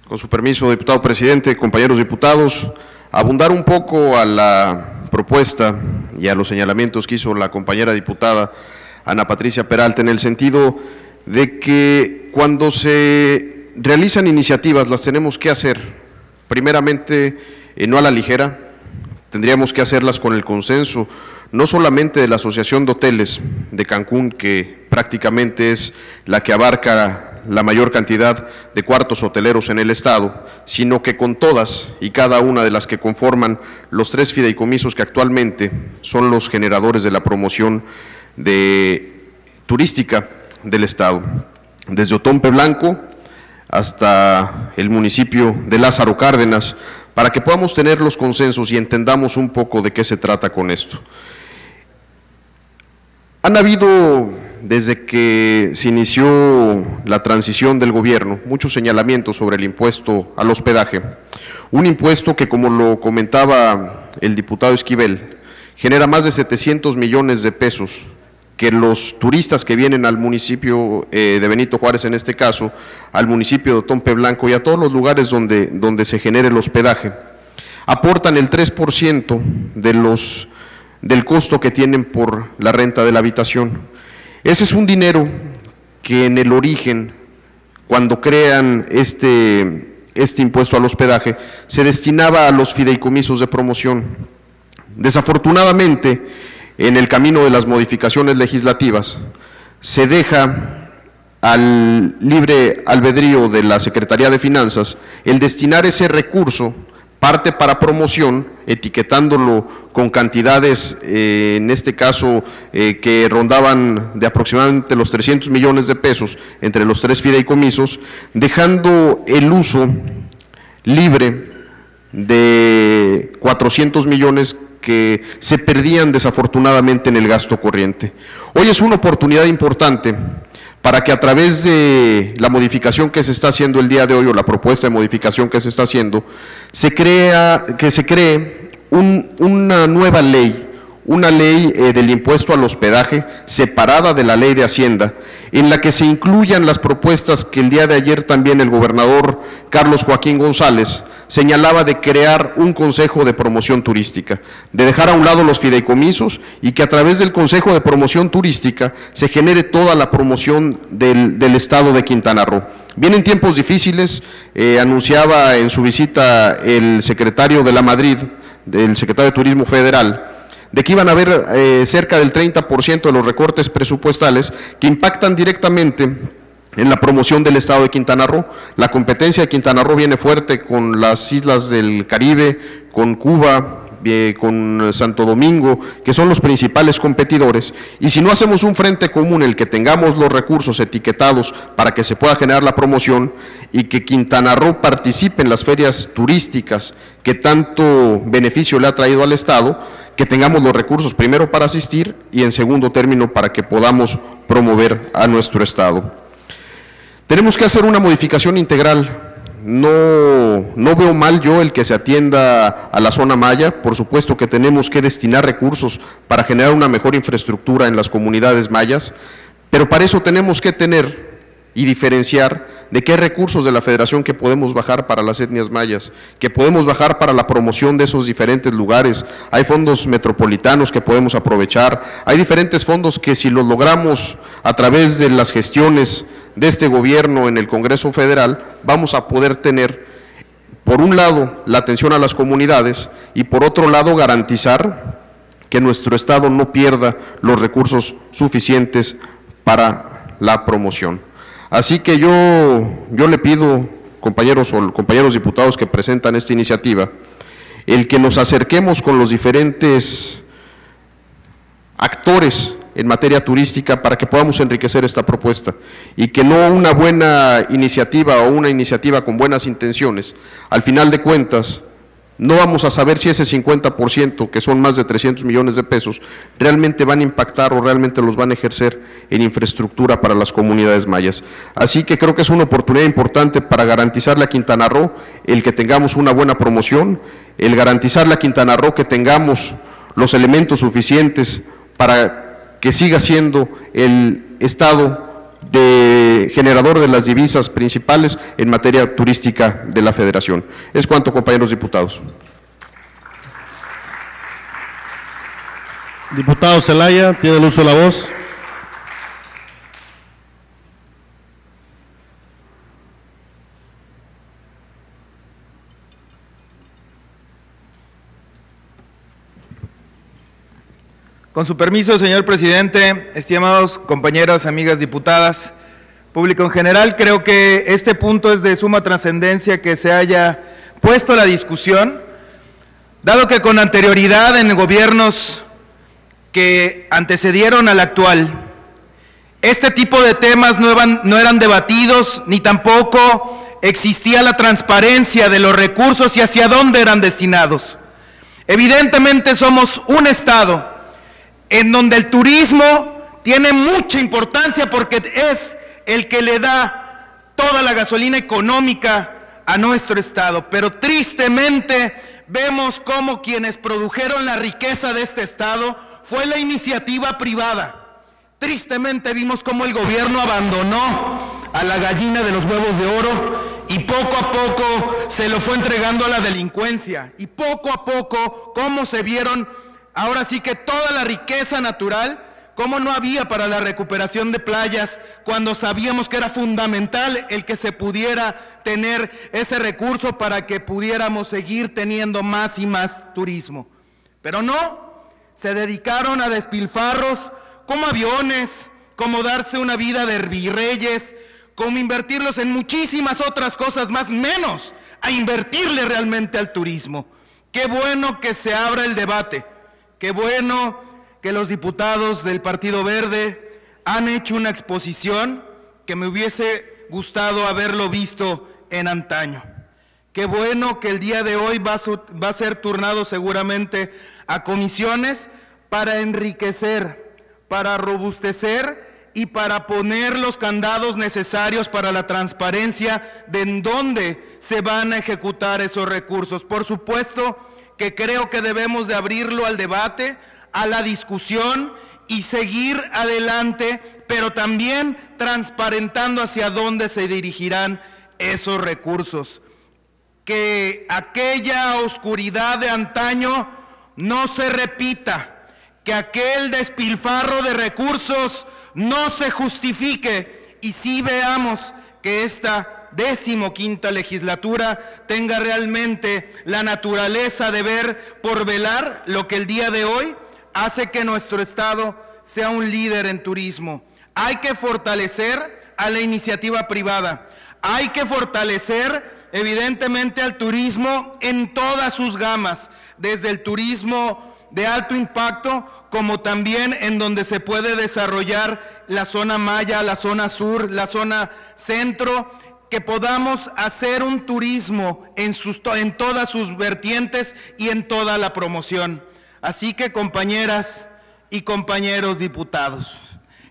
Con su permiso, diputado presidente, compañeros diputados, abundar un poco a la propuesta y a los señalamientos que hizo la compañera diputada Ana Patricia Peralta en el sentido de que cuando se realizan iniciativas las tenemos que hacer primeramente eh, no a la ligera, tendríamos que hacerlas con el consenso no solamente de la Asociación de Hoteles de Cancún, que prácticamente es la que abarca la mayor cantidad de cuartos hoteleros en el Estado, sino que con todas y cada una de las que conforman los tres fideicomisos que actualmente son los generadores de la promoción de turística del Estado, desde Otompe Blanco hasta el municipio de Lázaro Cárdenas, para que podamos tener los consensos y entendamos un poco de qué se trata con esto. Han habido, desde que se inició la transición del gobierno, muchos señalamientos sobre el impuesto al hospedaje. Un impuesto que, como lo comentaba el diputado Esquivel, genera más de 700 millones de pesos que los turistas que vienen al municipio eh, de Benito Juárez, en este caso, al municipio de Tompe Blanco y a todos los lugares donde, donde se genere el hospedaje, aportan el 3% de los del costo que tienen por la renta de la habitación. Ese es un dinero que en el origen, cuando crean este, este impuesto al hospedaje, se destinaba a los fideicomisos de promoción. Desafortunadamente, en el camino de las modificaciones legislativas, se deja al libre albedrío de la Secretaría de Finanzas el destinar ese recurso parte para promoción, etiquetándolo con cantidades, eh, en este caso, eh, que rondaban de aproximadamente los 300 millones de pesos entre los tres fideicomisos, dejando el uso libre de 400 millones que se perdían desafortunadamente en el gasto corriente. Hoy es una oportunidad importante para que a través de la modificación que se está haciendo el día de hoy o la propuesta de modificación que se está haciendo, se crea, que se cree un- una nueva ley, una ley eh, del impuesto al hospedaje separada de la ley de Hacienda, en la que se incluyan las propuestas que el día de ayer también el gobernador Carlos Joaquín González señalaba de crear un consejo de promoción turística, de dejar a un lado los fideicomisos y que a través del consejo de promoción turística se genere toda la promoción del, del estado de Quintana Roo. Vienen tiempos difíciles, eh, anunciaba en su visita el secretario de la Madrid, del secretario de Turismo Federal, de que iban a haber eh, cerca del 30% de los recortes presupuestales que impactan directamente en la promoción del Estado de Quintana Roo. La competencia de Quintana Roo viene fuerte con las islas del Caribe, con Cuba, eh, con Santo Domingo, que son los principales competidores, y si no hacemos un frente común, el que tengamos los recursos etiquetados para que se pueda generar la promoción y que Quintana Roo participe en las ferias turísticas que tanto beneficio le ha traído al Estado, que tengamos los recursos primero para asistir y en segundo término para que podamos promover a nuestro Estado. Tenemos que hacer una modificación integral. No, no veo mal yo el que se atienda a la zona maya. Por supuesto que tenemos que destinar recursos para generar una mejor infraestructura en las comunidades mayas, pero para eso tenemos que tener y diferenciar de qué recursos de la federación que podemos bajar para las etnias mayas, que podemos bajar para la promoción de esos diferentes lugares. Hay fondos metropolitanos que podemos aprovechar, hay diferentes fondos que si los logramos a través de las gestiones de este gobierno en el Congreso Federal, vamos a poder tener, por un lado, la atención a las comunidades y por otro lado, garantizar que nuestro Estado no pierda los recursos suficientes para la promoción. Así que yo, yo le pido, compañeros o compañeros diputados que presentan esta iniciativa, el que nos acerquemos con los diferentes actores en materia turística para que podamos enriquecer esta propuesta y que no una buena iniciativa o una iniciativa con buenas intenciones, al final de cuentas, no vamos a saber si ese 50%, que son más de 300 millones de pesos, realmente van a impactar o realmente los van a ejercer en infraestructura para las comunidades mayas. Así que creo que es una oportunidad importante para garantizarle a Quintana Roo el que tengamos una buena promoción, el garantizarle a Quintana Roo que tengamos los elementos suficientes para que siga siendo el Estado de generador de las divisas principales en materia turística de la Federación. Es cuanto, compañeros diputados. Diputado Zelaya, tiene el uso de la voz. Con su permiso, señor presidente, estimados compañeras, amigas diputadas, público en general, creo que este punto es de suma trascendencia que se haya puesto la discusión, dado que con anterioridad en gobiernos que antecedieron al actual, este tipo de temas no eran debatidos ni tampoco existía la transparencia de los recursos y hacia dónde eran destinados. Evidentemente somos un Estado en donde el turismo tiene mucha importancia porque es el que le da toda la gasolina económica a nuestro Estado. Pero tristemente vemos cómo quienes produjeron la riqueza de este Estado fue la iniciativa privada. Tristemente vimos cómo el gobierno abandonó a la gallina de los huevos de oro y poco a poco se lo fue entregando a la delincuencia. Y poco a poco cómo se vieron ahora sí que toda la riqueza natural, como no había para la recuperación de playas cuando sabíamos que era fundamental el que se pudiera tener ese recurso para que pudiéramos seguir teniendo más y más turismo. Pero no, se dedicaron a despilfarros como aviones, como darse una vida de virreyes, como invertirlos en muchísimas otras cosas más, menos a invertirle realmente al turismo. Qué bueno que se abra el debate, qué bueno que los diputados del Partido Verde han hecho una exposición que me hubiese gustado haberlo visto en antaño. Qué bueno que el día de hoy va a, ser turnado seguramente a comisiones para enriquecer, para robustecer y para poner los candados necesarios para la transparencia de en dónde se van a ejecutar esos recursos. Por supuesto que creo que debemos de abrirlo al debate, a la discusión y seguir adelante, pero también transparentando hacia dónde se dirigirán esos recursos. Que aquella oscuridad de antaño no se repita, que aquel despilfarro de recursos no se justifique y sí veamos que esta decimoquinta legislatura tenga realmente la naturaleza de ver por velar lo que el día de hoy hace que nuestro Estado sea un líder en turismo. Hay que fortalecer a la iniciativa privada. Hay que fortalecer evidentemente al turismo en todas sus gamas, desde el turismo de alto impacto como también en donde se puede desarrollar la zona maya, la zona sur, la zona centro, que podamos hacer un turismo en, sus, en todas sus vertientes y en toda la promoción. Así que compañeras y compañeros diputados,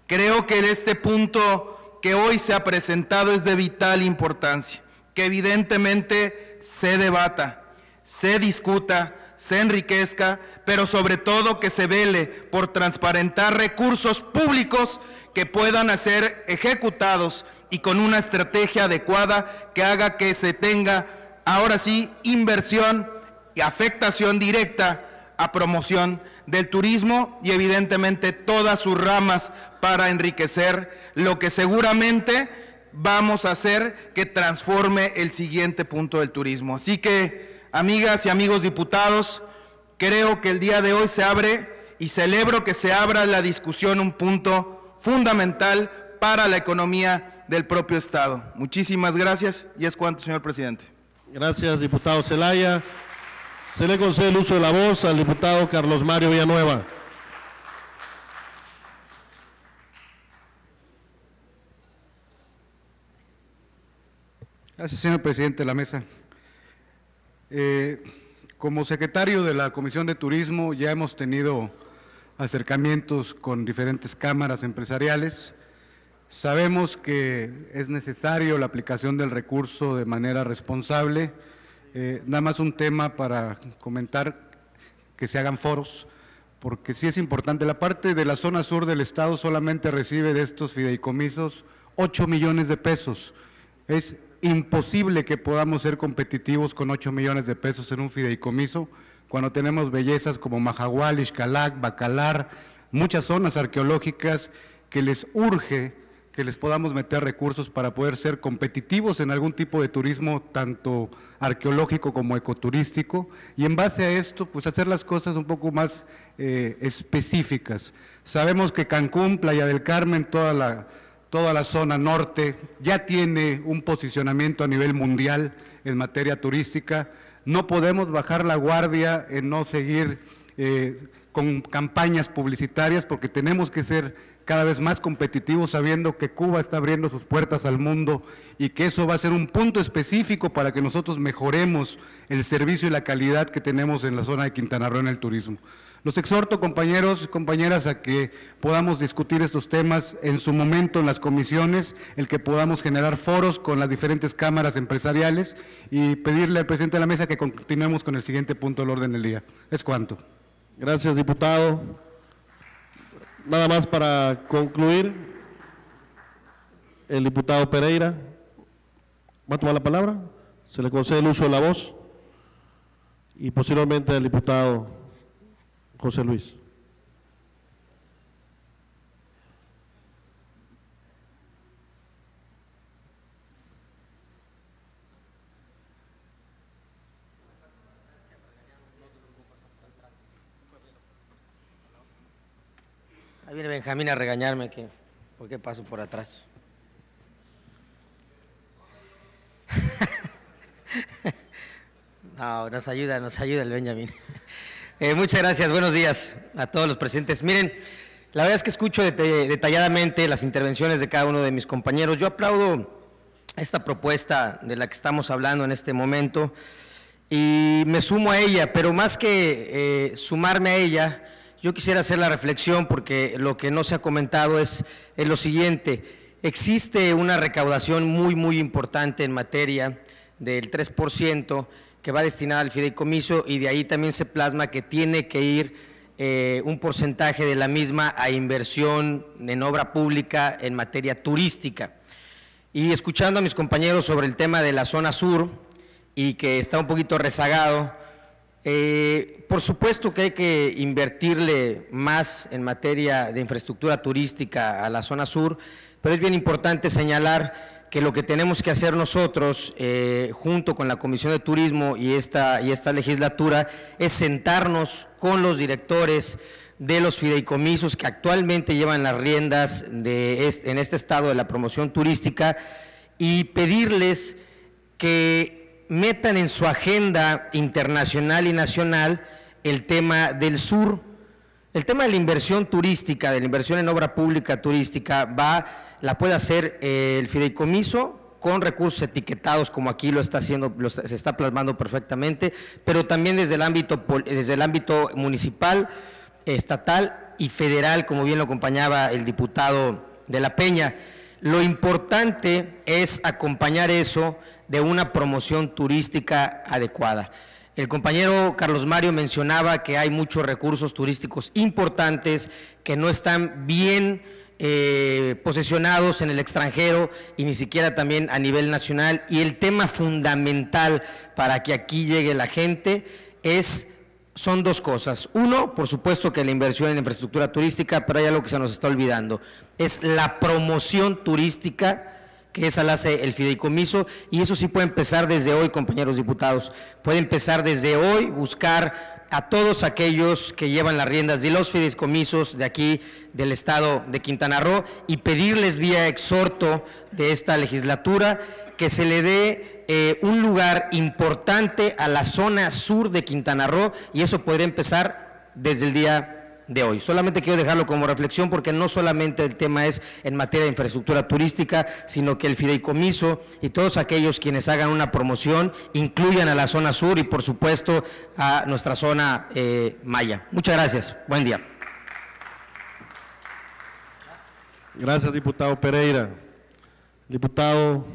creo que este punto que hoy se ha presentado es de vital importancia, que evidentemente se debata, se discuta, se enriquezca, pero sobre todo que se vele por transparentar recursos públicos que puedan ser ejecutados y con una estrategia adecuada que haga que se tenga, ahora sí, inversión y afectación directa a promoción del turismo y evidentemente todas sus ramas para enriquecer lo que seguramente vamos a hacer que transforme el siguiente punto del turismo. Así que, amigas y amigos diputados, creo que el día de hoy se abre y celebro que se abra la discusión un punto fundamental para la economía del propio Estado. Muchísimas gracias y es cuanto, señor presidente. Gracias, diputado Zelaya. Se le concede el uso de la voz al diputado Carlos Mario Villanueva. Gracias, señor presidente de la mesa. Eh, como secretario de la Comisión de Turismo ya hemos tenido acercamientos con diferentes cámaras empresariales. Sabemos que es necesario la aplicación del recurso de manera responsable. Eh, nada más un tema para comentar que se hagan foros, porque sí es importante. La parte de la zona sur del estado solamente recibe de estos fideicomisos 8 millones de pesos. Es imposible que podamos ser competitivos con 8 millones de pesos en un fideicomiso cuando tenemos bellezas como Majahual, Ixcalac, Bacalar, muchas zonas arqueológicas que les urge que les podamos meter recursos para poder ser competitivos en algún tipo de turismo, tanto arqueológico como ecoturístico, y en base a esto, pues hacer las cosas un poco más eh, específicas. Sabemos que Cancún, Playa del Carmen, toda la, toda la zona norte ya tiene un posicionamiento a nivel mundial en materia turística. No podemos bajar la guardia en no seguir eh, con campañas publicitarias porque tenemos que ser cada vez más competitivos sabiendo que Cuba está abriendo sus puertas al mundo y que eso va a ser un punto específico para que nosotros mejoremos el servicio y la calidad que tenemos en la zona de Quintana Roo en el turismo. Los exhorto, compañeros y compañeras, a que podamos discutir estos temas en su momento en las comisiones, el que podamos generar foros con las diferentes cámaras empresariales y pedirle al presidente de la mesa que continuemos con el siguiente punto del orden del día. Es cuanto. Gracias, diputado. Nada más para concluir, el diputado Pereira va a tomar la palabra, se le concede el uso de la voz y posteriormente el diputado José Luis. Ahí viene Benjamín a regañarme que por qué paso por atrás. No, nos ayuda, nos ayuda el Benjamín. Eh, muchas gracias, buenos días a todos los presentes. Miren, la verdad es que escucho detalladamente las intervenciones de cada uno de mis compañeros. Yo aplaudo esta propuesta de la que estamos hablando en este momento y me sumo a ella, pero más que eh, sumarme a ella, yo quisiera hacer la reflexión porque lo que no se ha comentado es, lo siguiente. Existe una recaudación muy, muy importante en materia del 3% que va destinada al fideicomiso y de ahí también se plasma que tiene que ir eh, un porcentaje de la misma a inversión en obra pública en materia turística. Y escuchando a mis compañeros sobre el tema de la zona sur y que está un poquito rezagado, eh, por supuesto que hay que invertirle más en materia de infraestructura turística a la zona sur, pero es bien importante señalar que lo que tenemos que hacer nosotros, eh, junto con la Comisión de Turismo y esta, y esta legislatura, es sentarnos con los directores de los fideicomisos que actualmente llevan las riendas de este- en este estado de la promoción turística y pedirles que metan en su agenda internacional y nacional el tema del sur. El tema de la inversión turística, de la inversión en obra pública turística, va, la puede hacer eh, el fideicomiso con recursos etiquetados, como aquí lo está haciendo, se está plasmando perfectamente, pero también desde el ámbito, pol- desde el ámbito municipal, estatal y federal, como bien lo acompañaba el diputado de La Peña. Lo importante es acompañar eso de una promoción turística adecuada. El compañero Carlos Mario mencionaba que hay muchos recursos turísticos importantes que no están bien eh, posesionados en el extranjero y ni siquiera también a nivel nacional. Y el tema fundamental para que aquí llegue la gente es son dos cosas. Uno, por supuesto que la inversión en infraestructura turística, pero hay algo que se nos está olvidando. Es la promoción turística, que esa la hace el fideicomiso, y eso sí puede empezar desde hoy, compañeros diputados. Puede empezar desde hoy, buscar a todos aquellos que llevan las riendas de los fideicomisos de aquí, del estado de Quintana Roo, y pedirles vía exhorto de esta legislatura que se le dé eh, un lugar importante a la zona sur de Quintana Roo y eso podría empezar desde el día de hoy. Solamente quiero dejarlo como reflexión porque no solamente el tema es en materia de infraestructura turística, sino que el fideicomiso y todos aquellos quienes hagan una promoción incluyan a la zona sur y por supuesto a nuestra zona eh, maya. Muchas gracias. Buen día. Gracias, diputado Pereira. Diputado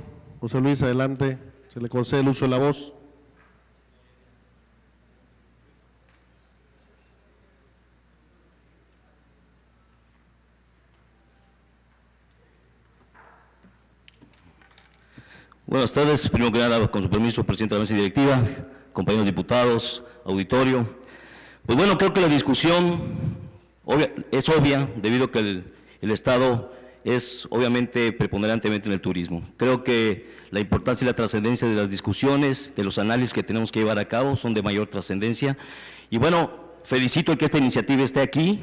José Luis, adelante. Se le concede el uso de la voz. Buenas tardes. Primero que nada, con su permiso, presidente de la mesa directiva, compañeros diputados, auditorio. Pues bueno, creo que la discusión es obvia debido a que el, el Estado es obviamente preponderantemente en el turismo. Creo que la importancia y la trascendencia de las discusiones, de los análisis que tenemos que llevar a cabo son de mayor trascendencia. Y bueno, felicito el que esta iniciativa esté aquí,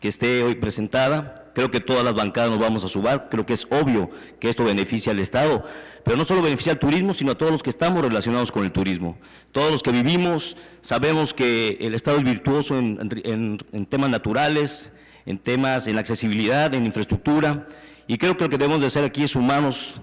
que esté hoy presentada. Creo que todas las bancadas nos vamos a sumar. Creo que es obvio que esto beneficia al Estado, pero no solo beneficia al turismo, sino a todos los que estamos relacionados con el turismo. Todos los que vivimos sabemos que el Estado es virtuoso en, en- en temas naturales, en temas, en accesibilidad, en infraestructura, y creo que lo que debemos de hacer aquí es sumarnos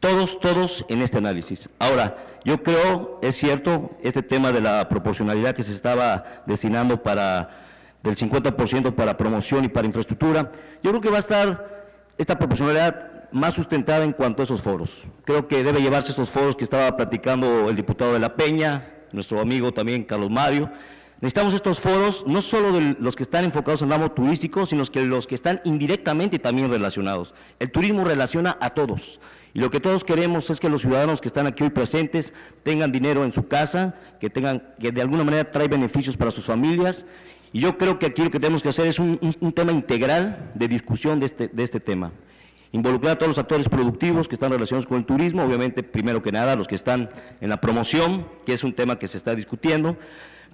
todos, todos en este análisis. Ahora, yo creo, es cierto, este tema de la proporcionalidad que se estaba destinando para, del 50% para promoción y para infraestructura, yo creo que va a estar esta proporcionalidad más sustentada en cuanto a esos foros. Creo que debe llevarse estos foros que estaba platicando el diputado de La Peña, nuestro amigo también Carlos Mario. Necesitamos estos foros, no solo de los que están enfocados en el ramo turístico, sino que los que están indirectamente también relacionados. El turismo relaciona a todos. Y lo que todos queremos es que los ciudadanos que están aquí hoy presentes tengan dinero en su casa, que tengan, que de alguna manera trae beneficios para sus familias. Y yo creo que aquí lo que tenemos que hacer es un, tema integral de discusión de este, de este tema. Involucrar a todos los actores productivos que están relacionados con el turismo, obviamente, primero que nada, los que están en la promoción, que es un tema que se está discutiendo.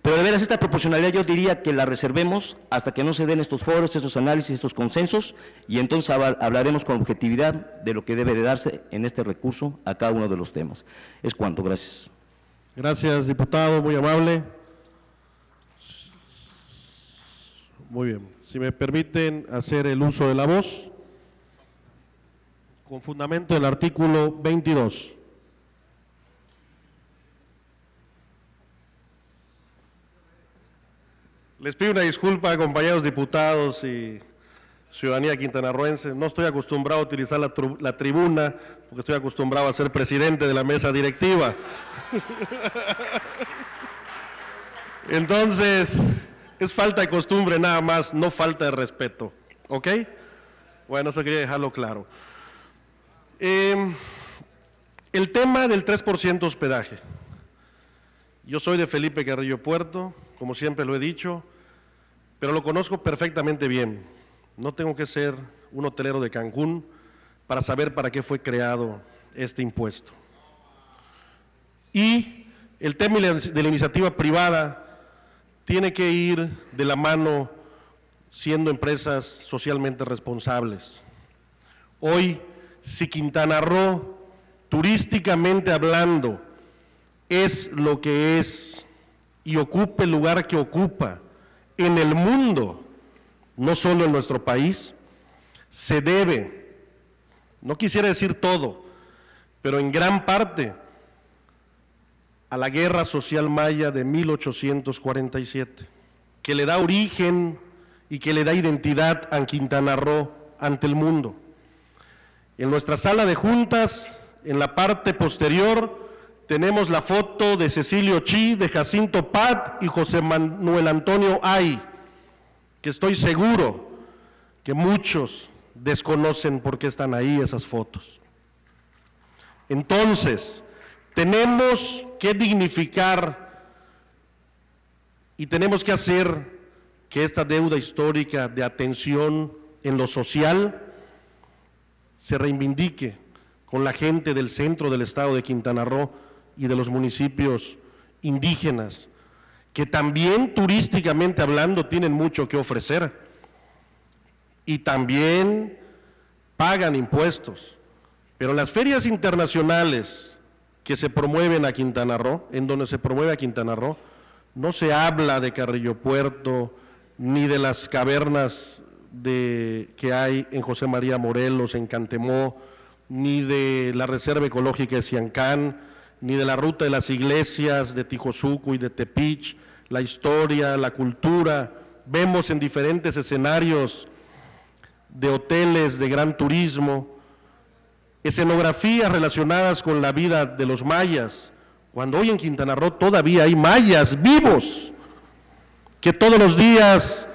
Pero de veras, esta proporcionalidad yo diría que la reservemos hasta que no se den estos foros, estos análisis, estos consensos, y entonces habla- hablaremos con objetividad de lo que debe de darse en este recurso a cada uno de los temas. Es cuanto, gracias. Gracias, diputado, muy amable. Muy bien. Si me permiten hacer el uso de la voz, con fundamento del artículo 22. Les pido una disculpa, compañeros diputados y ciudadanía quintanarroense. No estoy acostumbrado a utilizar la, la tribuna porque estoy acostumbrado a ser presidente de la mesa directiva. Entonces, es falta de costumbre nada más, no falta de respeto. ¿Ok? Bueno, eso quería dejarlo claro. Eh, el tema del 3% hospedaje. Yo soy de Felipe Carrillo Puerto, como siempre lo he dicho, pero lo conozco perfectamente bien. No tengo que ser un hotelero de Cancún para saber para qué fue creado este impuesto. Y el tema de la iniciativa privada tiene que ir de la mano siendo empresas socialmente responsables. Hoy, si Quintana Roo, turísticamente hablando, es lo que es y ocupa el lugar que ocupa en el mundo, no solo en nuestro país, se debe, no quisiera decir todo, pero en gran parte a la guerra social maya de 1847, que le da origen y que le da identidad a Quintana Roo ante el mundo. En nuestra sala de juntas, en la parte posterior, tenemos la foto de Cecilio Chi, de Jacinto Pat y José Manuel Antonio Ay, que estoy seguro que muchos desconocen por qué están ahí esas fotos. Entonces, tenemos que dignificar y tenemos que hacer que esta deuda histórica de atención en lo social se reivindique con la gente del centro del estado de Quintana Roo y de los municipios indígenas, que también turísticamente hablando tienen mucho que ofrecer y también pagan impuestos. Pero las ferias internacionales que se promueven a Quintana Roo, en donde se promueve a Quintana Roo, no se habla de Carrillo Puerto ni de las cavernas que hay en José María Morelos, en Cantemó, ni de la Reserva Ecológica de Ciancán, ni de la ruta de las iglesias de Tijosuco y de Tepich, la historia, la cultura. Vemos en diferentes escenarios de hoteles de gran turismo, escenografías relacionadas con la vida de los mayas, cuando hoy en Quintana Roo todavía hay mayas vivos, que todos los días,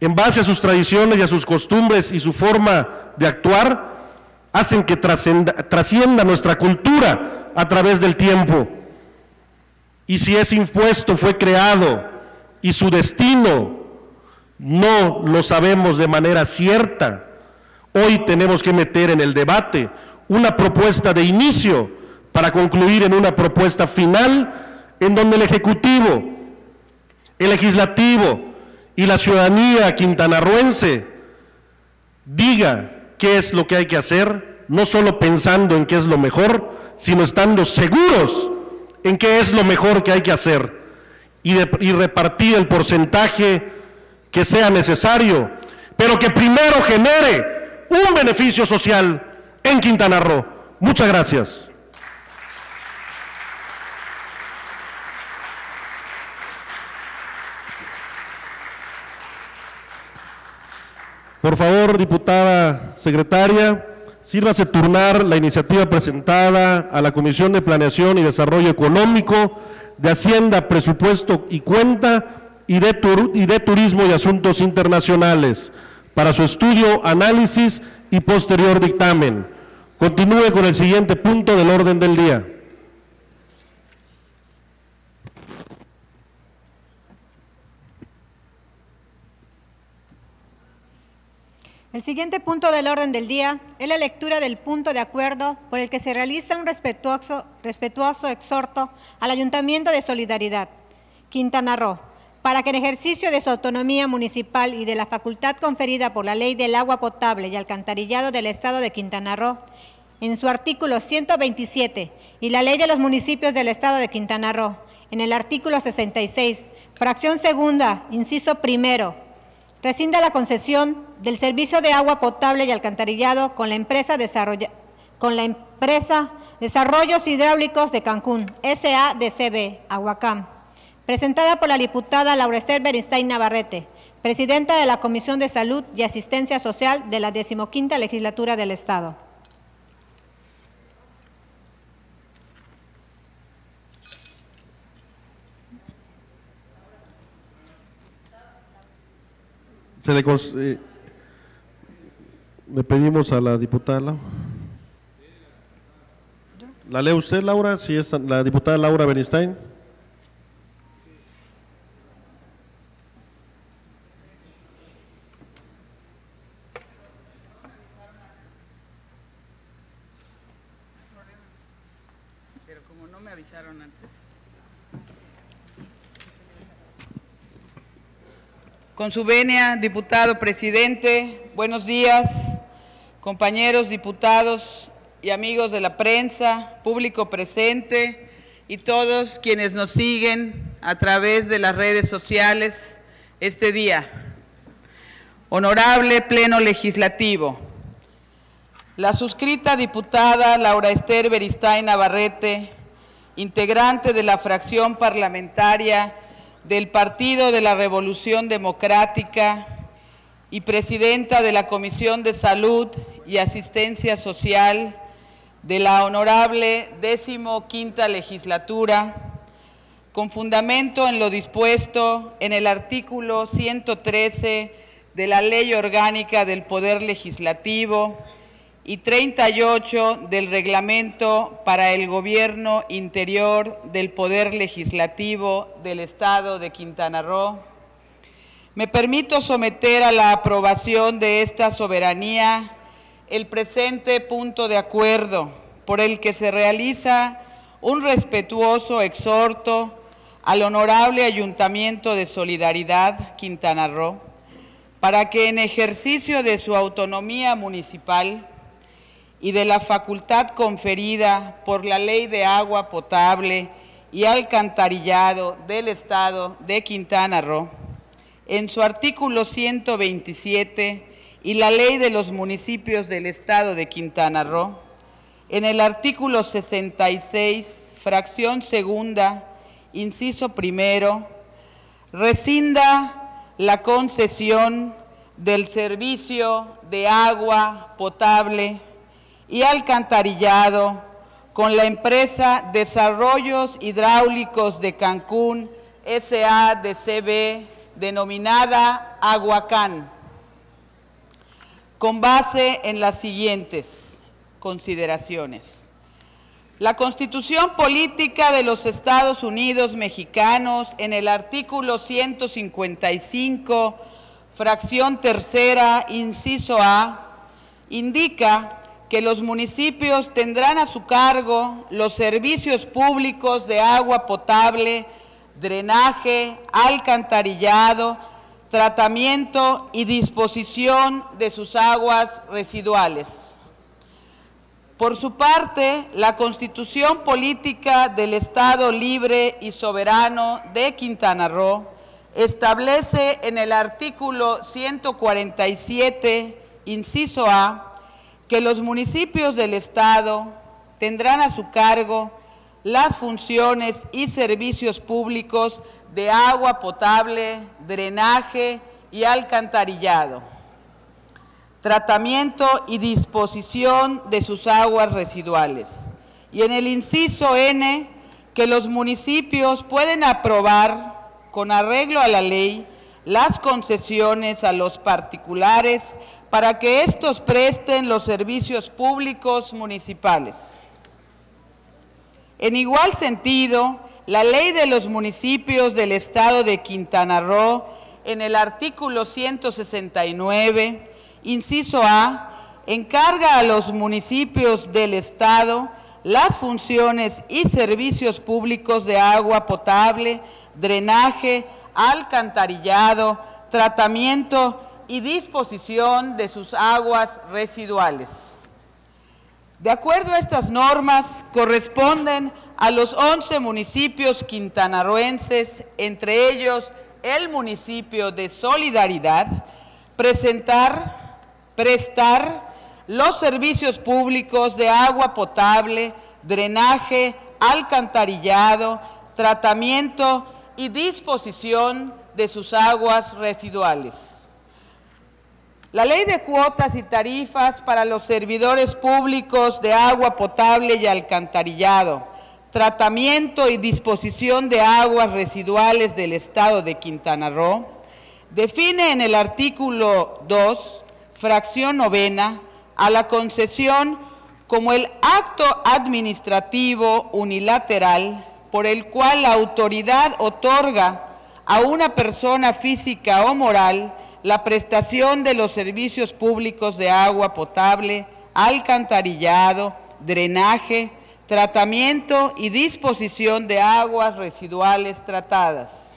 en base a sus tradiciones y a sus costumbres y su forma de actuar, hacen que trascienda nuestra cultura a través del tiempo. Y si ese impuesto fue creado y su destino no lo sabemos de manera cierta, hoy tenemos que meter en el debate una propuesta de inicio para concluir en una propuesta final en donde el Ejecutivo, el Legislativo y la ciudadanía quintanarruense diga qué es lo que hay que hacer, no solo pensando en qué es lo mejor, sino estando seguros en qué es lo mejor que hay que hacer y, repartir el porcentaje que sea necesario, pero que primero genere un beneficio social en Quintana Roo. Muchas gracias. Por favor, diputada secretaria, sírvase turnar la iniciativa presentada a la Comisión de Planeación y Desarrollo Económico, de Hacienda, Presupuesto y Cuenta y de, y de Turismo y Asuntos Internacionales para su estudio, análisis y posterior dictamen. Continúe con el siguiente punto del orden del día. El siguiente punto del orden del día es la lectura del punto de acuerdo por el que se realiza un respetuoso, respetuoso exhorto al Ayuntamiento de Solidaridad, Quintana Roo, para que en ejercicio de su autonomía municipal y de la facultad conferida por la Ley del Agua Potable y Alcantarillado del Estado de Quintana Roo, en su artículo 127 y la Ley de los Municipios del Estado de Quintana Roo, en el artículo 66, fracción segunda, inciso primero, rescinda la concesión del servicio de agua potable y alcantarillado con la empresa, desarrolla- con la empresa Desarrollos Hidráulicos de Cancún, SADCB, Aguacam, presentada por la diputada Laura Esther Beristain Navarrete, presidenta de la Comisión de Salud y Asistencia Social de la decimoquinta Legislatura del Estado. Se le, eh, le pedimos a la diputada. ¿La lee usted, Laura? Sí, es la diputada Laura Beristain. Pero como no me avisaron antes. Con su venia, diputado presidente, buenos días, compañeros diputados y amigos de la prensa, público presente y todos quienes nos siguen a través de las redes sociales este día. Honorable Pleno Legislativo, la suscrita diputada Laura Esther Beristain Navarrete, integrante de la fracción parlamentaria del Partido de la Revolución Democrática y presidenta de la Comisión de Salud y Asistencia Social de la honorable décimo quinta legislatura, con fundamento en lo dispuesto en el artículo 113 de la Ley Orgánica del Poder Legislativo y 38 del Reglamento para el Gobierno Interior del Poder Legislativo del Estado de Quintana Roo, me permito someter a la aprobación de esta soberanía el presente punto de acuerdo por el que se realiza un respetuoso exhorto al Honorable Ayuntamiento de Solidaridad Quintana Roo para que en ejercicio de su autonomía municipal y de la facultad conferida por la Ley de Agua Potable y Alcantarillado del Estado de Quintana Roo, en su artículo 127 y la Ley de los Municipios del Estado de Quintana Roo, en el artículo 66, fracción segunda, inciso primero, rescinda la concesión del servicio de agua potable y alcantarillado con la empresa Desarrollos Hidráulicos de Cancún, SADCB, denominada Aguacán, con base en las siguientes consideraciones. La Constitución Política de los Estados Unidos Mexicanos, en el artículo 155, fracción tercera, inciso A, indica que los municipios tendrán a su cargo los servicios públicos de agua potable, drenaje, alcantarillado, tratamiento y disposición de sus aguas residuales. Por su parte, la Constitución Política del Estado Libre y Soberano de Quintana Roo establece en el artículo 147, inciso A, que los municipios del Estado tendrán a su cargo las funciones y servicios públicos de agua potable, drenaje y alcantarillado, tratamiento y disposición de sus aguas residuales. Y en el inciso N, que los municipios pueden aprobar, con arreglo a la ley, las concesiones a los particulares para que éstos presten los servicios públicos municipales. En igual sentido, la ley de los municipios del Estado de Quintana Roo, en el artículo 169, inciso A, encarga a los municipios del Estado las funciones y servicios públicos de agua potable, drenaje, alcantarillado, tratamiento y disposición de sus aguas residuales. De acuerdo a estas normas, corresponden a los 11 municipios quintanarroenses, entre ellos el municipio de Solidaridad, presentar, prestar los servicios públicos de agua potable, drenaje, alcantarillado, tratamiento y disposición de sus aguas residuales. La ley de cuotas y tarifas para los servidores públicos de agua potable y alcantarillado, tratamiento y disposición de aguas residuales del Estado de Quintana Roo, define en el artículo 2, fracción novena, a la concesión como el acto administrativo unilateral por el cual la autoridad otorga a una persona física o moral la prestación de los servicios públicos de agua potable, alcantarillado, drenaje, tratamiento y disposición de aguas residuales tratadas.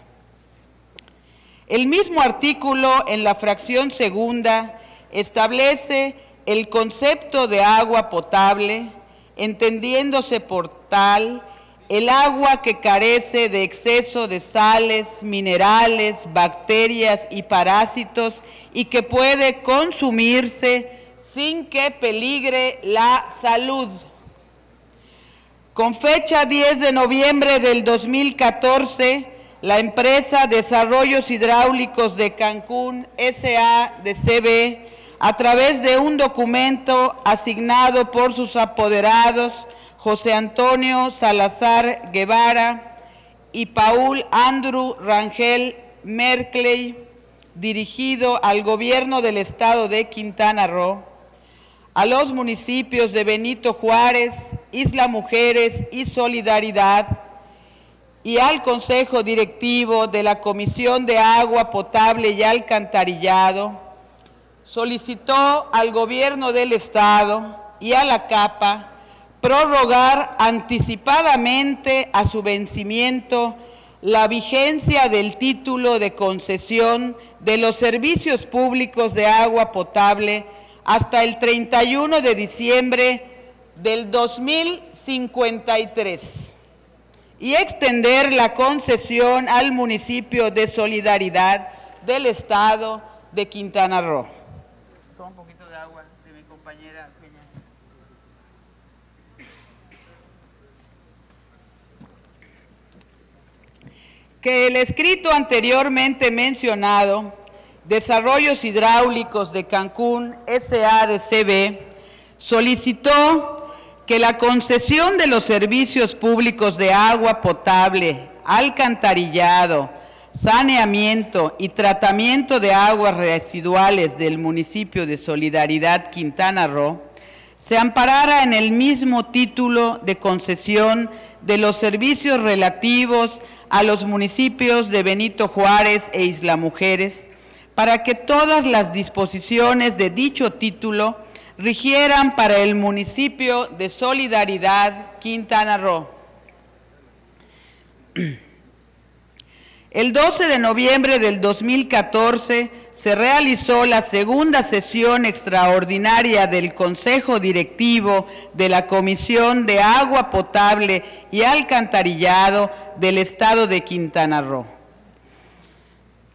El mismo artículo en la fracción segunda establece el concepto de agua potable, entendiéndose por tal el agua que carece de exceso de sales, minerales, bacterias y parásitos y que puede consumirse sin que peligre la salud. Con fecha 10 de noviembre del 2014, la empresa Desarrollos Hidráulicos de Cancún, SADCB, a través de un documento asignado por sus apoderados, José Antonio Salazar Guevara y Paul Andrew Rangel Merkley, dirigido al gobierno del estado de Quintana Roo, a los municipios de Benito Juárez, Isla Mujeres y Solidaridad, y al Consejo Directivo de la Comisión de Agua Potable y Alcantarillado, solicitó al gobierno del estado y a la CAPA prorrogar anticipadamente a su vencimiento la vigencia del título de concesión de los servicios públicos de agua potable hasta el 31 de diciembre del 2053 y extender la concesión al municipio de Solidaridad del Estado de Quintana Roo. Toma un poquito de agua de mi compañera Peña. Que el escrito anteriormente mencionado, Desarrollos Hidráulicos de Cancún, SADCB, solicitó que la concesión de los servicios públicos de agua potable, alcantarillado, saneamiento y tratamiento de aguas residuales del municipio de Solidaridad Quintana Roo se amparara en el mismo título de concesión de los servicios relativos a los municipios de Benito Juárez e Isla Mujeres, para que todas las disposiciones de dicho título rigieran para el municipio de Solidaridad Quintana Roo. El 12 de noviembre del 2014 se realizó la segunda sesión extraordinaria del Consejo Directivo de la Comisión de Agua Potable y Alcantarillado del Estado de Quintana Roo.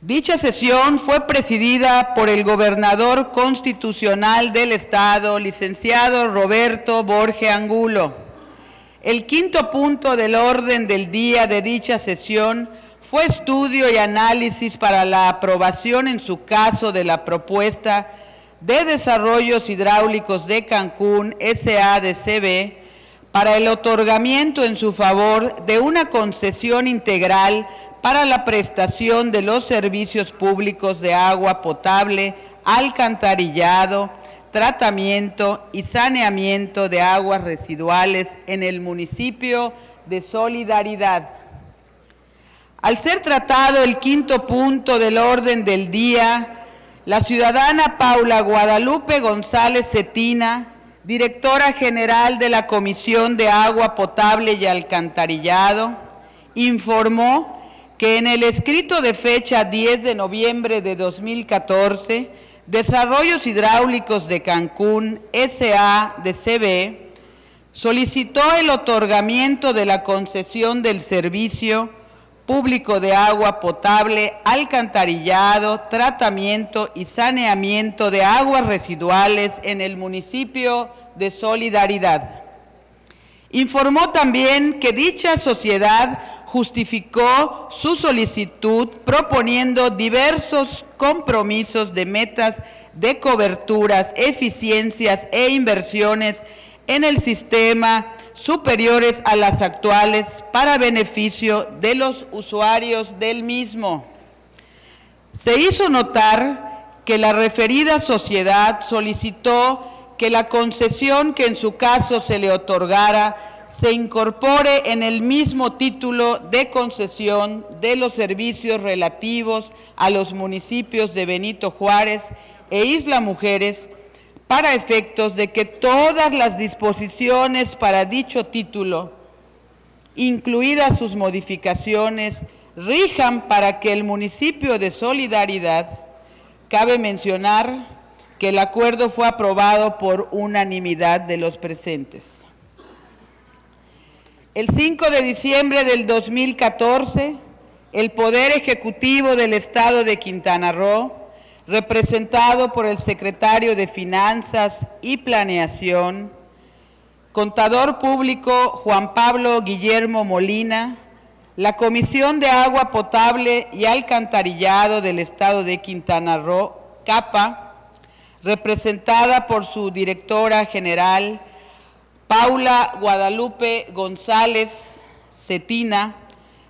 Dicha sesión fue presidida por el gobernador constitucional del Estado, licenciado Roberto Borge Angulo. El quinto punto del orden del día de dicha sesión fue estudio y análisis para la aprobación en su caso de la propuesta de desarrollos hidráulicos de Cancún SADCB para el otorgamiento en su favor de una concesión integral para la prestación de los servicios públicos de agua potable, alcantarillado, tratamiento y saneamiento de aguas residuales en el municipio de Solidaridad. Al ser tratado el quinto punto del orden del día, la ciudadana Paula Guadalupe González Cetina, directora general de la Comisión de Agua Potable y Alcantarillado, informó que en el escrito de fecha 10 de noviembre de 2014, Desarrollos Hidráulicos de Cancún, SA de CB, solicitó el otorgamiento de la concesión del servicio público de agua potable, alcantarillado, tratamiento y saneamiento de aguas residuales en el municipio de Solidaridad. Informó también que dicha sociedad justificó su solicitud proponiendo diversos compromisos de metas de coberturas, eficiencias e inversiones en el sistema superiores a las actuales para beneficio de los usuarios del mismo. Se hizo notar que la referida sociedad solicitó que la concesión que en su caso se le otorgara se incorpore en el mismo título de concesión de los servicios relativos a los municipios de Benito Juárez e Isla Mujeres para efectos de que todas las disposiciones para dicho título, incluidas sus modificaciones, rijan para que el municipio de Solidaridad, cabe mencionar que el acuerdo fue aprobado por unanimidad de los presentes. El 5 de diciembre del 2014, el Poder Ejecutivo del Estado de Quintana Roo representado por el secretario de Finanzas y Planeación, contador público Juan Pablo Guillermo Molina, la Comisión de Agua Potable y Alcantarillado del Estado de Quintana Roo, CAPA, representada por su directora general, Paula Guadalupe González Cetina,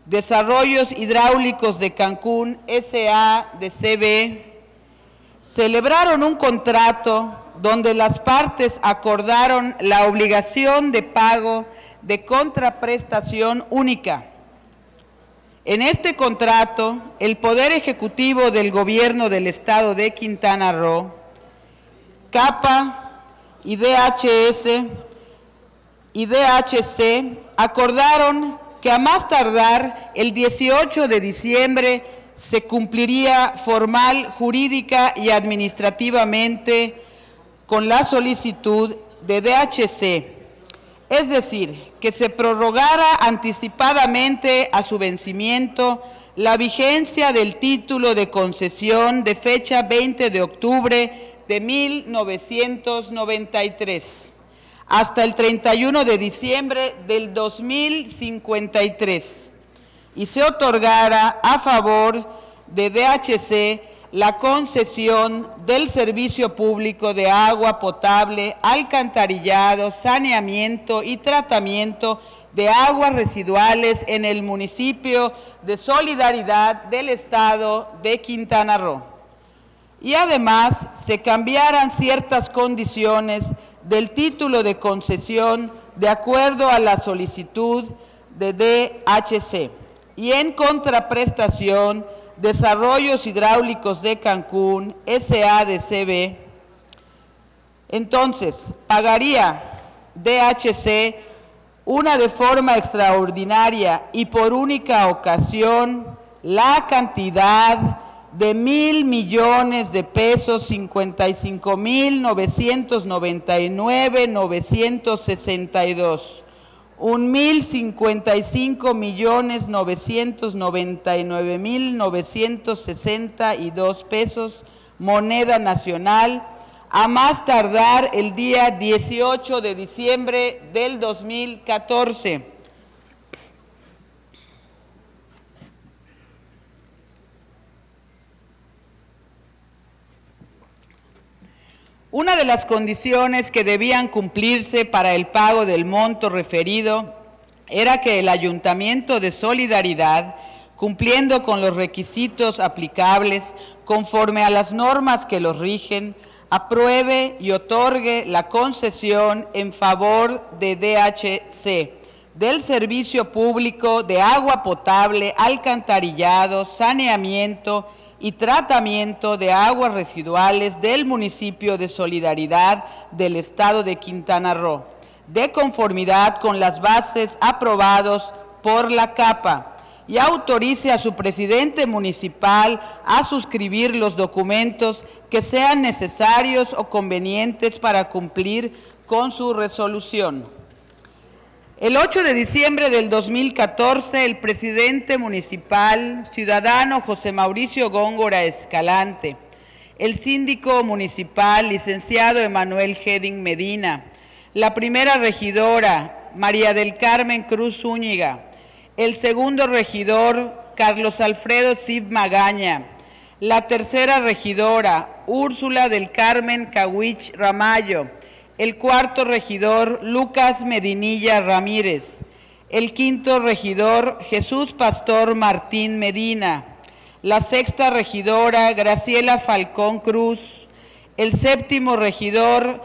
Desarrollos Hidráulicos de Cancún, SADCB, celebraron un contrato donde las partes acordaron la obligación de pago de contraprestación única. En este contrato, el Poder Ejecutivo del Gobierno del Estado de Quintana Roo, CAPA y DHS y DHC acordaron que a más tardar el 18 de diciembre se cumpliría formal, jurídica y administrativamente con la solicitud de DHC, es decir, que se prorrogara anticipadamente a su vencimiento la vigencia del título de concesión de fecha 20 de octubre de 1993 hasta el 31 de diciembre del 2053 y se otorgara a favor de DHC la concesión del servicio público de agua potable, alcantarillado, saneamiento y tratamiento de aguas residuales en el municipio de Solidaridad del Estado de Quintana Roo. Y además se cambiaran ciertas condiciones del título de concesión de acuerdo a la solicitud de DHC y en contraprestación Desarrollos Hidráulicos de Cancún, SADCB, entonces pagaría DHC una de forma extraordinaria y por única ocasión la cantidad de mil millones de pesos, 55 mil 999, 962 un mil cincuenta y cinco millones novecientos noventa y nueve mil novecientos sesenta y dos pesos moneda nacional a más tardar el día 18 de diciembre del 2014. Una de las condiciones que debían cumplirse para el pago del monto referido era que el Ayuntamiento de Solidaridad, cumpliendo con los requisitos aplicables conforme a las normas que los rigen, apruebe y otorgue la concesión en favor de DHC del servicio público de agua potable, alcantarillado, saneamiento y tratamiento de aguas residuales del municipio de Solidaridad del Estado de Quintana Roo, de conformidad con las bases aprobados por la CAPA y autorice a su presidente municipal a suscribir los documentos que sean necesarios o convenientes para cumplir con su resolución. El 8 de diciembre del 2014, el presidente municipal, ciudadano José Mauricio Góngora Escalante, el síndico municipal, licenciado Emanuel Heding Medina, la primera regidora, María del Carmen Cruz Zúñiga, el segundo regidor, Carlos Alfredo Sib Magaña, la tercera regidora, Úrsula del Carmen Cahuich Ramayo, el cuarto regidor, Lucas Medinilla Ramírez, el quinto regidor, Jesús Pastor Martín Medina, la sexta regidora, Graciela Falcón Cruz, el séptimo regidor,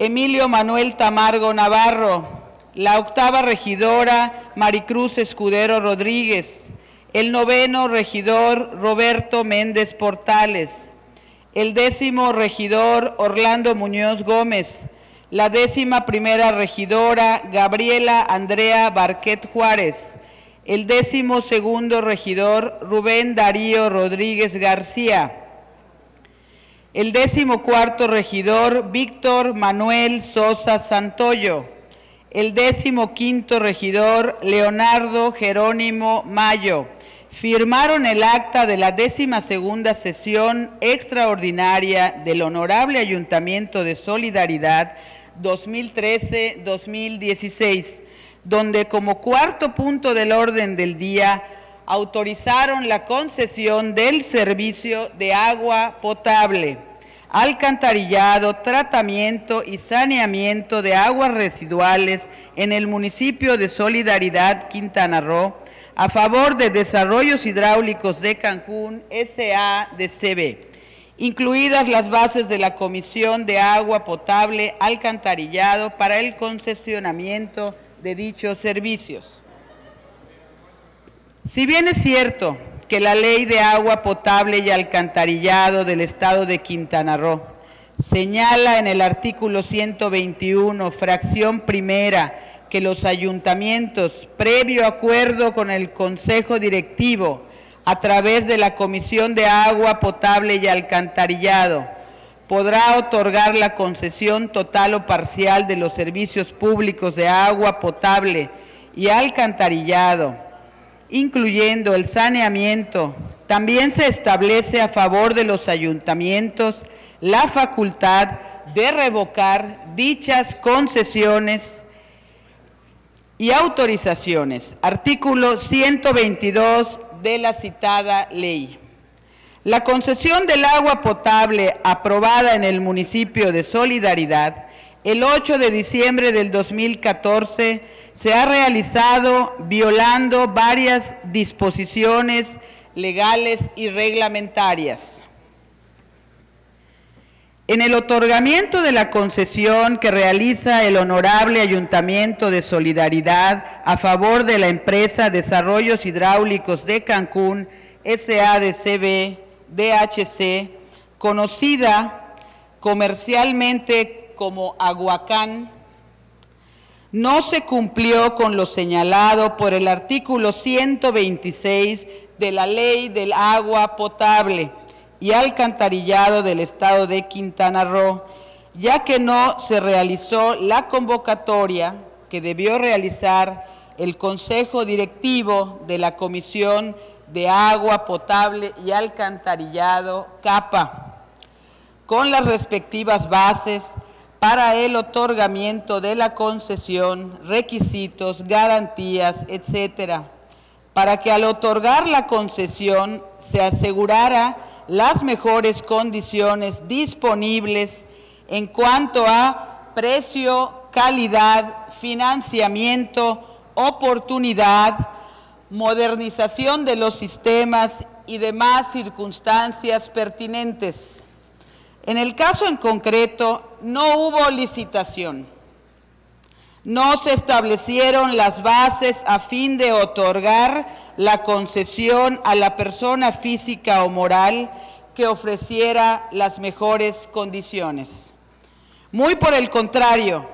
Emilio Manuel Tamargo Navarro, la octava regidora, Maricruz Escudero Rodríguez, el noveno regidor, Roberto Méndez Portales, el décimo regidor, Orlando Muñoz Gómez, la décima primera regidora Gabriela Andrea Barquet Juárez, el décimo segundo regidor Rubén Darío Rodríguez García, el décimo cuarto regidor Víctor Manuel Sosa Santoyo, el décimo quinto regidor Leonardo Jerónimo Mayo, firmaron el acta de la décima segunda sesión extraordinaria del Honorable Ayuntamiento de Solidaridad 2013-2016, donde como cuarto punto del orden del día autorizaron la concesión del servicio de agua potable, alcantarillado, tratamiento y saneamiento de aguas residuales en el municipio de Solidaridad, Quintana Roo, a favor de Desarrollos Hidráulicos de Cancún, SADCB incluidas las bases de la Comisión de Agua Potable Alcantarillado para el concesionamiento de dichos servicios. Si bien es cierto que la Ley de Agua Potable y Alcantarillado del Estado de Quintana Roo señala en el artículo 121, fracción primera, que los ayuntamientos, previo acuerdo con el Consejo Directivo, a través de la Comisión de Agua Potable y Alcantarillado, podrá otorgar la concesión total o parcial de los servicios públicos de agua potable y alcantarillado, incluyendo el saneamiento. También se establece a favor de los ayuntamientos la facultad de revocar dichas concesiones y autorizaciones. Artículo 122 de la citada ley. La concesión del agua potable aprobada en el municipio de Solidaridad el 8 de diciembre del 2014 se ha realizado violando varias disposiciones legales y reglamentarias. En el otorgamiento de la concesión que realiza el Honorable Ayuntamiento de Solidaridad a favor de la empresa Desarrollos Hidráulicos de Cancún, SADCB, DHC, conocida comercialmente como Aguacán, no se cumplió con lo señalado por el artículo 126 de la Ley del Agua Potable y alcantarillado del estado de Quintana Roo, ya que no se realizó la convocatoria que debió realizar el Consejo Directivo de la Comisión de Agua Potable y Alcantarillado, CAPA, con las respectivas bases para el otorgamiento de la concesión, requisitos, garantías, etcétera, para que al otorgar la concesión se asegurara las mejores condiciones disponibles en cuanto a precio, calidad, financiamiento, oportunidad, modernización de los sistemas y demás circunstancias pertinentes. En el caso en concreto, no hubo licitación. No se establecieron las bases a fin de otorgar la concesión a la persona física o moral que ofreciera las mejores condiciones. Muy por el contrario,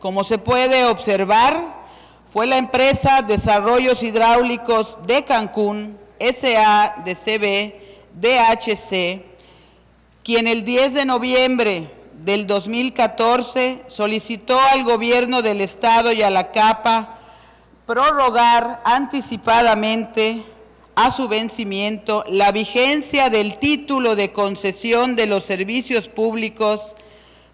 como se puede observar, fue la empresa Desarrollos Hidráulicos de Cancún, SADCB, DHC, quien el 10 de noviembre del 2014 solicitó al gobierno del Estado y a la CAPA prorrogar anticipadamente a su vencimiento la vigencia del título de concesión de los servicios públicos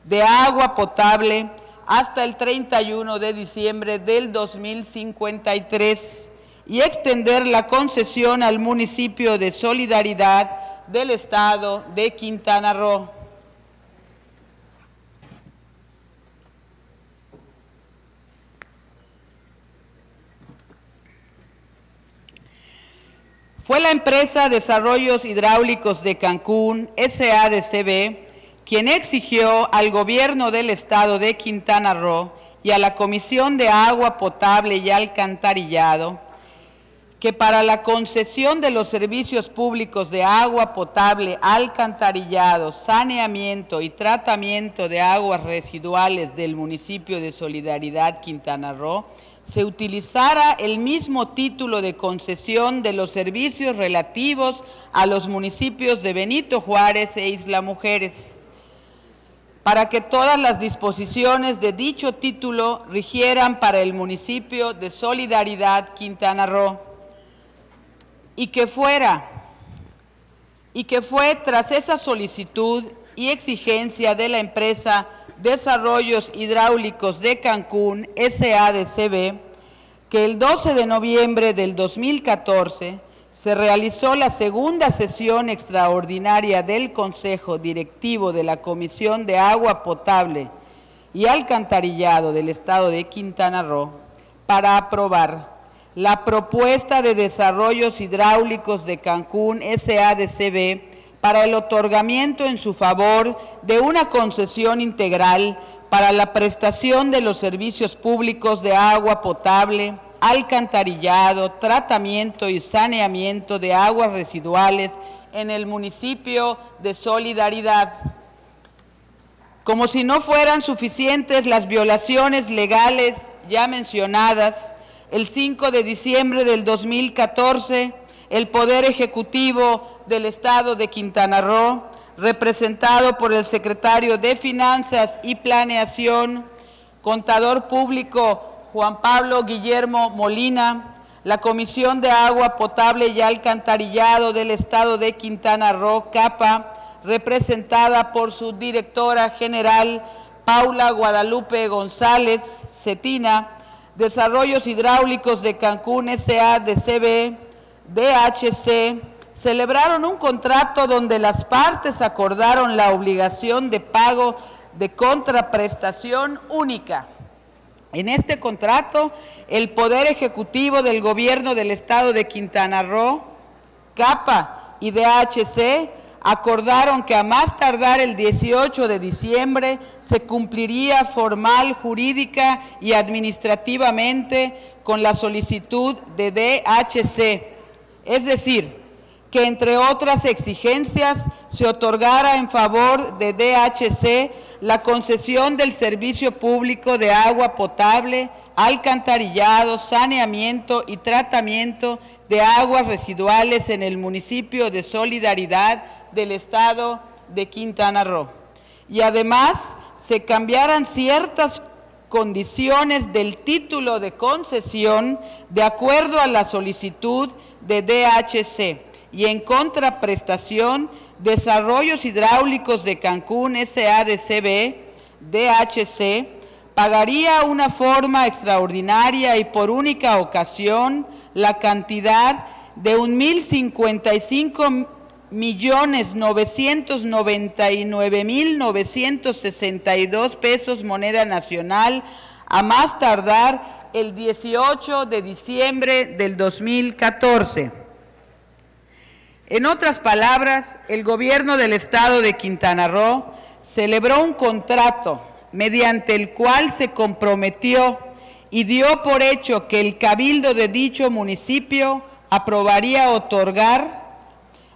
de agua potable hasta el 31 de diciembre del 2053 y extender la concesión al municipio de Solidaridad del Estado de Quintana Roo. Fue la empresa Desarrollos Hidráulicos de Cancún, SADCB, quien exigió al gobierno del estado de Quintana Roo y a la Comisión de Agua Potable y Alcantarillado que para la concesión de los servicios públicos de agua potable, alcantarillado, saneamiento y tratamiento de aguas residuales del municipio de Solidaridad Quintana Roo, se utilizara el mismo título de concesión de los servicios relativos a los municipios de Benito Juárez e Isla Mujeres, para que todas las disposiciones de dicho título rigieran para el municipio de Solidaridad Quintana Roo y que fuera y que fue tras esa solicitud y exigencia de la empresa Desarrollos Hidráulicos de Cancún, SADCB, que el 12 de noviembre del 2014 se realizó la segunda sesión extraordinaria del Consejo Directivo de la Comisión de Agua Potable y Alcantarillado del Estado de Quintana Roo para aprobar la propuesta de desarrollos hidráulicos de Cancún SADCB para el otorgamiento en su favor de una concesión integral para la prestación de los servicios públicos de agua potable, alcantarillado, tratamiento y saneamiento de aguas residuales en el municipio de Solidaridad. Como si no fueran suficientes las violaciones legales ya mencionadas, el 5 de diciembre del 2014, el Poder Ejecutivo del Estado de Quintana Roo, representado por el secretario de Finanzas y Planeación, contador público Juan Pablo Guillermo Molina, la Comisión de Agua Potable y Alcantarillado del Estado de Quintana Roo, CAPA, representada por su directora general Paula Guadalupe González Cetina, Desarrollos Hidráulicos de Cancún S.A. de CB, DHC, celebraron un contrato donde las partes acordaron la obligación de pago de contraprestación única. En este contrato, el Poder Ejecutivo del Gobierno del Estado de Quintana Roo, CAPA y DHC acordaron que a más tardar el 18 de diciembre se cumpliría formal, jurídica y administrativamente con la solicitud de DHC, es decir, que entre otras exigencias se otorgara en favor de DHC la concesión del servicio público de agua potable, alcantarillado, saneamiento y tratamiento de aguas residuales en el municipio de Solidaridad del Estado de Quintana Roo. Y además se cambiaran ciertas condiciones del título de concesión de acuerdo a la solicitud de DHC y en contraprestación Desarrollos Hidráulicos de Cancún SADCB, DHC, pagaría una forma extraordinaria y por única ocasión la cantidad de 1.055 millones novecientos noventa y nueve mil novecientos sesenta y dos pesos moneda nacional a más tardar el 18 de diciembre del 2014. En otras palabras, el gobierno del estado de Quintana Roo celebró un contrato mediante el cual se comprometió y dio por hecho que el cabildo de dicho municipio aprobaría otorgar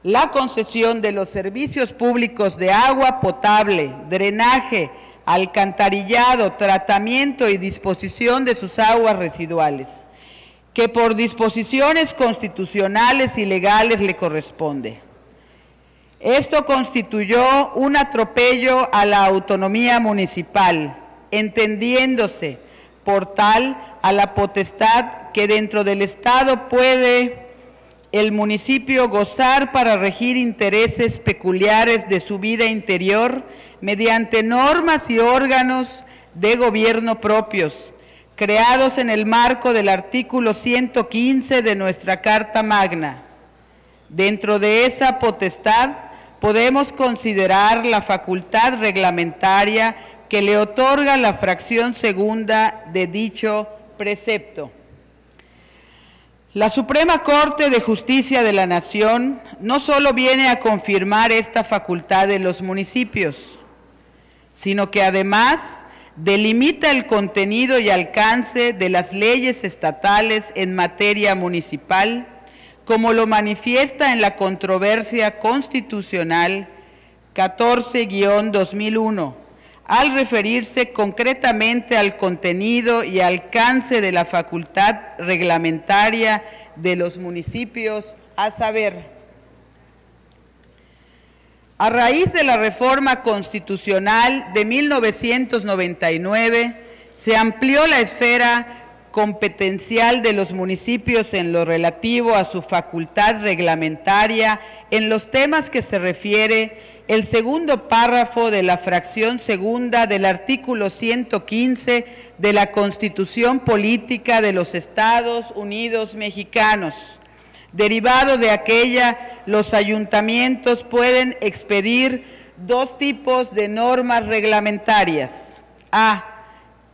la concesión de los servicios públicos de agua potable, drenaje, alcantarillado, tratamiento y disposición de sus aguas residuales, que por disposiciones constitucionales y legales le corresponde. Esto constituyó un atropello a la autonomía municipal, entendiéndose por tal a la potestad que dentro del Estado puede el municipio gozar para regir intereses peculiares de su vida interior mediante normas y órganos de gobierno propios, creados en el marco del artículo 115 de nuestra Carta Magna. Dentro de esa potestad podemos considerar la facultad reglamentaria que le otorga la fracción segunda de dicho precepto. La Suprema Corte de Justicia de la Nación no solo viene a confirmar esta facultad de los municipios, sino que además delimita el contenido y alcance de las leyes estatales en materia municipal, como lo manifiesta en la controversia constitucional 14-2001, al referirse concretamente al contenido y alcance de la facultad reglamentaria de los municipios, a saber, a raíz de la reforma constitucional de 1999, se amplió la esfera competencial de los municipios en lo relativo a su facultad reglamentaria en los temas que se refiere el segundo párrafo de la fracción segunda del artículo 115 de la Constitución Política de los Estados Unidos Mexicanos. Derivado de aquella, los ayuntamientos pueden expedir dos tipos de normas reglamentarias. A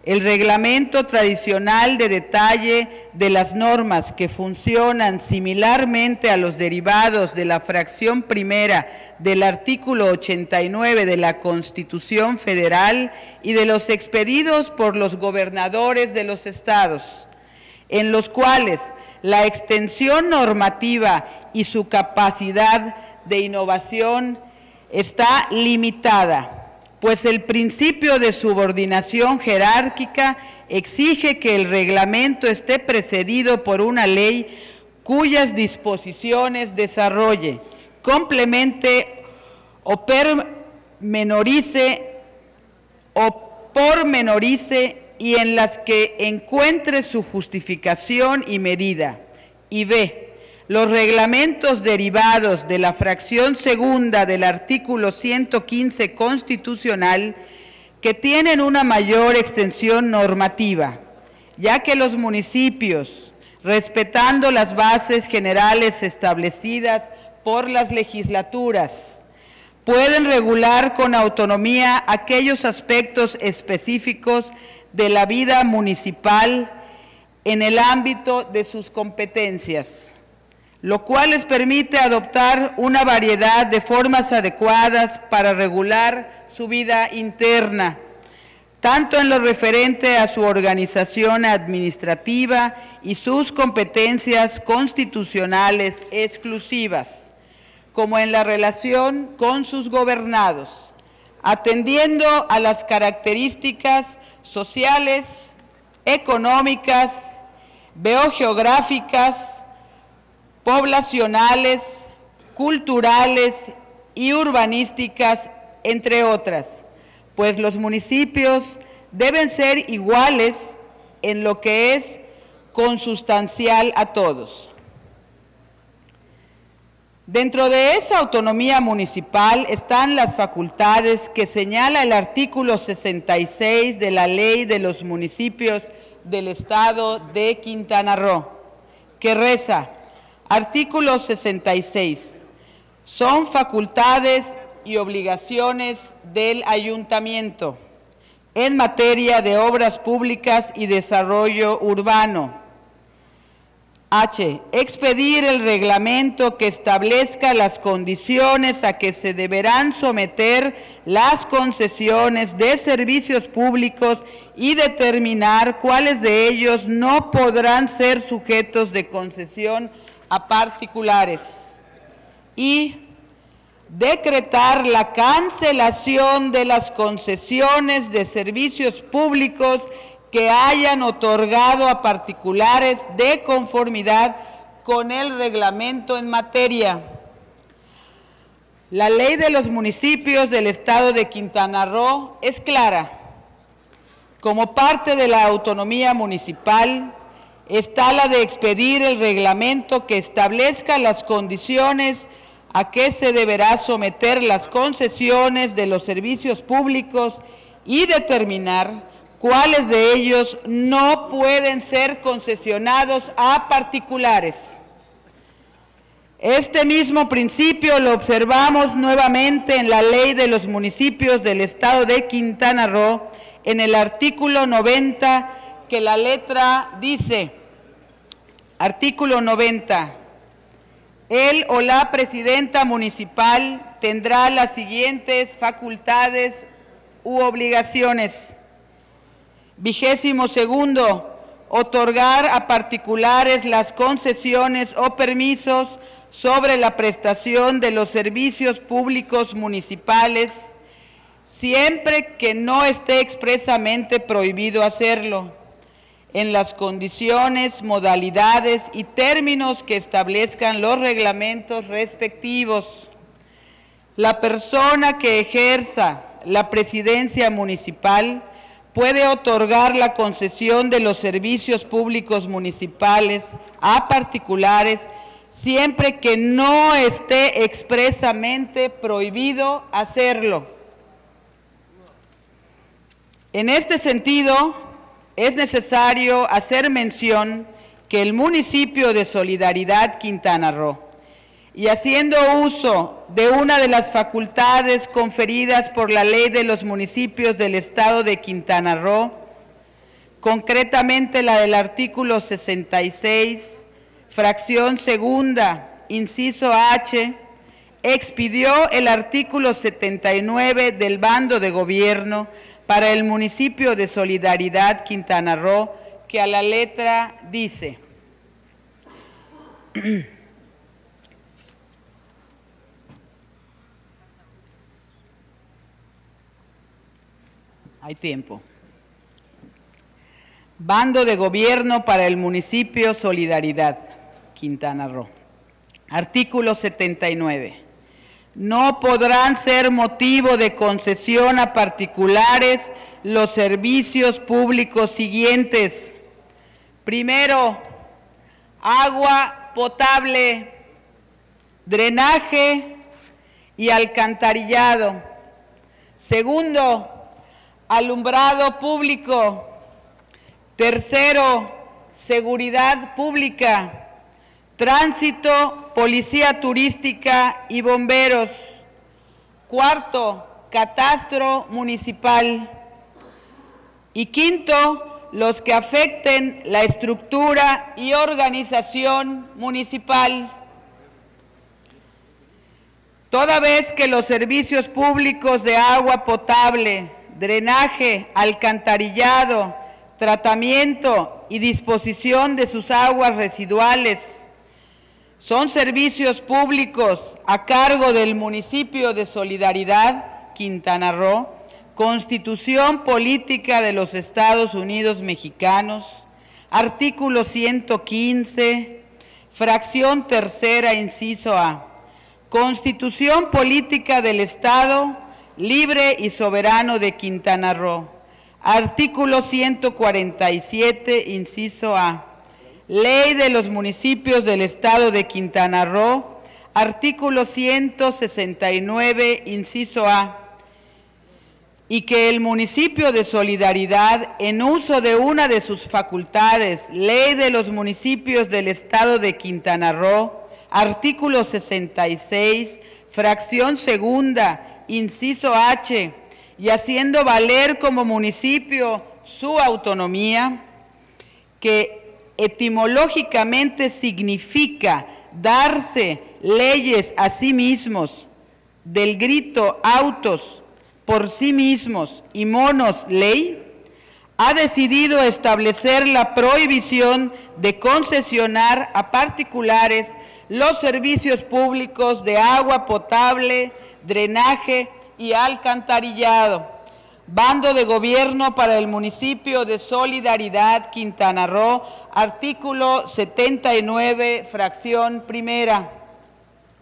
el reglamento tradicional de detalle de las normas que funcionan similarmente a los derivados de la fracción primera del artículo 89 de la Constitución Federal y de los expedidos por los gobernadores de los estados, en los cuales la extensión normativa y su capacidad de innovación está limitada pues el principio de subordinación jerárquica exige que el reglamento esté precedido por una ley cuyas disposiciones desarrolle, complemente o permenorice o pormenorice y en las que encuentre su justificación y medida. Y B los reglamentos derivados de la fracción segunda del artículo 115 constitucional que tienen una mayor extensión normativa, ya que los municipios, respetando las bases generales establecidas por las legislaturas, pueden regular con autonomía aquellos aspectos específicos de la vida municipal en el ámbito de sus competencias lo cual les permite adoptar una variedad de formas adecuadas para regular su vida interna, tanto en lo referente a su organización administrativa y sus competencias constitucionales exclusivas, como en la relación con sus gobernados, atendiendo a las características sociales, económicas, biogeográficas, poblacionales, culturales y urbanísticas, entre otras, pues los municipios deben ser iguales en lo que es consustancial a todos. Dentro de esa autonomía municipal están las facultades que señala el artículo 66 de la Ley de los Municipios del Estado de Quintana Roo, que reza, Artículo 66. Son facultades y obligaciones del ayuntamiento en materia de obras públicas y desarrollo urbano. H. Expedir el reglamento que establezca las condiciones a que se deberán someter las concesiones de servicios públicos y determinar cuáles de ellos no podrán ser sujetos de concesión a particulares y decretar la cancelación de las concesiones de servicios públicos que hayan otorgado a particulares de conformidad con el reglamento en materia. La ley de los municipios del estado de Quintana Roo es clara. Como parte de la autonomía municipal, está la de expedir el reglamento que establezca las condiciones a que se deberá someter las concesiones de los servicios públicos y determinar cuáles de ellos no pueden ser concesionados a particulares. Este mismo principio lo observamos nuevamente en la ley de los municipios del estado de Quintana Roo, en el artículo 90, que la letra dice, artículo 90, él o la presidenta municipal tendrá las siguientes facultades u obligaciones. Vigésimo segundo, otorgar a particulares las concesiones o permisos sobre la prestación de los servicios públicos municipales, siempre que no esté expresamente prohibido hacerlo, en las condiciones, modalidades y términos que establezcan los reglamentos respectivos. La persona que ejerza la presidencia municipal puede otorgar la concesión de los servicios públicos municipales a particulares siempre que no esté expresamente prohibido hacerlo. En este sentido, es necesario hacer mención que el municipio de Solidaridad Quintana Roo, y haciendo uso de una de las facultades conferidas por la ley de los municipios del estado de Quintana Roo, concretamente la del artículo 66, fracción segunda, inciso H, expidió el artículo 79 del bando de gobierno para el municipio de Solidaridad Quintana Roo, que a la letra dice, hay tiempo. Bando de gobierno para el municipio Solidaridad. Quintana Roo. Artículo 79. No podrán ser motivo de concesión a particulares los servicios públicos siguientes. Primero, agua potable, drenaje y alcantarillado. Segundo, alumbrado público. Tercero, seguridad pública. Tránsito, policía turística y bomberos. Cuarto, catastro municipal. Y quinto, los que afecten la estructura y organización municipal. Toda vez que los servicios públicos de agua potable, drenaje, alcantarillado, tratamiento y disposición de sus aguas residuales, son servicios públicos a cargo del municipio de Solidaridad, Quintana Roo, Constitución Política de los Estados Unidos Mexicanos, artículo 115, fracción tercera, inciso A. Constitución Política del Estado Libre y Soberano de Quintana Roo, artículo 147, inciso A. Ley de los Municipios del Estado de Quintana Roo, artículo 169, inciso A, y que el municipio de Solidaridad, en uso de una de sus facultades, Ley de los Municipios del Estado de Quintana Roo, artículo 66, fracción segunda, inciso H, y haciendo valer como municipio su autonomía, que etimológicamente significa darse leyes a sí mismos, del grito autos por sí mismos y monos ley, ha decidido establecer la prohibición de concesionar a particulares los servicios públicos de agua potable, drenaje y alcantarillado Bando de Gobierno para el municipio de Solidaridad, Quintana Roo, artículo 79, fracción primera.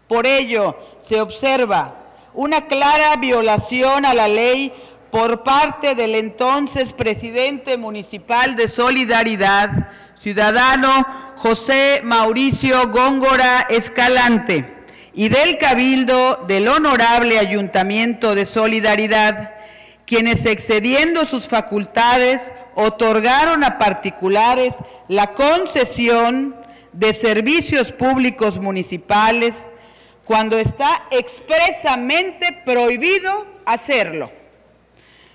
Por ello, se observa una clara violación a la ley por parte del entonces presidente municipal de Solidaridad, ciudadano José Mauricio Góngora Escalante y del Cabildo del Honorable Ayuntamiento de Solidaridad, quienes excediendo sus facultades otorgaron a particulares la concesión de servicios públicos municipales cuando está expresamente prohibido hacerlo,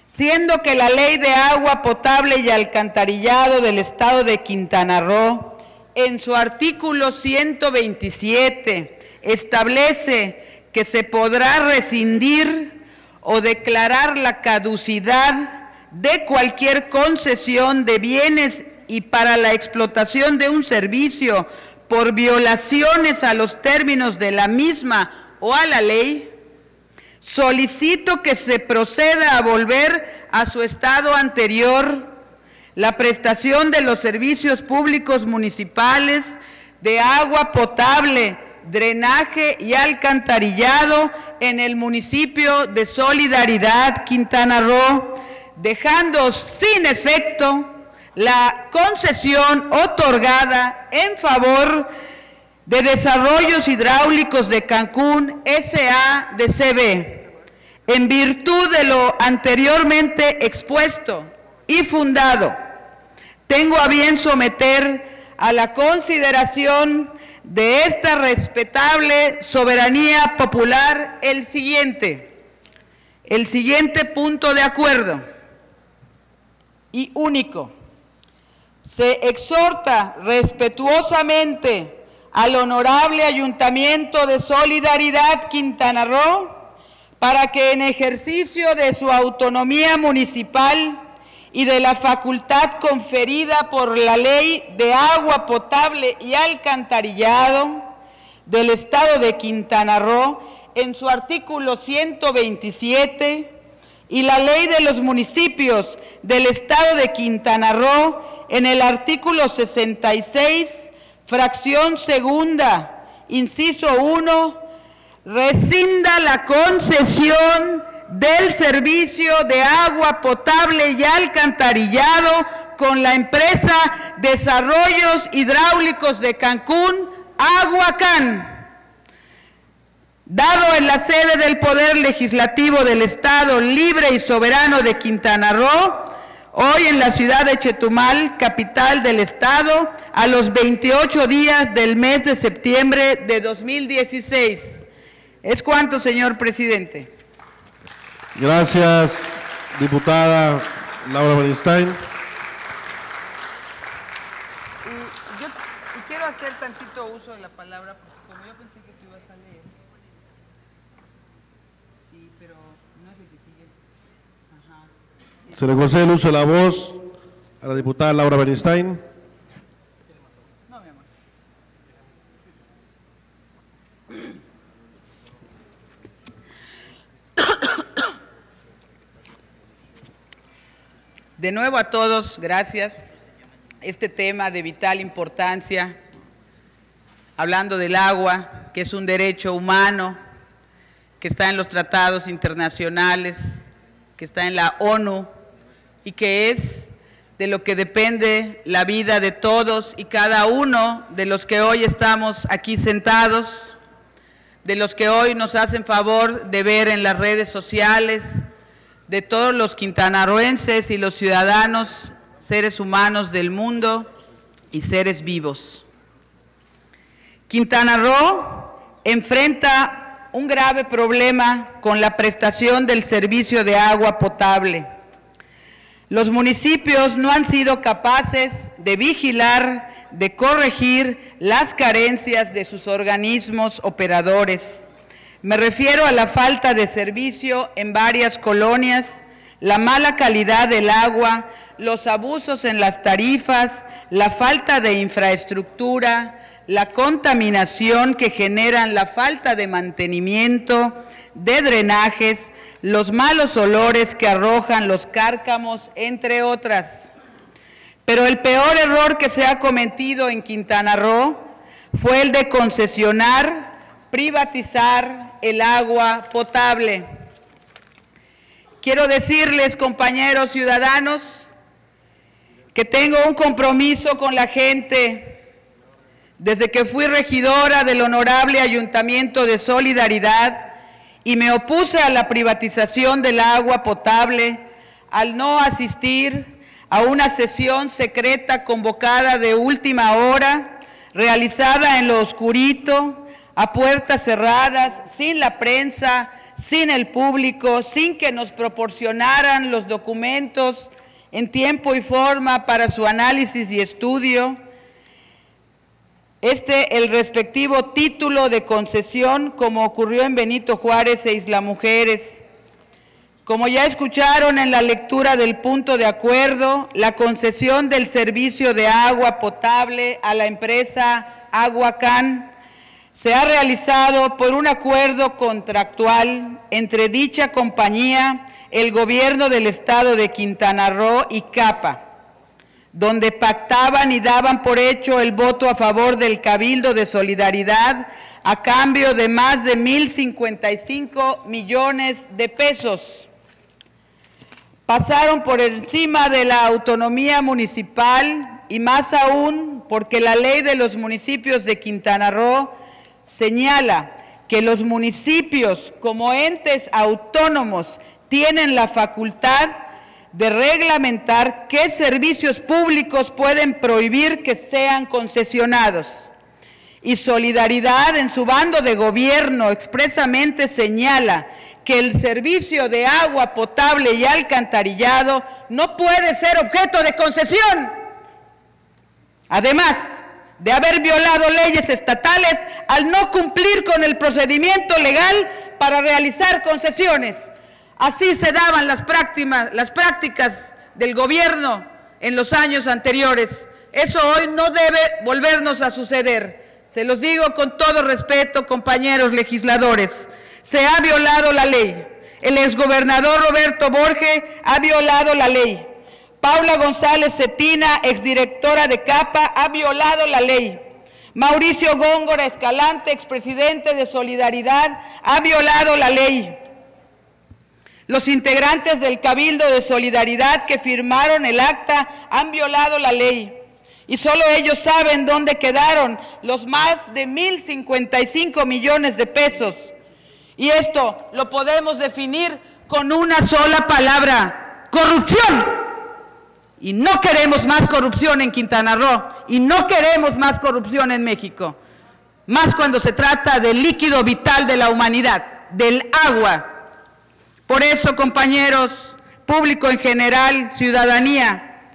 siendo que la ley de agua potable y alcantarillado del Estado de Quintana Roo, en su artículo 127, establece que se podrá rescindir o declarar la caducidad de cualquier concesión de bienes y para la explotación de un servicio por violaciones a los términos de la misma o a la ley, solicito que se proceda a volver a su estado anterior la prestación de los servicios públicos municipales de agua potable, drenaje y alcantarillado en el municipio de Solidaridad, Quintana Roo, dejando sin efecto la concesión otorgada en favor de Desarrollos Hidráulicos de Cancún SADCB. En virtud de lo anteriormente expuesto y fundado, tengo a bien someter a la consideración de esta respetable soberanía popular el siguiente, el siguiente punto de acuerdo y único. Se exhorta respetuosamente al honorable Ayuntamiento de Solidaridad Quintana Roo para que en ejercicio de su autonomía municipal y de la facultad conferida por la Ley de Agua Potable y Alcantarillado del Estado de Quintana Roo en su artículo 127 y la Ley de los Municipios del Estado de Quintana Roo en el artículo 66, fracción segunda, inciso 1, rescinda la concesión del servicio de agua potable y alcantarillado con la empresa Desarrollos Hidráulicos de Cancún, Aguacán. Dado en la sede del Poder Legislativo del Estado Libre y Soberano de Quintana Roo, hoy en la ciudad de Chetumal, capital del Estado, a los 28 días del mes de septiembre de 2016. ¿Es cuánto, señor presidente? Gracias, diputada Laura Bernstein. Y, yo, quiero hacer tantito uso de la palabra, porque como yo pensé que tú ibas a leer. Sí, pero no el que sigue. Ajá. Se le concede el uso de la voz a la diputada Laura Bernstein. De nuevo a todos, gracias. Este tema de vital importancia, hablando del agua, que es un derecho humano, que está en los tratados internacionales, que está en la ONU y que es de lo que depende la vida de todos y cada uno de los que hoy estamos aquí sentados, de los que hoy nos hacen favor de ver en las redes sociales, de todos los quintanarroenses y los ciudadanos, seres humanos del mundo y seres vivos. Quintana Roo enfrenta un grave problema con la prestación del servicio de agua potable. Los municipios no han sido capaces de vigilar, de corregir las carencias de sus organismos operadores. Me refiero a la falta de servicio en varias colonias, la mala calidad del agua, los abusos en las tarifas, la falta de infraestructura, la contaminación que generan la falta de mantenimiento, de drenajes, los malos olores que arrojan los cárcamos, entre otras. Pero el peor error que se ha cometido en Quintana Roo fue el de concesionar, privatizar el agua potable. Quiero decirles, compañeros ciudadanos, que tengo un compromiso con la gente desde que fui regidora del Honorable Ayuntamiento de Solidaridad y me opuse a la privatización del agua potable al no asistir a una sesión secreta convocada de última hora, realizada en lo oscurito, a puertas cerradas, sin la prensa, sin el público, sin que nos proporcionaran los documentos en tiempo y forma para su análisis y estudio. Este, el respectivo título de concesión, como ocurrió en Benito Juárez e Isla Mujeres. Como ya escucharon en la lectura del punto de acuerdo, la concesión del servicio de agua potable a la empresa Aguacán se ha realizado por un acuerdo contractual entre dicha compañía, el gobierno del estado de Quintana Roo y CAPA, donde pactaban y daban por hecho el voto a favor del Cabildo de Solidaridad a cambio de más de 1.055 millones de pesos. Pasaron por encima de la autonomía municipal y más aún porque la ley de los municipios de Quintana Roo señala que los municipios como entes autónomos tienen la facultad de reglamentar qué servicios públicos pueden prohibir que sean concesionados. Y Solidaridad en su bando de gobierno expresamente señala que el servicio de agua potable y alcantarillado no puede ser objeto de concesión. Además, de haber violado leyes estatales al no cumplir con el procedimiento legal para realizar concesiones. Así se daban las prácticas, las prácticas del gobierno en los años anteriores. Eso hoy no debe volvernos a suceder. Se los digo con todo respeto, compañeros legisladores. Se ha violado la ley. El exgobernador Roberto Borges ha violado la ley. Paula González Cetina, exdirectora de CAPA, ha violado la ley. Mauricio Góngora Escalante, expresidente de Solidaridad, ha violado la ley. Los integrantes del Cabildo de Solidaridad que firmaron el acta han violado la ley. Y solo ellos saben dónde quedaron los más de 1.055 millones de pesos. Y esto lo podemos definir con una sola palabra, corrupción. Y no queremos más corrupción en Quintana Roo y no queremos más corrupción en México. Más cuando se trata del líquido vital de la humanidad, del agua. Por eso, compañeros, público en general, ciudadanía,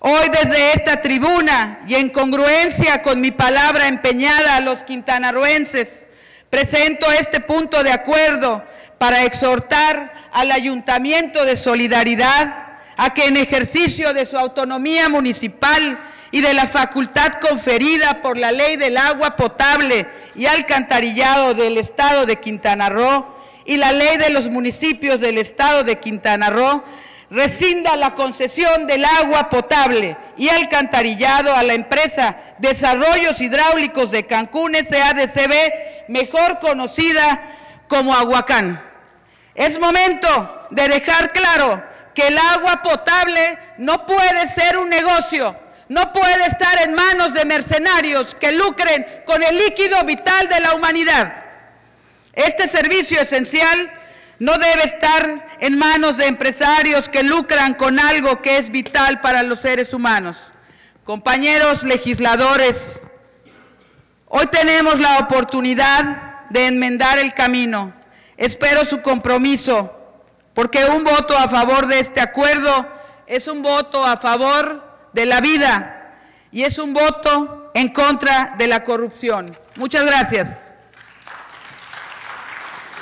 hoy desde esta tribuna y en congruencia con mi palabra empeñada a los quintanarroenses, presento este punto de acuerdo para exhortar al Ayuntamiento de Solidaridad a que en ejercicio de su autonomía municipal y de la facultad conferida por la ley del agua potable y alcantarillado del Estado de Quintana Roo y la ley de los municipios del Estado de Quintana Roo, rescinda la concesión del agua potable y alcantarillado a la empresa Desarrollos Hidráulicos de Cancún SADCB, mejor conocida como Aguacán. Es momento de dejar claro que el agua potable no puede ser un negocio, no puede estar en manos de mercenarios que lucren con el líquido vital de la humanidad. Este servicio esencial no debe estar en manos de empresarios que lucran con algo que es vital para los seres humanos. Compañeros legisladores, hoy tenemos la oportunidad de enmendar el camino. Espero su compromiso porque un voto a favor de este acuerdo es un voto a favor de la vida y es un voto en contra de la corrupción. Muchas gracias.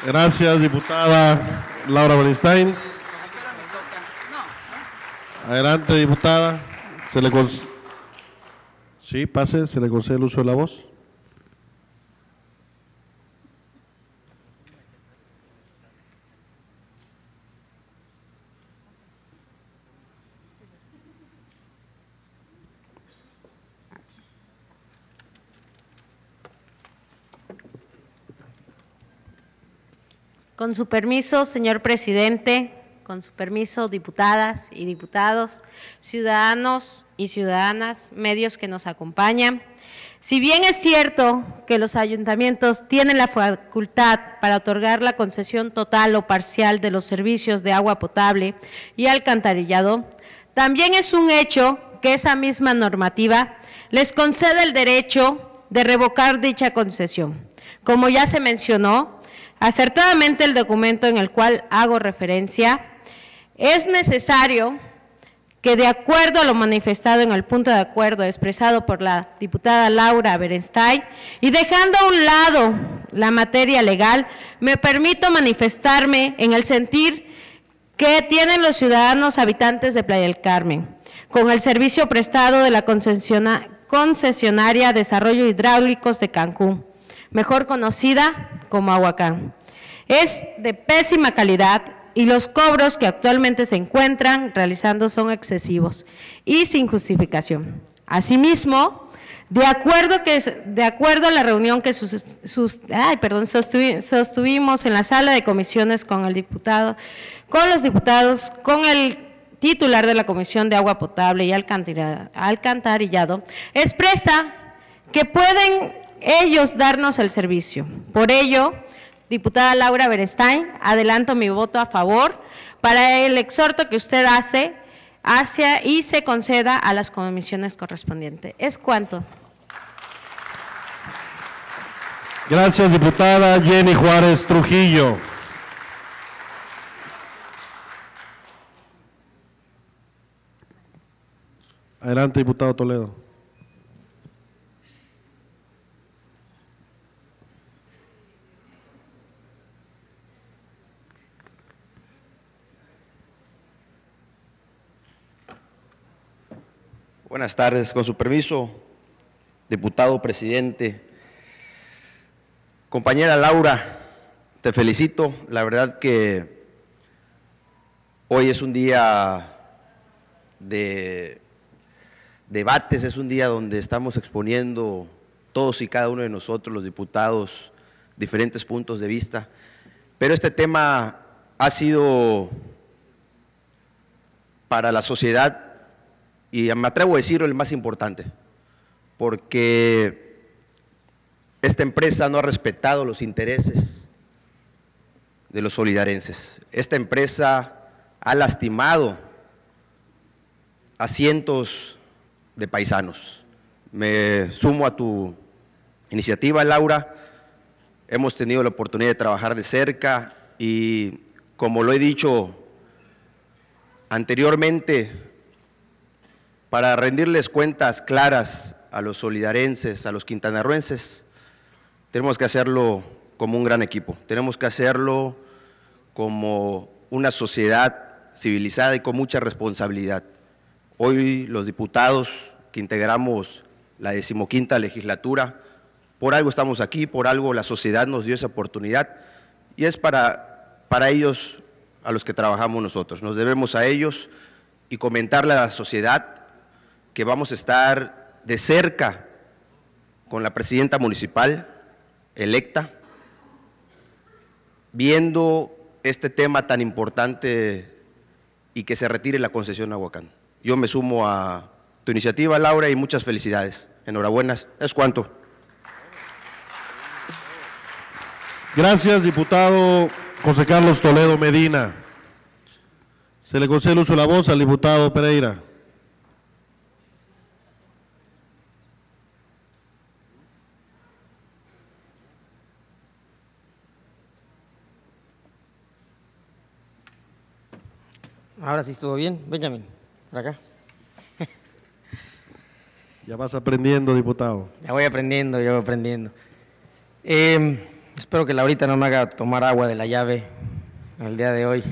Gracias, diputada Laura Bernstein. Adelante, diputada. Se le Sí, pase, se le concede el uso de la voz. Con su permiso, señor presidente, con su permiso, diputadas y diputados, ciudadanos y ciudadanas, medios que nos acompañan. Si bien es cierto que los ayuntamientos tienen la facultad para otorgar la concesión total o parcial de los servicios de agua potable y alcantarillado, también es un hecho que esa misma normativa les concede el derecho de revocar dicha concesión. Como ya se mencionó, acertadamente el documento en el cual hago referencia, es necesario que de acuerdo a lo manifestado en el punto de acuerdo expresado por la diputada Laura Berenstein y dejando a un lado la materia legal, me permito manifestarme en el sentir que tienen los ciudadanos habitantes de Playa del Carmen con el servicio prestado de la concesionaria Desarrollo Hidráulicos de Cancún, mejor conocida como Aguacán. Es de pésima calidad y los cobros que actualmente se encuentran realizando son excesivos y sin justificación. Asimismo, de acuerdo, que, de acuerdo a la reunión que sus, ay, perdón, sostuvimos en la sala de comisiones con el diputado, con los diputados, con el titular de la Comisión de Agua Potable y Alcantarillado, expresa que pueden ellos darnos el servicio. Por ello, diputada Laura Berestain, adelanto mi voto a favor para el exhorto que usted hace hacia y se conceda a las comisiones correspondientes. Es cuanto. Gracias, diputada Jenny Juárez Trujillo. Adelante, diputado Toledo. Buenas tardes, con su permiso, diputado presidente. Compañera Laura, te felicito. La verdad que hoy es un día de debates, es un día donde estamos exponiendo todos y cada uno de nosotros, los diputados, diferentes puntos de vista. Pero este tema ha sido para la sociedad y me atrevo a decirlo el más importante, porque esta empresa no ha respetado los intereses de los solidarenses. Esta empresa ha lastimado a cientos de paisanos. Me sumo a tu iniciativa, Laura. Hemos tenido la oportunidad de trabajar de cerca y, como lo he dicho anteriormente, para rendirles cuentas claras a los solidarenses, a los quintanarruenses, tenemos que hacerlo como un gran equipo, tenemos que hacerlo como una sociedad civilizada y con mucha responsabilidad. Hoy los diputados que integramos la decimoquinta legislatura, por algo estamos aquí, por algo la sociedad nos dio esa oportunidad y es para, para ellos a los que trabajamos nosotros. Nos debemos a ellos y comentarle a la sociedad que vamos a estar de cerca con la presidenta municipal electa, viendo este tema tan importante y que se retire la concesión a Huacán. Yo me sumo a tu iniciativa, Laura, y muchas felicidades. Enhorabuena. Es cuanto. Gracias, diputado José Carlos Toledo Medina. Se le concede el uso de la voz al diputado Pereira. Ahora sí estuvo bien. Benjamin, por acá. Ya vas aprendiendo, diputado. Ya voy aprendiendo, ya voy aprendiendo. Em, espero que Laurita no me haga tomar agua de la llave el día de hoy.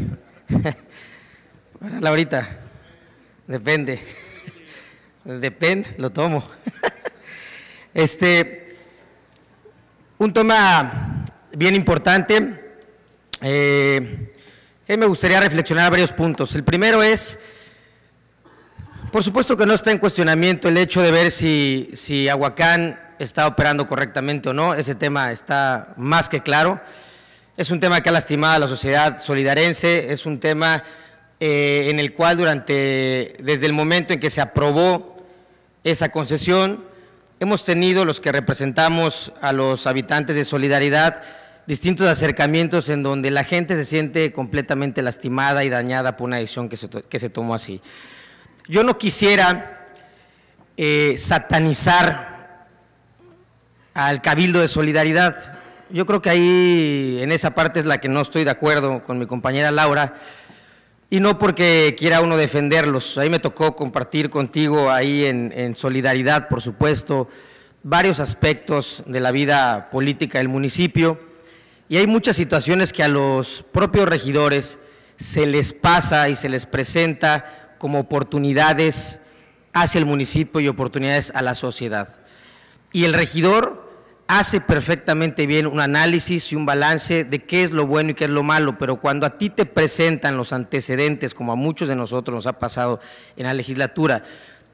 bueno, Laurita, depende. Depende, lo tomo. este, un tema bien importante. Eh, me gustaría reflexionar varios puntos. El primero es, por supuesto que no está en cuestionamiento el hecho de ver si, si Aguacán está operando correctamente o no, ese tema está más que claro. Es un tema que ha lastimado a la sociedad solidarense, es un tema eh, en el cual durante, desde el momento en que se aprobó esa concesión, hemos tenido los que representamos a los habitantes de Solidaridad distintos acercamientos en donde la gente se siente completamente lastimada y dañada por una decisión que se, que se tomó así. Yo no quisiera eh, satanizar al Cabildo de Solidaridad. Yo creo que ahí, en esa parte es la que no estoy de acuerdo con mi compañera Laura, y no porque quiera uno defenderlos. Ahí me tocó compartir contigo, ahí en, en Solidaridad, por supuesto, varios aspectos de la vida política del municipio, y hay muchas situaciones que a los propios regidores se les pasa y se les presenta como oportunidades hacia el municipio y oportunidades a la sociedad. Y el regidor hace perfectamente bien un análisis y un balance de qué es lo bueno y qué es lo malo, pero cuando a ti te presentan los antecedentes, como a muchos de nosotros nos ha pasado en la legislatura,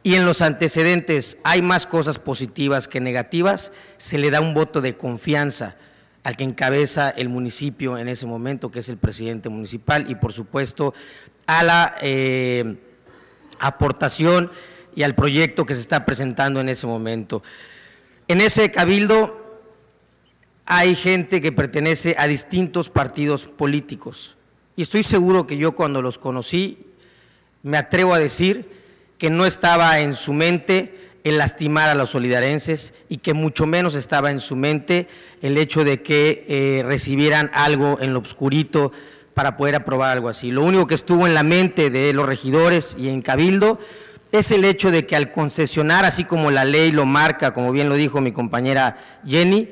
y en los antecedentes hay más cosas positivas que negativas, se le da un voto de confianza al que encabeza el municipio en ese momento, que es el presidente municipal, y por supuesto a la eh, aportación y al proyecto que se está presentando en ese momento. En ese cabildo hay gente que pertenece a distintos partidos políticos y estoy seguro que yo cuando los conocí me atrevo a decir que no estaba en su mente el lastimar a los solidarenses y que mucho menos estaba en su mente el hecho de que eh, recibieran algo en lo obscurito para poder aprobar algo así. Lo único que estuvo en la mente de los regidores y en Cabildo es el hecho de que al concesionar, así como la ley lo marca, como bien lo dijo mi compañera Jenny,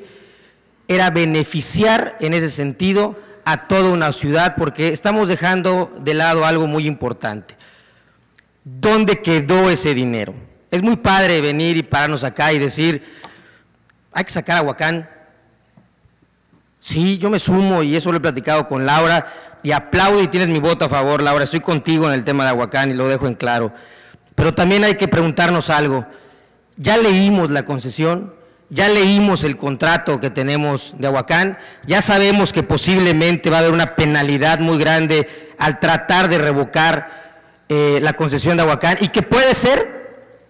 era beneficiar en ese sentido a toda una ciudad, porque estamos dejando de lado algo muy importante. ¿Dónde quedó ese dinero? Es muy padre venir y pararnos acá y decir, hay que sacar a Huacán. Sí, yo me sumo y eso lo he platicado con Laura y aplaudo y tienes mi voto a favor, Laura. Estoy contigo en el tema de Aguacán y lo dejo en claro. Pero también hay que preguntarnos algo. Ya leímos la concesión, ya leímos el contrato que tenemos de Aguacán, ya sabemos que posiblemente va a haber una penalidad muy grande al tratar de revocar eh, la concesión de Aguacán y que puede ser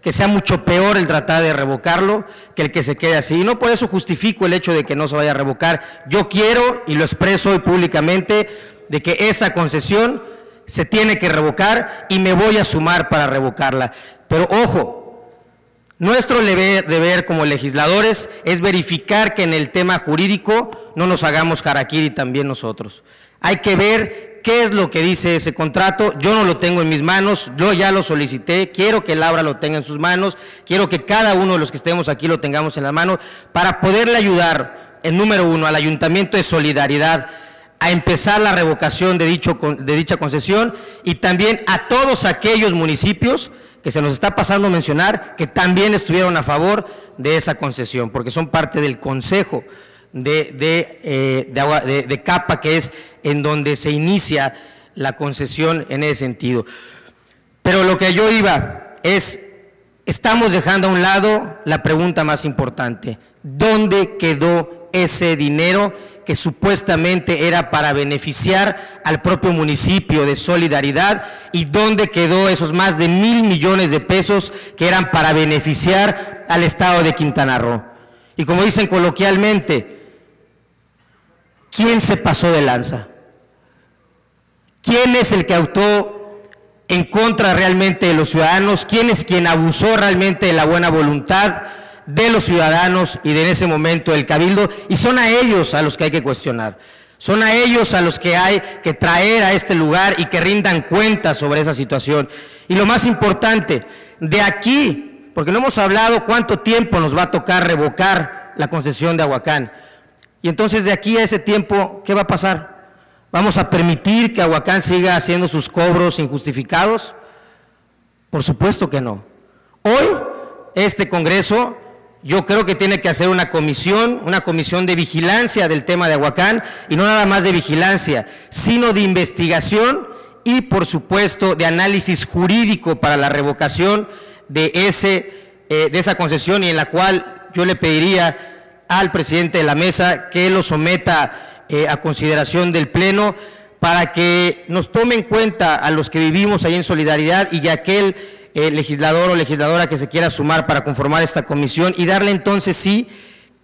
que sea mucho peor el tratar de revocarlo que el que se quede así. Y no por eso justifico el hecho de que no se vaya a revocar. Yo quiero, y lo expreso hoy públicamente, de que esa concesión se tiene que revocar y me voy a sumar para revocarla. Pero ojo, nuestro deber, como legisladores es verificar que en el tema jurídico no nos hagamos harakiri también nosotros. Hay que ver qué es lo que dice ese contrato. Yo no lo tengo en mis manos, yo ya lo solicité, quiero que Laura lo tenga en sus manos, quiero que cada uno de los que estemos aquí lo tengamos en la mano para poderle ayudar, en número uno, al Ayuntamiento de Solidaridad a empezar la revocación de, dicho, de dicha concesión y también a todos aquellos municipios que se nos está pasando a mencionar que también estuvieron a favor de esa concesión, porque son parte del consejo de, de, eh, agua- de capa, que es en donde se inicia la concesión en ese sentido. Pero lo que yo iba es, estamos dejando a un lado la pregunta más importante, ¿dónde quedó ese dinero que supuestamente era para beneficiar al propio municipio de Solidaridad y dónde quedó esos más de mil millones de pesos que eran para beneficiar al estado de Quintana Roo? Y como dicen coloquialmente, ¿quién se pasó de lanza? ¿Quién es el que actuó en contra realmente de los ciudadanos? ¿Quién es quien abusó realmente de la buena voluntad de los ciudadanos y de en ese momento del cabildo? Y son a ellos a los que hay que cuestionar. Son a ellos a los que hay que traer a este lugar y que rindan cuentas sobre esa situación. Y lo más importante, de aquí, porque no hemos hablado cuánto tiempo nos va a tocar revocar la concesión de Aguacán. Y entonces de aquí a ese tiempo, ¿qué va a pasar? ¿Vamos a permitir que Aguacán siga haciendo sus cobros injustificados? Por supuesto que no. Hoy, este Congreso, yo creo que tiene que hacer una comisión, una comisión de vigilancia del tema de Aguacán, y no nada más de vigilancia, sino de investigación y, por supuesto, de análisis jurídico para la revocación de, ese, eh, de esa concesión y en la cual yo le pediría al presidente de la mesa que lo someta eh, a consideración del Pleno para que nos tome en cuenta a los que vivimos ahí en solidaridad y a aquel eh, legislador o legisladora que se quiera sumar para conformar esta comisión y darle entonces sí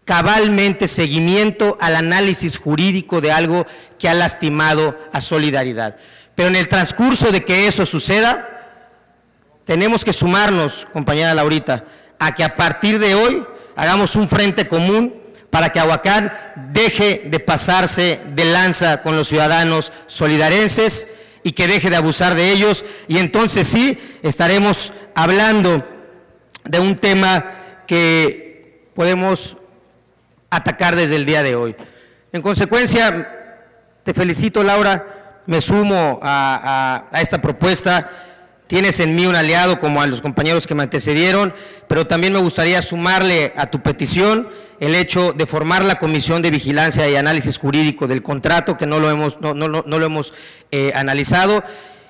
cabalmente seguimiento al análisis jurídico de algo que ha lastimado a solidaridad. Pero en el transcurso de que eso suceda, tenemos que sumarnos, compañera Laurita, a que a partir de hoy hagamos un frente común para que Aguacán deje de pasarse de lanza con los ciudadanos solidarenses y que deje de abusar de ellos. Y entonces sí estaremos hablando de un tema que podemos atacar desde el día de hoy. En consecuencia, te felicito Laura, me sumo a, a esta propuesta Tienes en mí un aliado como a los compañeros que me antecedieron, pero también me gustaría sumarle a tu petición el hecho de formar la Comisión de Vigilancia y Análisis Jurídico del contrato, que no lo hemos, no, no, no lo hemos eh, analizado,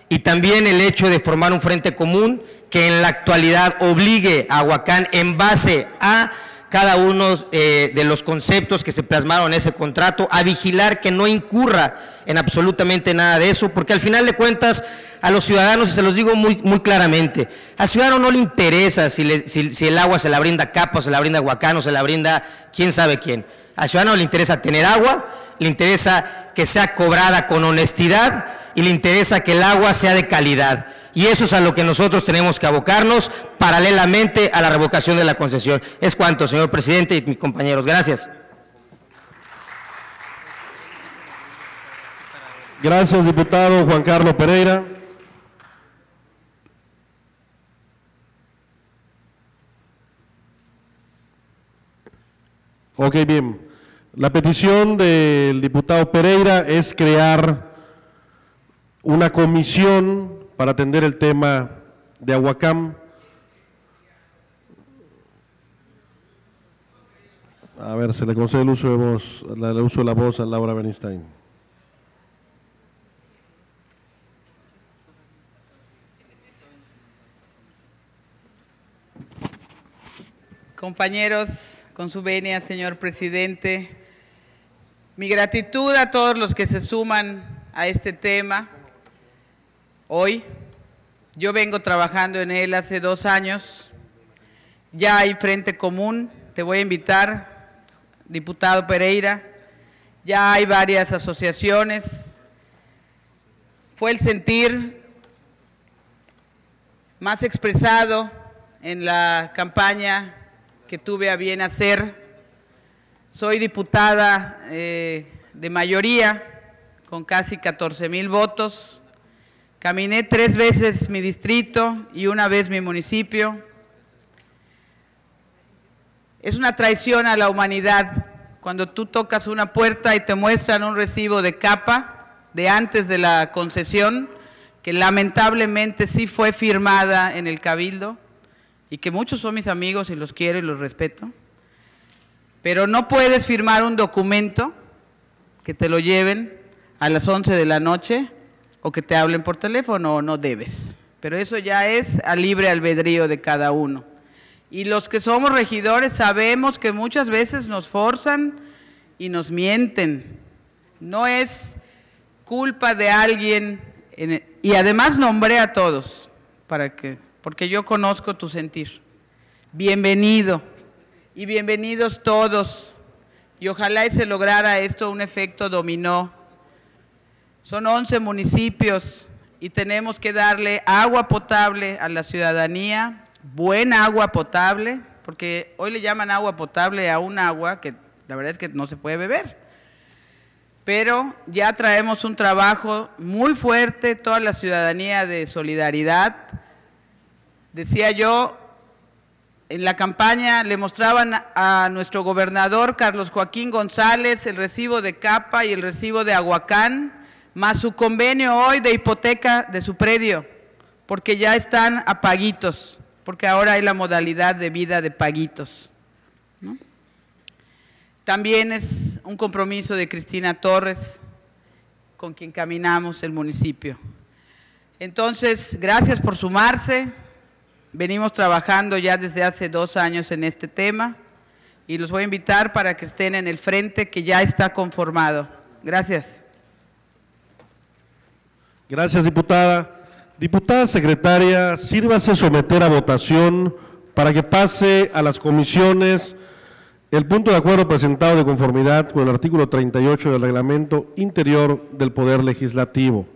y también el hecho de formar un frente común que en la actualidad obligue a Huacán en base a cada uno eh, de los conceptos que se plasmaron en ese contrato, a vigilar que no incurra en absolutamente nada de eso, porque al final de cuentas a los ciudadanos, y se los digo muy, muy claramente, al ciudadano no le interesa si, el agua se la brinda Capa, se la brinda Huacán, o se la brinda quién sabe quién. Al ciudadano le interesa tener agua, le interesa que sea cobrada con honestidad y le interesa que el agua sea de calidad. Y eso es a lo que nosotros tenemos que abocarnos paralelamente a la revocación de la concesión. Es cuanto, señor presidente y mis compañeros. Gracias. Gracias, diputado Juan Carlos Pereira. Ok, bien. La petición del diputado Pereira es crear una comisión para atender el tema de Aguacam. A ver, se le concede el uso de voz, el uso de la voz a Laura Bernstein. Compañeros, con su venia, señor presidente, mi gratitud a todos los que se suman a este tema hoy. Yo vengo trabajando en él hace dos años. Ya hay frente común. Te voy a invitar, diputado Pereira. Ya hay varias asociaciones. Fue el sentir más expresado en la campaña que tuve a bien hacer. Soy diputada eh, de mayoría, con casi 14 mil votos. Caminé tres veces mi distrito y una vez mi municipio. Es una traición a la humanidad cuando tú tocas una puerta y te muestran un recibo de capa de antes de la concesión, que lamentablemente sí fue firmada en el Cabildo y que muchos son mis amigos y los quiero y los respeto. Pero no puedes firmar un documento que te lo lleven a las 11 de la noche o que te hablen por teléfono o no debes. Pero eso ya es a libre albedrío de cada uno. Y los que somos regidores sabemos que muchas veces nos forzan y nos mienten. No es culpa de alguien. y además nombré a todos, para que, porque yo conozco tu sentir. Bienvenido y bienvenidos todos. Y ojalá se lograra esto un efecto dominó son 11 municipios y tenemos que darle agua potable a la ciudadanía, buena agua potable, porque hoy le llaman agua potable a un agua que la verdad es que no se puede beber. Pero ya traemos un trabajo muy fuerte, toda la ciudadanía de solidaridad. Decía yo, en la campaña le mostraban a nuestro gobernador Carlos Joaquín González el recibo de capa y el recibo de aguacán más su convenio hoy de hipoteca de su predio, porque ya están a paguitos, porque ahora hay la modalidad de vida de paguitos. También es un compromiso de Cristina Torres, con quien caminamos el municipio. Entonces, gracias por sumarse. Venimos trabajando ya desde hace dos años en este tema y los voy a invitar para que estén en el frente que ya está conformado. Gracias. Gracias, diputada. Diputada secretaria, sírvase someter a votación para que pase a las comisiones el punto de acuerdo presentado de conformidad con el artículo 38 del reglamento interior del Poder Legislativo.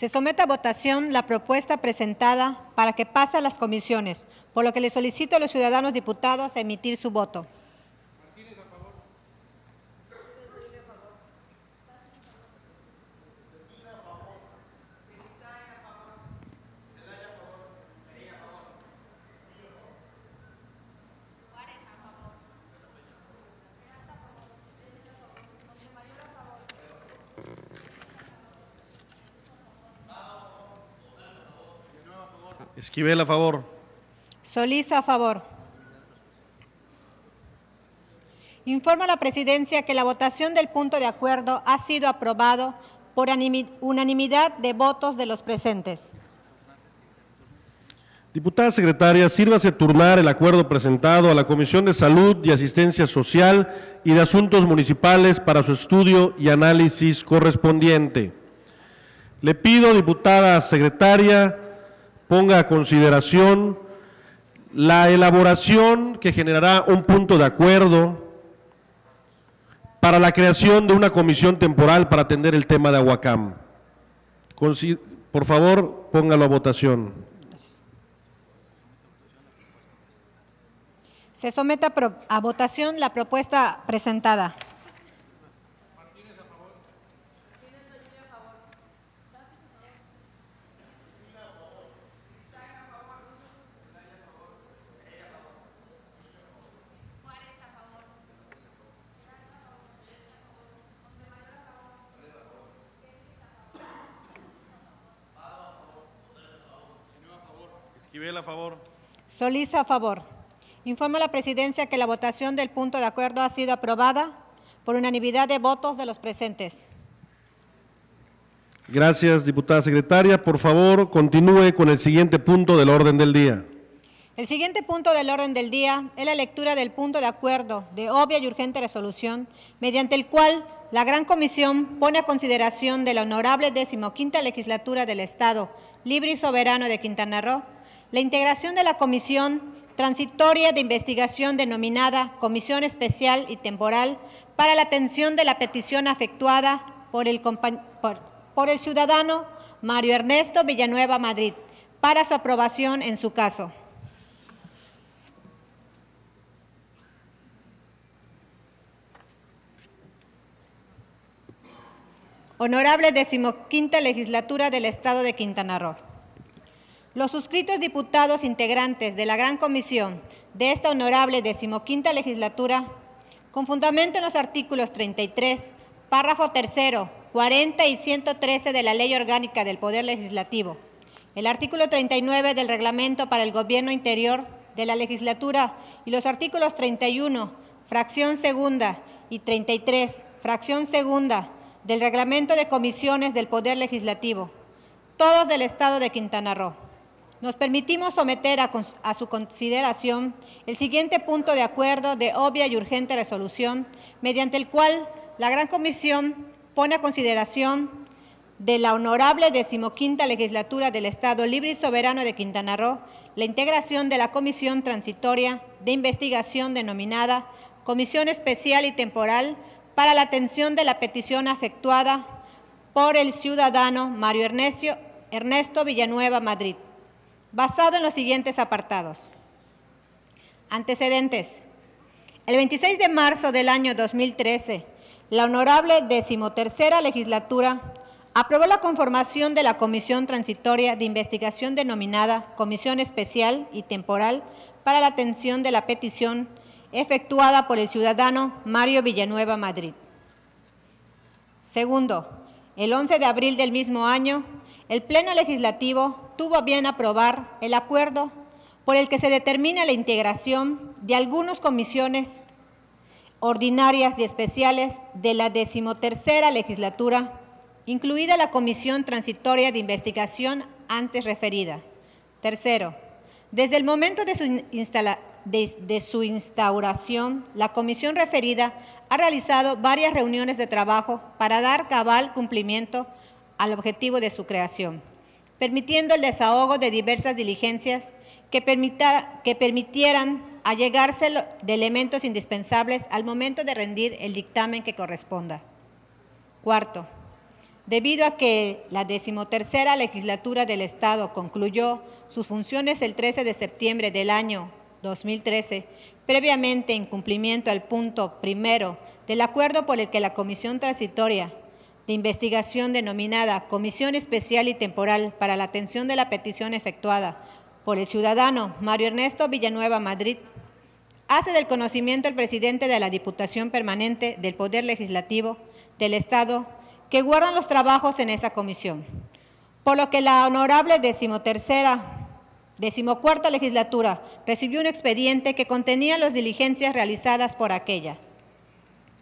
Se somete a votación la propuesta presentada para que pase a las comisiones, por lo que le solicito a los ciudadanos diputados emitir su voto. Esquivel a favor. Solís a favor. Informa a la presidencia que la votación del punto de acuerdo ha sido aprobado por animi- unanimidad de votos de los presentes. Diputada secretaria, sírvase turnar el acuerdo presentado a la Comisión de Salud y Asistencia Social y de Asuntos Municipales para su estudio y análisis correspondiente. Le pido, diputada secretaria, ponga a consideración la elaboración que generará un punto de acuerdo para la creación de una comisión temporal para atender el tema de Aguacam. Por favor, póngalo a votación. Se somete a, a votación la propuesta presentada. Esquivel a favor. Solís a favor. Informa a la presidencia que la votación del punto de acuerdo ha sido aprobada por unanimidad de votos de los presentes. Gracias, diputada secretaria. Por favor, continúe con el siguiente punto del orden del día. El siguiente punto del orden del día es la lectura del punto de acuerdo de obvia y urgente resolución, mediante el cual la Gran Comisión pone a consideración de la honorable decimoquinta legislatura del Estado libre y soberano de Quintana Roo la integración de la Comisión Transitoria de Investigación denominada Comisión Especial y Temporal para la atención de la petición por- por el ciudadano Mario Ernesto Villanueva Madrid para su aprobación en su caso. Honorable decimoquinta legislatura del Estado de Quintana Roo. Los suscritos diputados integrantes de la Gran Comisión de esta honorable decimoquinta legislatura, con fundamento en los artículos 33, párrafo tercero, 40 y 113 de la Ley Orgánica del Poder Legislativo, el artículo 39 del Reglamento para el Gobierno Interior de la legislatura y los artículos 31, fracción segunda y 33, fracción segunda del Reglamento de Comisiones del Poder Legislativo, todos del Estado de Quintana Roo. Nos permitimos someter a, su consideración el siguiente punto de acuerdo de obvia y urgente resolución, mediante el cual la Gran Comisión pone a consideración de la honorable decimoquinta legislatura del Estado Libre y Soberano de Quintana Roo la integración de la Comisión Transitoria de Investigación denominada Comisión Especial y Temporal para la atención de la petición efectuada por el ciudadano Mario Ernesto Villanueva Madrid, basado en los siguientes apartados. Antecedentes. El 26 de marzo del año 2013, la honorable decimotercera legislatura aprobó la conformación de la Comisión Transitoria de Investigación denominada Comisión Especial y Temporal para la atención de la petición efectuada por el ciudadano Mario Villanueva Madrid. Segundo, el 11 de abril del mismo año, el Pleno Legislativo tuvo bien aprobar el acuerdo por el que se determina la integración de algunas comisiones ordinarias y especiales de la decimotercera legislatura, incluida la Comisión Transitoria de Investigación antes referida. Tercero, desde el momento de su de su instauración, la comisión referida ha realizado varias reuniones de trabajo para dar cabal cumplimiento al objetivo de su creación, permitiendo el desahogo de diversas diligencias que, permitieran allegarse de elementos indispensables al momento de rendir el dictamen que corresponda. Cuarto, debido a que la decimotercera legislatura del Estado concluyó sus funciones el 13 de septiembre del año 2013, previamente en cumplimiento al punto primero del acuerdo por el que la Comisión Transitoria de Investigación denominada Comisión Especial y Temporal para la Atención de la Petición efectuada por el ciudadano Mario Ernesto Villanueva Madrid, hace del conocimiento el presidente de la Diputación Permanente del Poder Legislativo del Estado que guardan los trabajos en esa comisión, por lo que la honorable decimotercera, decimocuarta legislatura recibió un expediente que contenía las diligencias realizadas por aquella.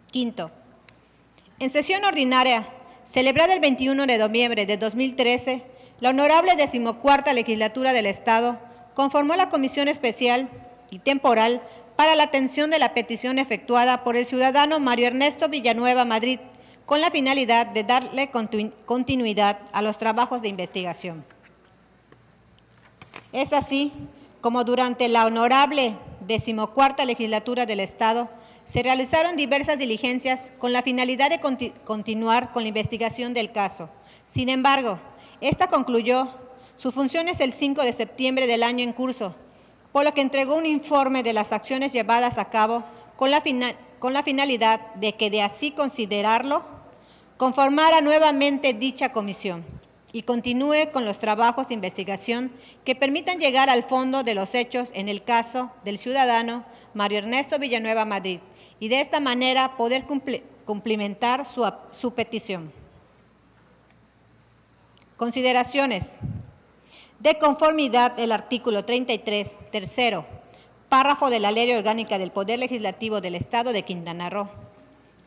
Quinto, en sesión ordinaria, celebrada el 21 de noviembre de 2013, la honorable decimocuarta legislatura del Estado conformó la comisión especial y temporal para la atención de la petición efectuada por el ciudadano Mario Ernesto Villanueva Madrid, con la finalidad de darle continu- continuidad a los trabajos de investigación. Es así como durante la honorable decimocuarta legislatura del Estado se realizaron diversas diligencias con la finalidad de conti- continuar con la investigación del caso. Sin embargo, esta concluyó sus funciones el 5 de septiembre del año en curso, por lo que entregó un informe de las acciones llevadas a cabo con la finalidad de que de así considerarlo, conformara nuevamente dicha comisión y continúe con los trabajos de investigación que permitan llegar al fondo de los hechos en el caso del ciudadano Mario Ernesto Villanueva Madrid y de esta manera poder cumplimentar su petición. Consideraciones. De conformidad el artículo 33, tercero, párrafo de la Ley Orgánica del Poder Legislativo del Estado de Quintana Roo.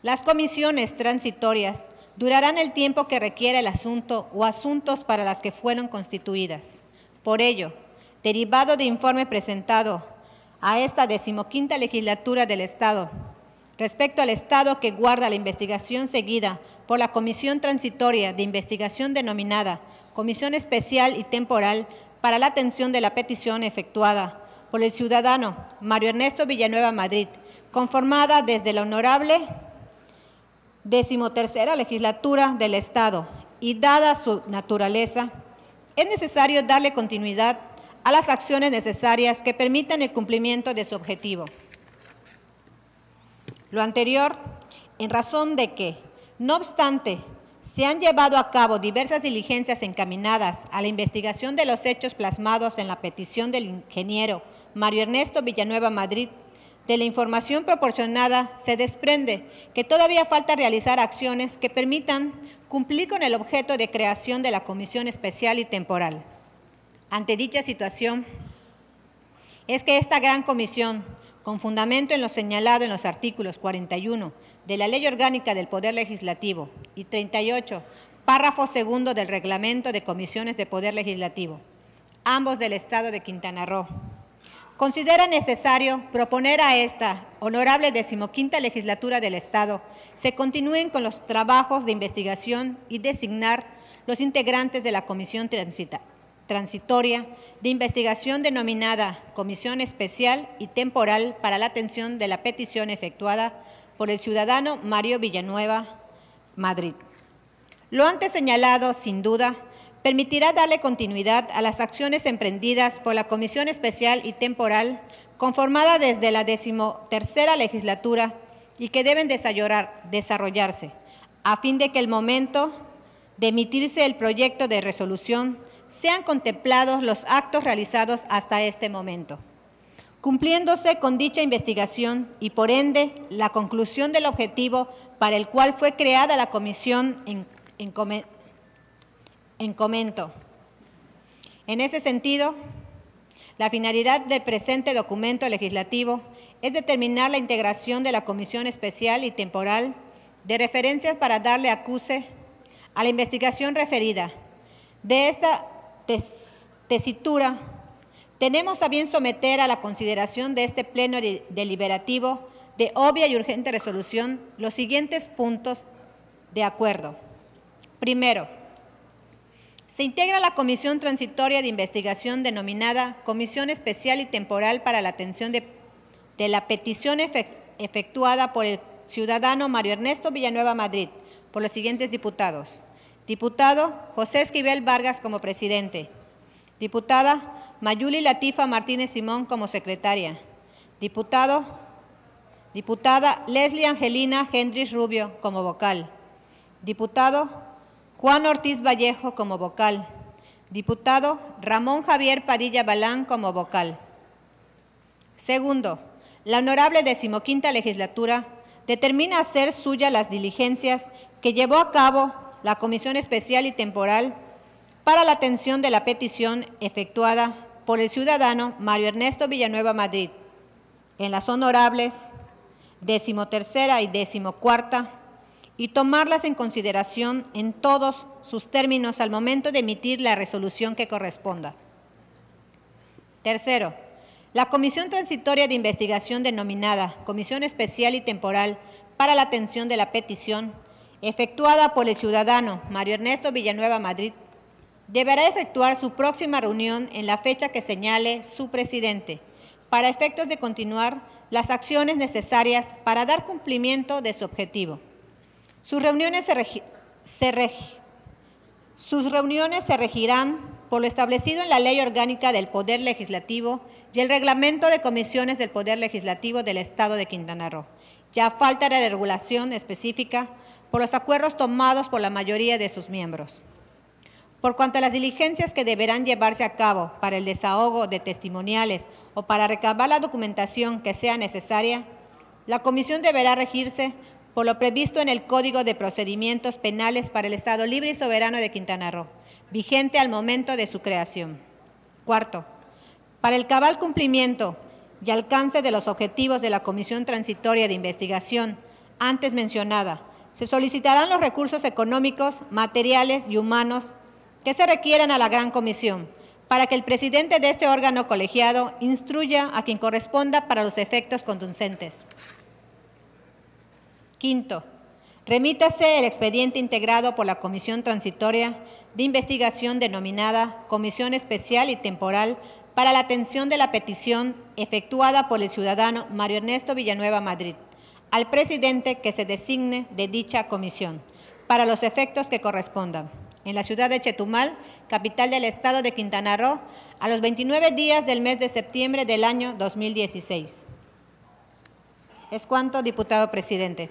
Las comisiones transitorias durarán el tiempo que requiera el asunto o asuntos para las que fueron constituidas. Por ello, derivado de informe presentado a esta decimoquinta legislatura del Estado, respecto al Estado que guarda la investigación seguida por la Comisión Transitoria de Investigación denominada Comisión Especial y Temporal para la atención de la petición efectuada por el ciudadano Mario Ernesto Villanueva Madrid, conformada desde la honorable decimotercera legislatura del Estado y dada su naturaleza, es necesario darle continuidad a las acciones necesarias que permitan el cumplimiento de su objetivo. Lo anterior, en razón de que, no obstante, se han llevado a cabo diversas diligencias encaminadas a la investigación de los hechos plasmados en la petición del ingeniero Mario Ernesto Villanueva Madrid, de la información proporcionada se desprende que todavía falta realizar acciones que permitan cumplir con el objeto de creación de la Comisión Especial y Temporal. Ante dicha situación, es que esta gran comisión, con fundamento en lo señalado en los artículos 41 de la Ley Orgánica del Poder Legislativo y 38, párrafo segundo del Reglamento de Comisiones de Poder Legislativo, ambos del Estado de Quintana Roo, considera necesario proponer a esta honorable decimoquinta legislatura del Estado se continúen con los trabajos de investigación y designar los integrantes de la Comisión Transita- Transitoria de Investigación denominada Comisión Especial y Temporal para la atención de la petición efectuada por el ciudadano Mario Villanueva, Madrid. Lo antes señalado, sin duda, permitirá darle continuidad a las acciones emprendidas por la Comisión Especial y Temporal, conformada desde la decimotercera legislatura y que deben desarrollarse, a fin de que el momento de emitirse el proyecto de resolución sean contemplados los actos realizados hasta este momento, cumpliéndose con dicha investigación y por ende la conclusión del objetivo para el cual fue creada la comisión en, en come- en comento. En ese sentido, la finalidad del presente documento legislativo es determinar la integración de la Comisión Especial y Temporal de referencias para darle acuse a la investigación referida. De esta tes- tesitura tenemos a bien someter a la consideración de este pleno de- deliberativo de obvia y urgente resolución los siguientes puntos de acuerdo. Primero, se integra la Comisión Transitoria de Investigación denominada Comisión Especial y Temporal para la Atención de, la Petición efec- efectuada por el ciudadano Mario Ernesto Villanueva Madrid por los siguientes diputados. Diputado José Esquivel Vargas como presidente. Diputada Mayuli Latifa Martínez Simón como secretaria. Diputado, diputada Leslie Angelina Hendrix Rubio como vocal. Diputado Juan Ortiz Vallejo como vocal. Diputado Ramón Javier Padilla Balán como vocal. Segundo, la honorable decimoquinta legislatura determina hacer suya las diligencias que llevó a cabo la Comisión Especial y Temporal para la atención de la petición efectuada por el ciudadano Mario Ernesto Villanueva Madrid en las honorables decimotercera y decimocuarta y tomarlas en consideración en todos sus términos al momento de emitir la resolución que corresponda. Tercero, la Comisión Transitoria de Investigación denominada Comisión Especial y Temporal para la Atención de la Petición, efectuada por el ciudadano Mario Ernesto Villanueva Madrid, deberá efectuar su próxima reunión en la fecha que señale su presidente, para efectos de continuar las acciones necesarias para dar cumplimiento de su objetivo. Sus reuniones se, sus reuniones se regirán por lo establecido en la Ley Orgánica del Poder Legislativo y el Reglamento de Comisiones del Poder Legislativo del Estado de Quintana Roo. Ya falta la regulación específica por los acuerdos tomados por la mayoría de sus miembros. Por cuanto a las diligencias que deberán llevarse a cabo para el desahogo de testimoniales o para recabar la documentación que sea necesaria, la comisión deberá regirse por lo previsto en el Código de Procedimientos Penales para el Estado Libre y Soberano de Quintana Roo, vigente al momento de su creación. Cuarto, para el cabal cumplimiento y alcance de los objetivos de la Comisión Transitoria de Investigación antes mencionada, se solicitarán los recursos económicos, materiales y humanos que se requieran a la Gran Comisión para que el presidente de este órgano colegiado instruya a quien corresponda para los efectos conducentes. Quinto, remítase el expediente integrado por la Comisión Transitoria de Investigación denominada Comisión Especial y Temporal para la atención de la petición efectuada por el ciudadano Mario Ernesto Villanueva Madrid al presidente que se designe de dicha comisión para los efectos que correspondan en la ciudad de Chetumal, capital del estado de Quintana Roo, a los 29 días del mes de septiembre del año 2016. Es cuanto, diputado presidente.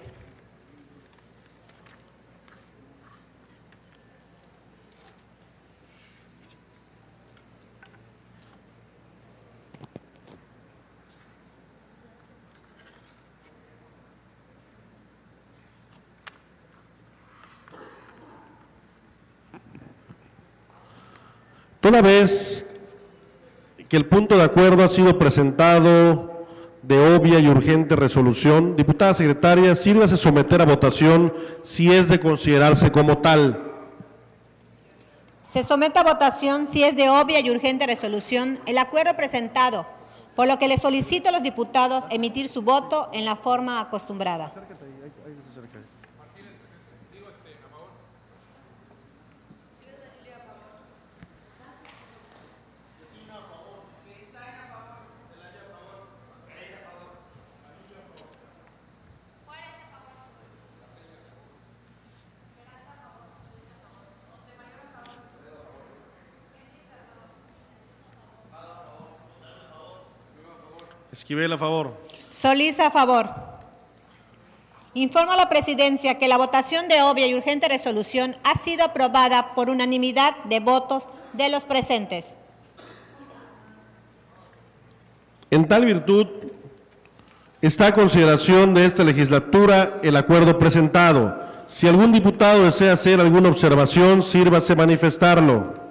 Toda vez que el punto de acuerdo ha sido presentado de obvia y urgente resolución, diputada secretaria, sírvase someter a votación si es de considerarse como tal. Se somete a votación si es de obvia y urgente resolución el acuerdo presentado, por lo que le solicito a los diputados emitir su voto en la forma acostumbrada. Esquivel a favor. Solís a favor. Informo a la presidencia que la votación de obvia y urgente resolución ha sido aprobada por unanimidad de votos de los presentes. En tal virtud, está a consideración de esta legislatura el acuerdo presentado. Si algún diputado desea hacer alguna observación, sírvase manifestarlo.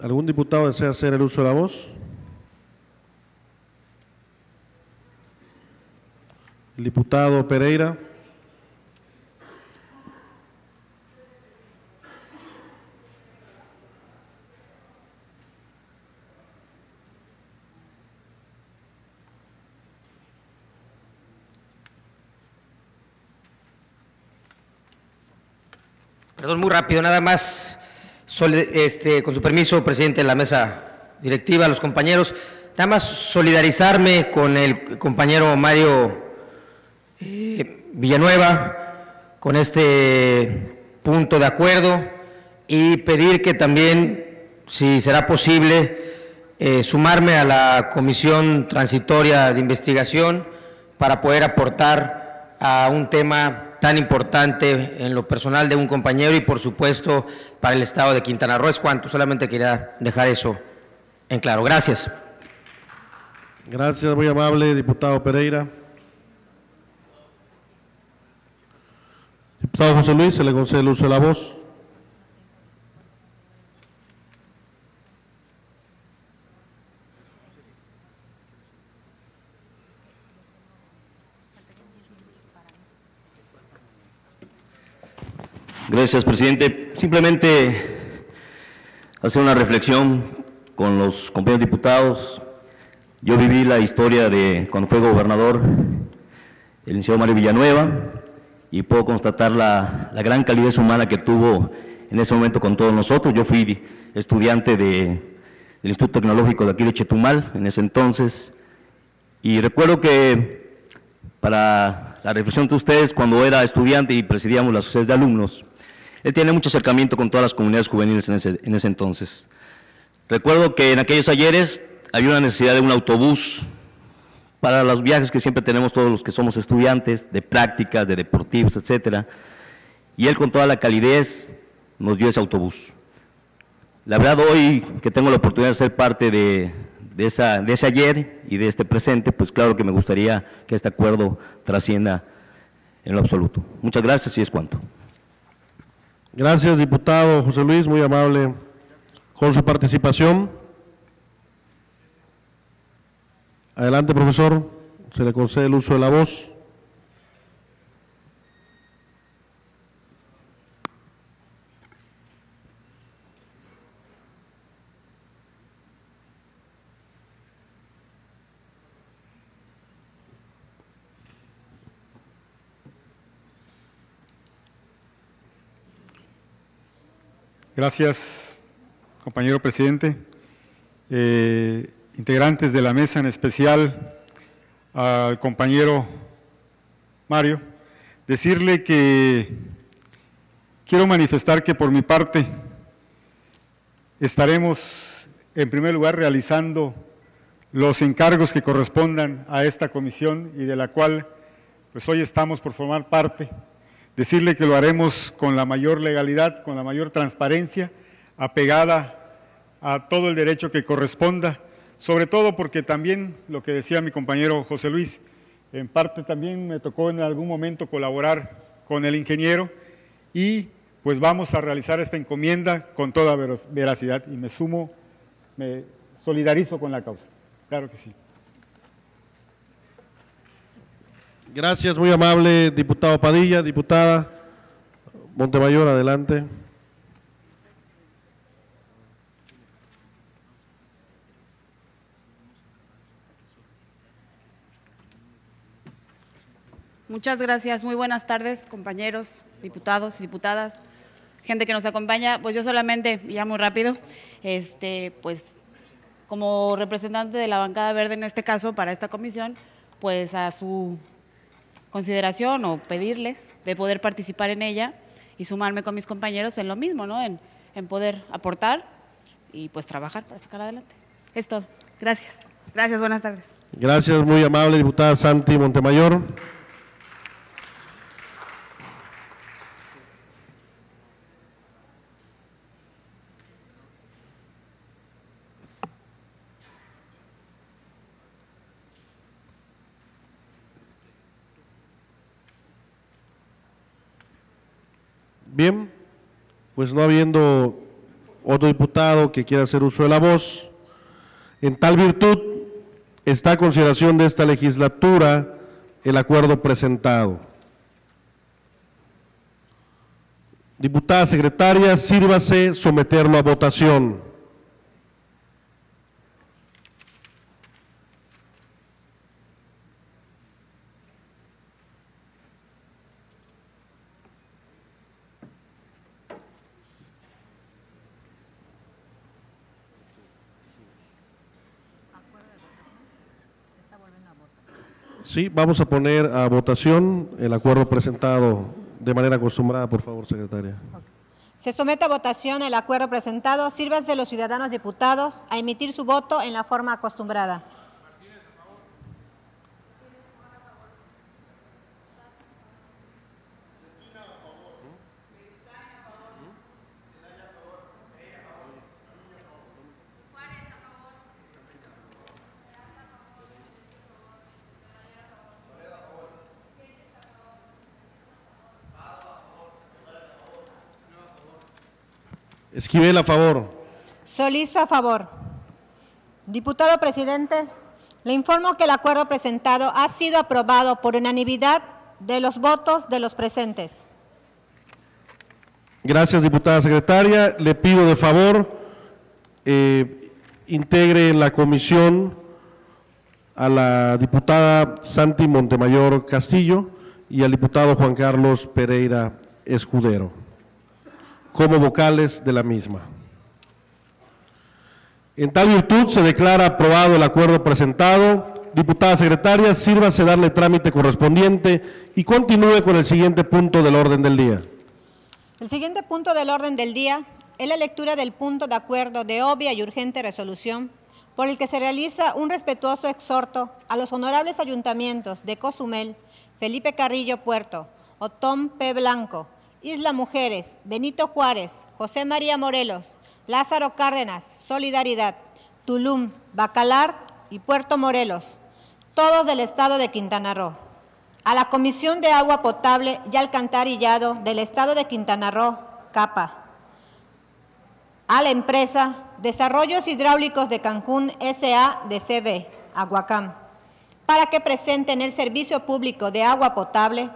¿Algún diputado desea hacer el uso de la voz? El diputado Pereira. Perdón, muy rápido, nada más, este, con su permiso, presidente de la mesa directiva, los compañeros, nada más solidarizarme con el compañero Mario eh, Villanueva con este punto de acuerdo y pedir que también, si será posible, eh, sumarme a la comisión transitoria de investigación para poder aportar a un tema tan importante en lo personal de un compañero y por supuesto para el estado de Quintana Roo. Es cuanto, solamente quería dejar eso en claro. Gracias. Gracias, muy amable, diputado Pereira. Diputado José Luis, se le concede el uso de la voz. Gracias, presidente. Simplemente hacer una reflexión con los compañeros diputados. Yo viví la historia de cuando fue gobernador el licenciado Mario Villanueva y puedo constatar la, gran calidez humana que tuvo en ese momento con todos nosotros. Yo fui estudiante de- del Instituto Tecnológico de aquí de Chetumal en ese entonces y recuerdo que para la reflexión de ustedes, cuando era estudiante y presidíamos las sociedades de alumnos, él tiene mucho acercamiento con todas las comunidades juveniles en ese, en ese entonces. Recuerdo que en aquellos ayeres había una necesidad de un autobús para los viajes que siempre tenemos todos los que somos estudiantes, de prácticas, de deportivos, etcétera. Y él con toda la calidez nos dio ese autobús. La verdad hoy que tengo la oportunidad de ser parte de, de esa, de ese ayer y de este presente, pues claro que me gustaría que este acuerdo trascienda en lo absoluto. Muchas gracias y es cuanto. Gracias, diputado José Luis, muy amable con su participación. Adelante, profesor, se le concede el uso de la voz. Gracias, compañero presidente. Eh, integrantes de la mesa, en especial al compañero Mario, decirle que quiero manifestar que por mi parte estaremos, en primer lugar, realizando los encargos que correspondan a esta comisión y de la cual pues hoy estamos por formar parte decirle que lo haremos con la mayor legalidad, con la mayor transparencia, apegada a todo el derecho que corresponda, sobre todo porque también, lo que decía mi compañero José Luis, en parte también me tocó en algún momento colaborar con el ingeniero y pues vamos a realizar esta encomienda con toda veracidad y me sumo, me solidarizo con la causa. Claro que sí. Gracias, muy amable, diputado Padilla, diputada Montemayor, adelante. Muchas gracias. Muy buenas tardes, compañeros, diputados diputadas, gente que nos acompaña. Pues yo solamente, ya muy rápido, este, pues como representante de la bancada verde en este caso para esta comisión, pues a su consideración o pedirles de poder participar en ella y sumarme con mis compañeros en lo mismo, ¿no? En, en poder aportar y pues trabajar para sacar adelante. Es todo. Gracias. Gracias, buenas tardes. Gracias, muy amable, diputada Santi Montemayor. Bien, Pues no habiendo otro diputado que quiera hacer uso de la voz, en tal virtud está a consideración de esta legislatura el acuerdo presentado. Diputada secretaria, sírvase someterlo a votación. Sí, vamos a poner a votación el acuerdo presentado de manera acostumbrada, por favor, secretaria. Se somete a votación el acuerdo presentado. Sírvanse los ciudadanos diputados a emitir su voto en la forma acostumbrada. Esquivel a favor. Solís a favor. Diputado presidente, le informo que el acuerdo presentado ha sido aprobado por unanimidad de los votos de los presentes. Gracias, diputada secretaria. Le pido de favor eh, integre en la comisión a la diputada Santi Montemayor Castillo y al diputado Juan Carlos Pereira Escudero como vocales de la misma. En tal virtud se declara aprobado el acuerdo presentado. Diputada secretaria, sírvase darle trámite correspondiente y continúe con el siguiente punto del orden del día. El siguiente punto del orden del día es la lectura del punto de acuerdo de obvia y urgente resolución por el que se realiza un respetuoso exhorto a los honorables ayuntamientos de Cozumel, Felipe Carrillo Puerto, Otón P. Blanco, Isla Mujeres, Benito Juárez, José María Morelos, Lázaro Cárdenas, Solidaridad, Tulum, Bacalar y Puerto Morelos, todos del estado de Quintana Roo. A la Comisión de Agua Potable y Alcantarillado del estado de Quintana Roo, CAPA. A la empresa Desarrollos Hidráulicos de Cancún SA de CB, Aguacam, para que presenten el servicio público de agua potable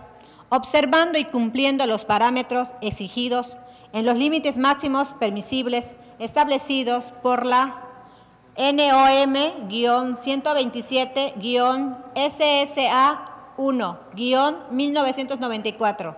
observando y cumpliendo los parámetros exigidos en los límites máximos permisibles establecidos por la NOM-127-SSA1-1994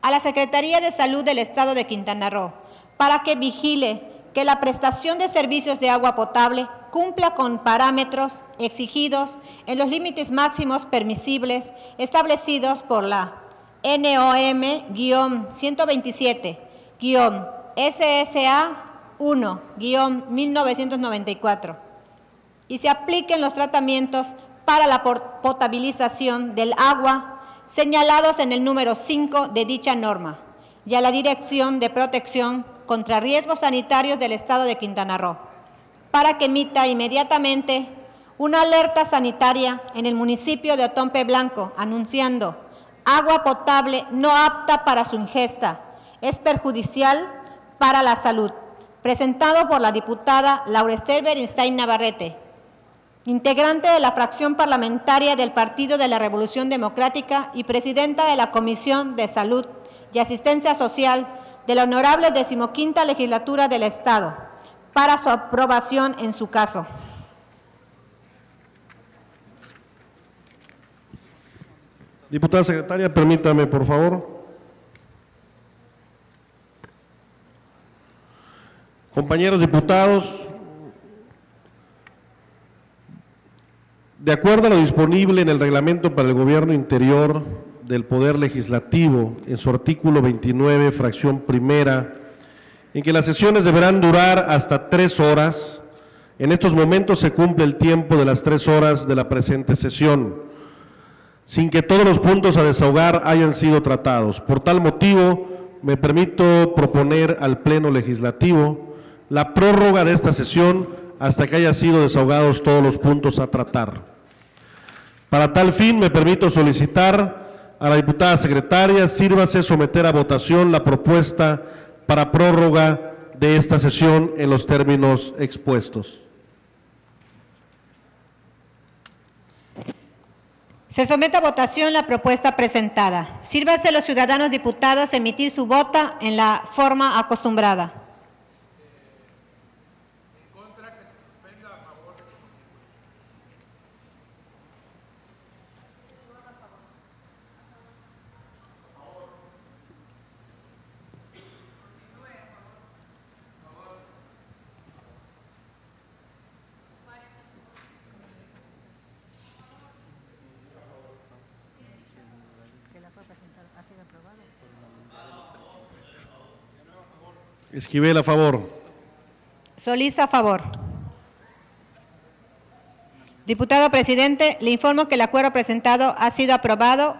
a la Secretaría de Salud del Estado de Quintana Roo para que vigile que la prestación de servicios de agua potable cumpla con parámetros exigidos en los límites máximos permisibles establecidos por la NOM-127-SSA1-1994 y se apliquen los tratamientos para la potabilización del agua señalados en el número 5 de dicha norma y a la Dirección de Protección contra Riesgos Sanitarios del Estado de Quintana Roo para que emita inmediatamente una alerta sanitaria en el municipio de Otompe Blanco anunciando agua potable no apta para su ingesta, es perjudicial para la salud, presentado por la diputada Laurester Bernstein Navarrete, integrante de la fracción parlamentaria del Partido de la Revolución Democrática y presidenta de la Comisión de Salud y Asistencia Social de la Honorable Decimoquinta Legislatura del Estado, para su aprobación en su caso. Diputada secretaria, permítame, por favor. Compañeros diputados, de acuerdo a lo disponible en el reglamento para el gobierno interior del Poder Legislativo, en su artículo 29, fracción primera, en que las sesiones deberán durar hasta tres horas, en estos momentos se cumple el tiempo de las tres horas de la presente sesión sin que todos los puntos a desahogar hayan sido tratados. Por tal motivo, me permito proponer al Pleno Legislativo la prórroga de esta sesión hasta que hayan sido desahogados todos los puntos a tratar. Para tal fin, me permito solicitar a la diputada secretaria, sírvase someter a votación la propuesta para prórroga de esta sesión en los términos expuestos. Se somete a votación la propuesta presentada. Sírvanse los ciudadanos diputados a emitir su vota en la forma acostumbrada. Esquivel a favor. Solís a favor. Diputado presidente, le informo que el acuerdo presentado ha sido aprobado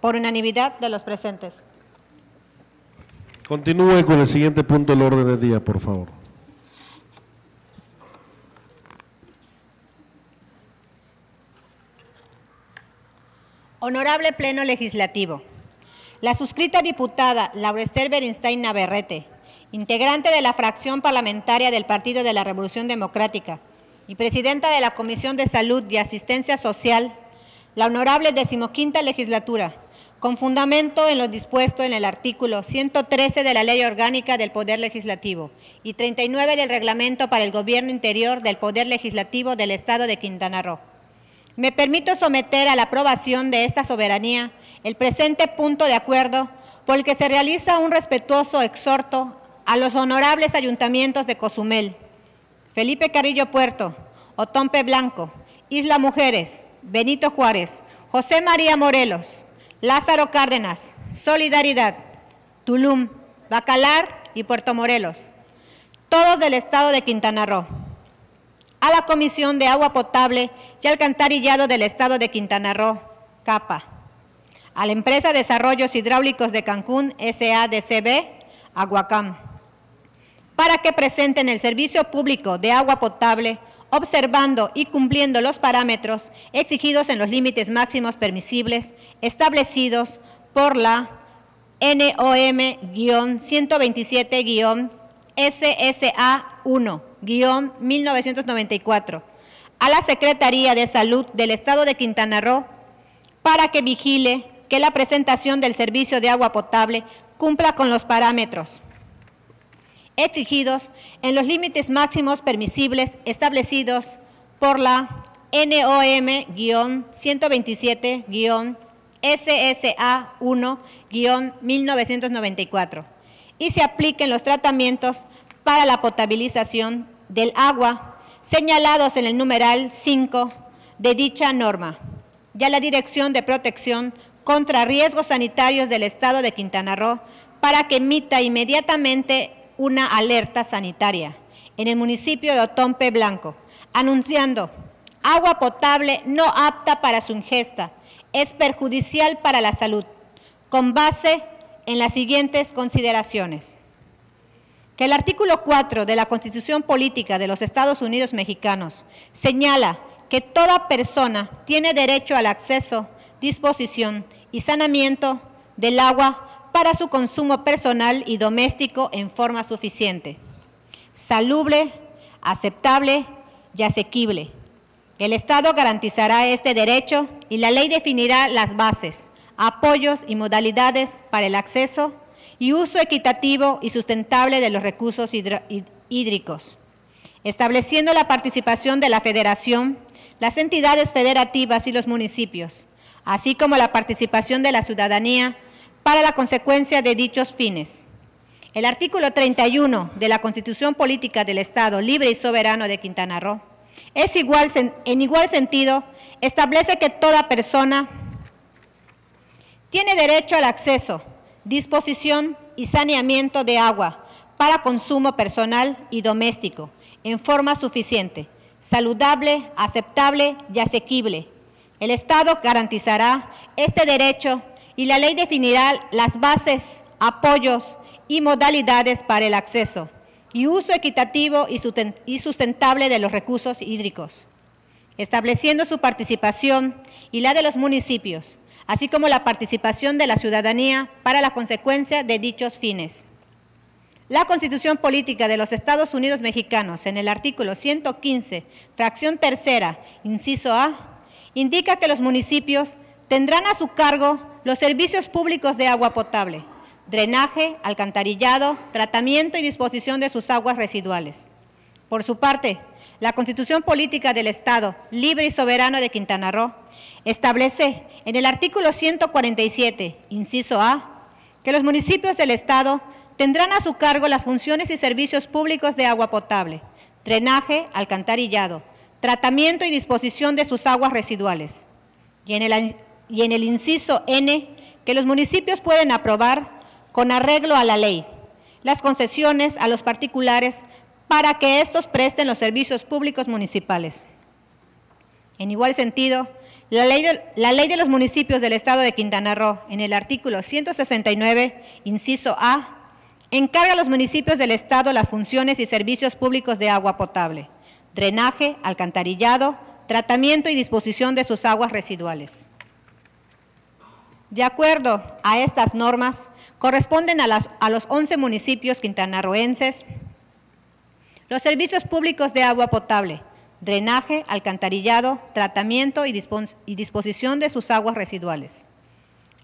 por unanimidad de los presentes. Continúe con el siguiente punto del orden del día, por favor. Honorable Pleno Legislativo. La suscrita diputada Laura Esther Berenstein Navarrete, integrante de la fracción parlamentaria del Partido de la Revolución Democrática y presidenta de la Comisión de Salud y Asistencia Social, la honorable decimoquinta legislatura, con fundamento en lo dispuesto en el artículo 113 de la Ley Orgánica del Poder Legislativo y 39 del Reglamento para el Gobierno Interior del Poder Legislativo del Estado de Quintana Roo. Me permito someter a la aprobación de esta soberanía el presente punto de acuerdo por el que se realiza un respetuoso exhorto a los honorables ayuntamientos de Cozumel, Felipe Carrillo Puerto, Otompe Blanco, Isla Mujeres, Benito Juárez, José María Morelos, Lázaro Cárdenas, Solidaridad, Tulum, Bacalar y Puerto Morelos, todos del estado de Quintana Roo. A la Comisión de Agua Potable y Alcantarillado del estado de Quintana Roo, CAPA. A la Empresa de Desarrollos Hidráulicos de Cancún, SADCB, Aguacam para que presenten el servicio público de agua potable observando y cumpliendo los parámetros exigidos en los límites máximos permisibles establecidos por la NOM-127-SSA1-1994 a la Secretaría de Salud del Estado de Quintana Roo para que vigile que la presentación del servicio de agua potable cumpla con los parámetros exigidos en los límites máximos permisibles establecidos por la NOM-127-SSA1-1994 y se apliquen los tratamientos para la potabilización del agua señalados en el numeral 5 de dicha norma. Ya la Dirección de Protección contra Riesgos Sanitarios del Estado de Quintana Roo para que emita inmediatamente una alerta sanitaria en el municipio de Otompe Blanco, anunciando agua potable no apta para su ingesta, es perjudicial para la salud, con base en las siguientes consideraciones. Que el artículo 4 de la Constitución Política de los Estados Unidos Mexicanos señala que toda persona tiene derecho al acceso, disposición y saneamiento del agua para su consumo personal y doméstico en forma suficiente, salubre, aceptable y asequible. El Estado garantizará este derecho y la ley definirá las bases, apoyos y modalidades para el acceso y uso equitativo y sustentable de los recursos hídricos, estableciendo la participación de la Federación, las entidades federativas y los municipios, así como la participación de la ciudadanía para la consecuencia de dichos fines. El artículo 31 de la Constitución Política del Estado Libre y Soberano de Quintana Roo es igual, en igual sentido establece que toda persona tiene derecho al acceso, disposición y saneamiento de agua para consumo personal y doméstico en forma suficiente, saludable, aceptable y asequible. El Estado garantizará este derecho y la ley definirá las bases, apoyos y modalidades para el acceso y uso equitativo y sustentable de los recursos hídricos, estableciendo su participación y la de los municipios, así como la participación de la ciudadanía para la consecuencia de dichos fines. La Constitución Política de los Estados Unidos Mexicanos, en el artículo 115, fracción tercera, inciso A, indica que los municipios tendrán a su cargo los servicios públicos de agua potable, drenaje, alcantarillado, tratamiento y disposición de sus aguas residuales. Por su parte, la Constitución Política del Estado Libre y Soberano de Quintana Roo establece en el artículo 147, inciso A, que los municipios del Estado tendrán a su cargo las funciones y servicios públicos de agua potable, drenaje, alcantarillado, tratamiento y disposición de sus aguas residuales. Y en el, y en el inciso N, que los municipios pueden aprobar con arreglo a la ley las concesiones a los particulares para que estos presten los servicios públicos municipales. En igual sentido, la ley, de, la ley de los municipios del Estado de Quintana Roo, en el artículo 169, inciso A, encarga a los municipios del Estado las funciones y servicios públicos de agua potable, drenaje, alcantarillado, tratamiento y disposición de sus aguas residuales. De acuerdo a estas normas, corresponden a, a los 11 municipios quintanarroenses los servicios públicos de agua potable, drenaje, alcantarillado, tratamiento y, disposición de sus aguas residuales.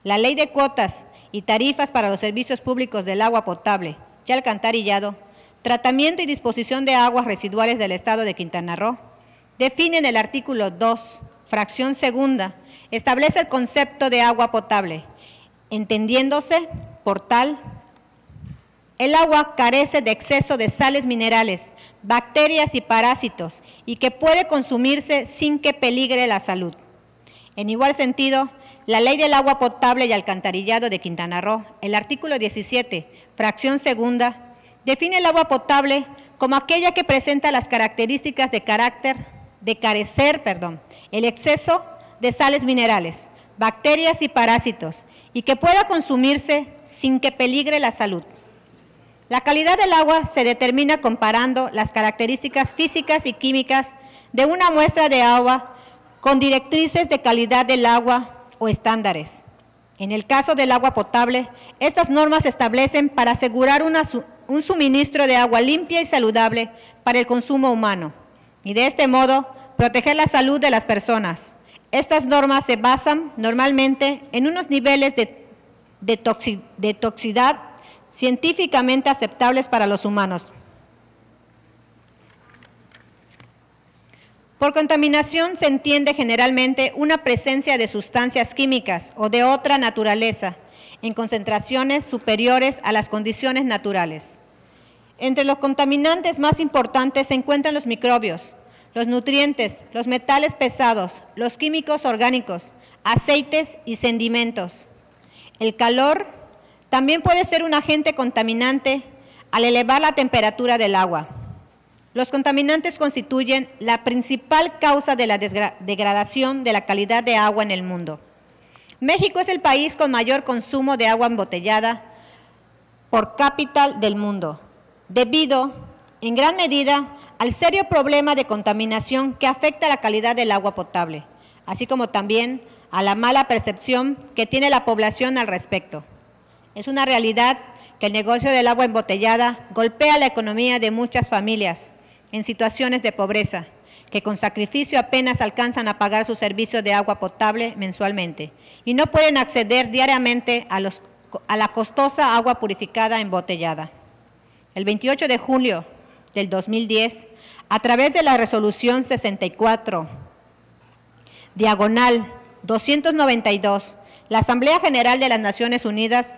La ley de cuotas y tarifas para los servicios públicos del agua potable y alcantarillado, tratamiento y disposición de aguas residuales del Estado de Quintana Roo, define en el artículo 2, fracción segunda, establece el concepto de agua potable, entendiéndose por tal el agua carece de exceso de sales minerales, bacterias y parásitos y que puede consumirse sin que peligre la salud. En igual sentido, la Ley del Agua Potable y Alcantarillado de Quintana Roo, el artículo 17, fracción segunda, define el agua potable como aquella que presenta las características de carácter, de carecer, perdón, el exceso de sales minerales, bacterias y parásitos, y que pueda consumirse sin que peligre la salud. La calidad del agua se determina comparando las características físicas y químicas de una muestra de agua con directrices de calidad del agua o estándares. En el caso del agua potable, estas normas se establecen para asegurar un suministro de agua limpia y saludable para el consumo humano y de este modo proteger la salud de las personas. Estas normas se basan normalmente en unos niveles de, de toxicidad científicamente aceptables para los humanos. Por contaminación se entiende generalmente una presencia de sustancias químicas o de otra naturaleza en concentraciones superiores a las condiciones naturales. Entre los contaminantes más importantes se encuentran los microbios, los nutrientes, los metales pesados, los químicos orgánicos, aceites y sedimentos. El calor también puede ser un agente contaminante al elevar la temperatura del agua. Los contaminantes constituyen la principal causa de la degradación de la calidad de agua en el mundo. México es el país con mayor consumo de agua embotellada por cápita del mundo, debido en gran medida al serio problema de contaminación que afecta la calidad del agua potable, así como también a la mala percepción que tiene la población al respecto. Es una realidad que el negocio del agua embotellada golpea la economía de muchas familias en situaciones de pobreza, que con sacrificio apenas alcanzan a pagar su servicio de agua potable mensualmente y no pueden acceder diariamente a, los, a la costosa agua purificada embotellada. El 28 de julio del 2010, a través de la resolución 64, diagonal 292, la Asamblea General de las Naciones Unidas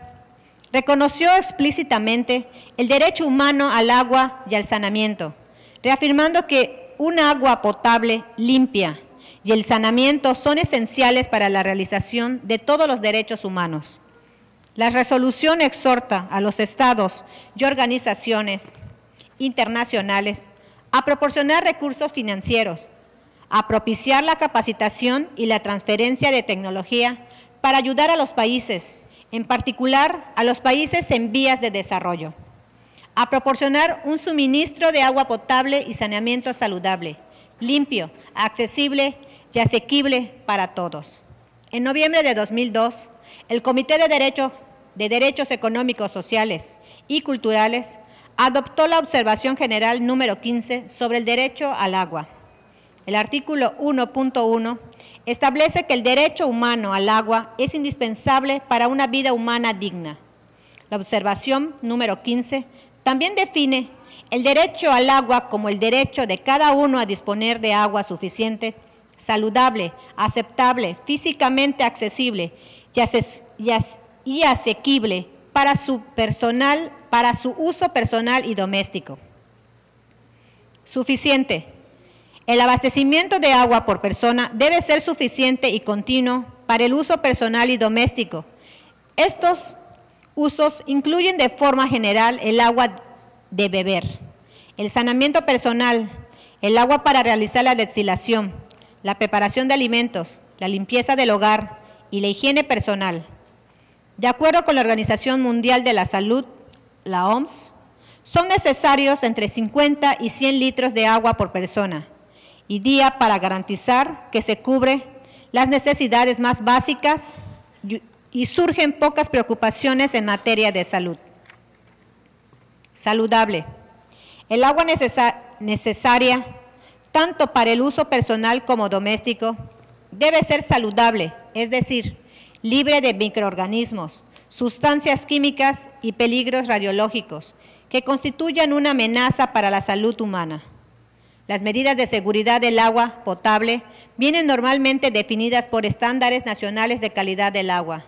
reconoció explícitamente el derecho humano al agua y al saneamiento, reafirmando que un agua potable, limpia y el saneamiento son esenciales para la realización de todos los derechos humanos. La resolución exhorta a los estados y organizaciones internacionales a proporcionar recursos financieros, a propiciar la capacitación y la transferencia de tecnología para ayudar a los países en particular a los países en vías de desarrollo, a proporcionar un suministro de agua potable y saneamiento saludable, limpio, accesible y asequible para todos. En noviembre de 2002, el Comité de, de Derechos Económicos, Sociales y Culturales adoptó la observación general número 15 sobre el derecho al agua. El artículo 1.1 establece que el derecho humano al agua es indispensable para una vida humana digna. La observación número 15 también define el derecho al agua como el derecho de cada uno a disponer de agua suficiente, saludable, aceptable, físicamente accesible y, y asequible para su personal, para su uso personal y doméstico. Suficiente. El abastecimiento de agua por persona debe ser suficiente y continuo para el uso personal y doméstico. Estos usos incluyen de forma general el agua de beber, el saneamiento personal, el agua para realizar la destilación, la preparación de alimentos, la limpieza del hogar y la higiene personal. De acuerdo con la Organización Mundial de la Salud, la OMS, son necesarios entre 50 y 100 litros de agua por persona y día para garantizar que se cubre las necesidades más básicas y- surgen pocas preocupaciones en materia de salud. Saludable. El agua necesa- necesaria, tanto para el uso personal como doméstico, debe ser saludable, es decir, libre de microorganismos, sustancias químicas y peligros radiológicos que constituyan una amenaza para la salud humana. Las medidas de seguridad del agua potable vienen normalmente definidas por estándares nacionales de calidad del agua.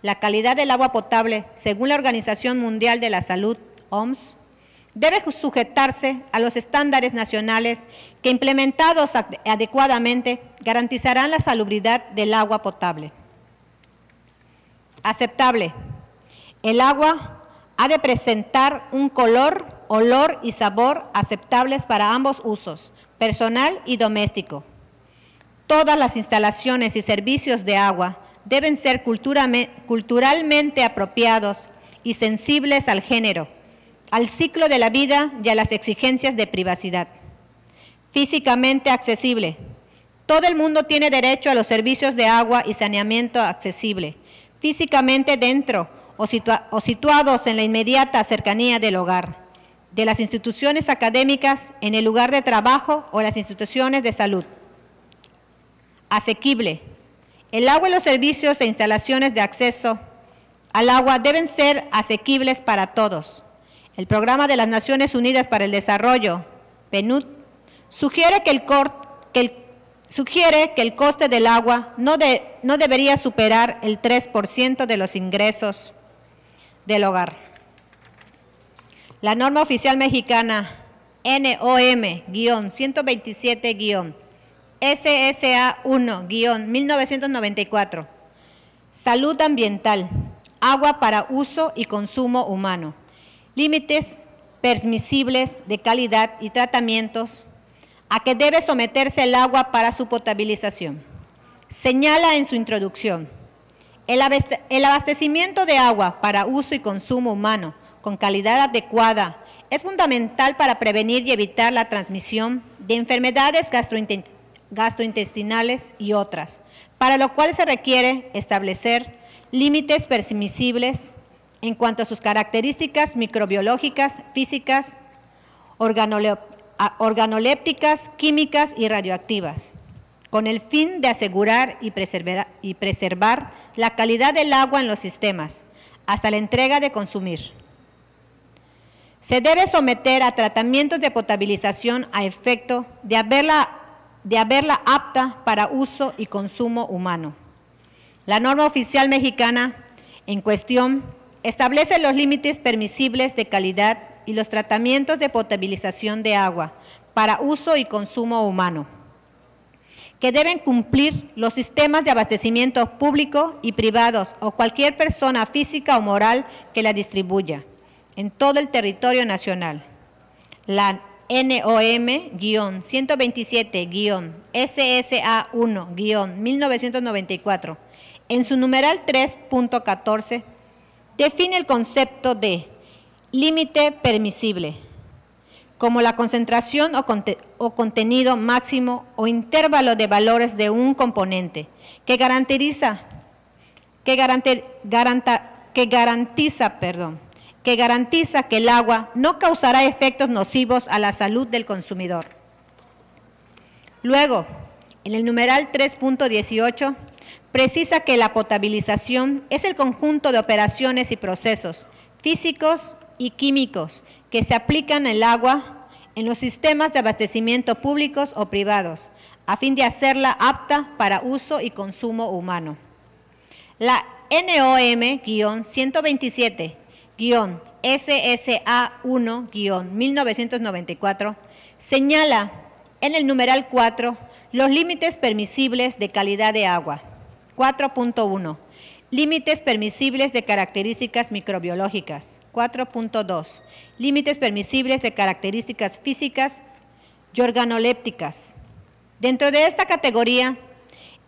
La calidad del agua potable, según la Organización Mundial de la Salud, OMS, debe sujetarse a los estándares nacionales que implementados ad- adecuadamente garantizarán la salubridad del agua potable. Aceptable. El agua ha de presentar un color, olor y sabor aceptables para ambos usos, personal y doméstico. Todas las instalaciones y servicios de agua deben ser culturalmente apropiados y sensibles al género, al ciclo de la vida y a las exigencias de privacidad. Físicamente accesible. Todo el mundo tiene derecho a los servicios de agua y saneamiento accesible, físicamente dentro o, situa- o situados en la inmediata cercanía del hogar, de las instituciones académicas, en el lugar de trabajo o las instituciones de salud. Asequible. El agua y los servicios e instalaciones de acceso al agua deben ser asequibles para todos. El Programa de las Naciones Unidas para el Desarrollo, PNUD, sugiere que el- sugiere que el coste del agua no, de- no debería superar el 3% de los ingresos del hogar. La norma oficial mexicana NOM-127-SSA 1-1994 Salud ambiental, agua para uso y consumo humano, límites permisibles de calidad y tratamientos a que debe someterse el agua para su potabilización. Señala en su introducción, el abastecimiento de agua para uso y consumo humano con calidad adecuada es fundamental para prevenir y evitar la transmisión de enfermedades gastrointe- gastrointestinales y otras, para lo cual se requiere establecer límites permisibles en cuanto a sus características microbiológicas, físicas, organole- a- organolépticas, químicas y radioactivas, con el fin de asegurar y preservar, la calidad del agua en los sistemas, hasta la entrega de consumir. Se debe someter a tratamientos de potabilización a efecto de haberla, de haberla apta para uso y consumo humano. La norma oficial mexicana en cuestión establece los límites permisibles de calidad y los tratamientos de potabilización de agua para uso y consumo humano, que deben cumplir los sistemas de abastecimiento público y privados o cualquier persona física o moral que la distribuya en todo el territorio nacional. La NOM-127-SSA 1-1994, en su numeral 3.14, define el concepto de límite permisible como la concentración o, conte- o contenido máximo o intervalo de valores de un componente que garantiza, que garante- que garantiza perdón, que garantiza que el agua no causará efectos nocivos a la salud del consumidor. Luego, en el numeral 3.18, precisa que la potabilización es el conjunto de operaciones y procesos físicos y químicos que se aplican el agua en los sistemas de abastecimiento públicos o privados, a fin de hacerla apta para uso y consumo humano. La NOM-127-SSA1-1994 señala en el numeral 4 los límites permisibles de calidad de agua. 4.1. Límites permisibles de características microbiológicas. 4.2. Límites permisibles de características físicas y organolépticas. Dentro de esta categoría,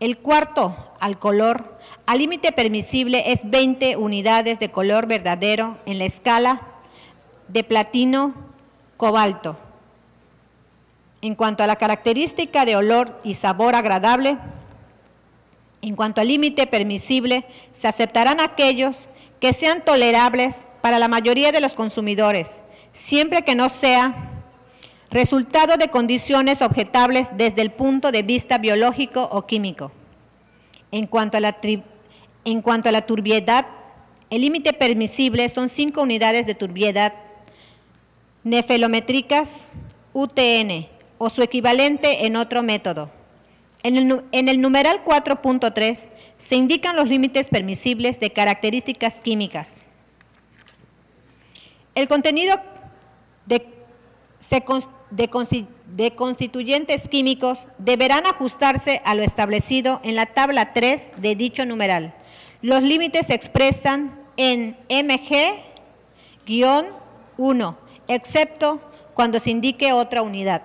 el cuarto al color, al límite permisible es 20 unidades de color verdadero en la escala de platino cobalto. En cuanto a la característica de olor y sabor agradable, en cuanto al límite permisible, se aceptarán aquellos que sean tolerables para la mayoría de los consumidores, siempre que no sea resultado de condiciones objetables desde el punto de vista biológico o químico. En cuanto a la, turbiedad, el límite permisible son 5 unidades de turbiedad nefelométricas UTN o su equivalente en otro método. En el, numeral 4.3 se indican los límites permisibles de características químicas. El contenido de constituyentes químicos deberán ajustarse a lo establecido en la tabla 3 de dicho numeral. Los límites se expresan en MG-1, excepto cuando se indique otra unidad.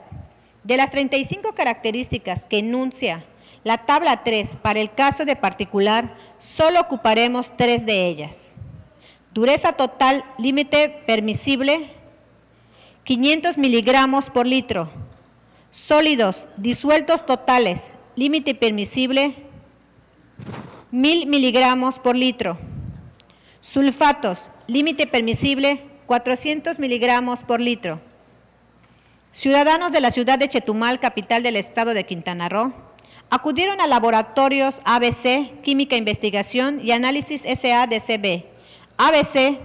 De las 35 características que enuncia la tabla 3 para el caso de particular, solo ocuparemos tres de ellas. Dureza total, límite permisible, 500 miligramos por litro. Sólidos, disueltos totales, límite permisible, 1000 miligramos por litro. Sulfatos, límite permisible, 400 miligramos por litro. Ciudadanos de la ciudad de Chetumal, capital del estado de Quintana Roo, acudieron a laboratorios ABC, Química Investigación y Análisis SADCB, ABC,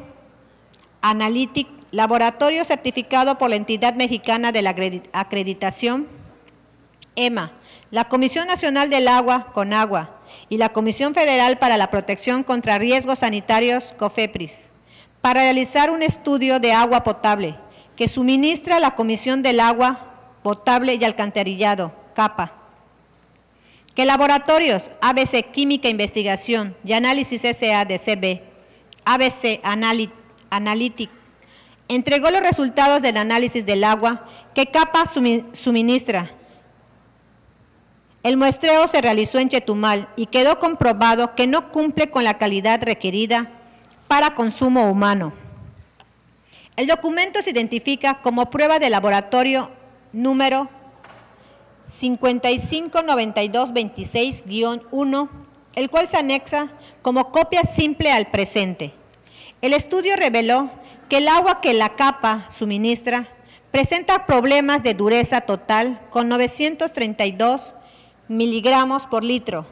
Analytic, laboratorio certificado por la entidad mexicana de la acreditación, EMA, la Comisión Nacional del Agua, con agua, y la Comisión Federal para la Protección contra Riesgos Sanitarios, COFEPRIS, para realizar un estudio de agua potable que suministra la Comisión del Agua Potable y Alcantarillado, CAPA. Que laboratorios ABC Química Investigación y Análisis SADCB, ABC Analytic, entregó los resultados del análisis del agua que CAPA suministra. El muestreo se realizó en Chetumal y quedó comprobado que no cumple con la calidad requerida para consumo humano. El documento se identifica como prueba de laboratorio número 559226-1, el cual se anexa como copia simple al presente. El estudio reveló que el agua que la capa suministra presenta problemas de dureza total con 932 miligramos por litro,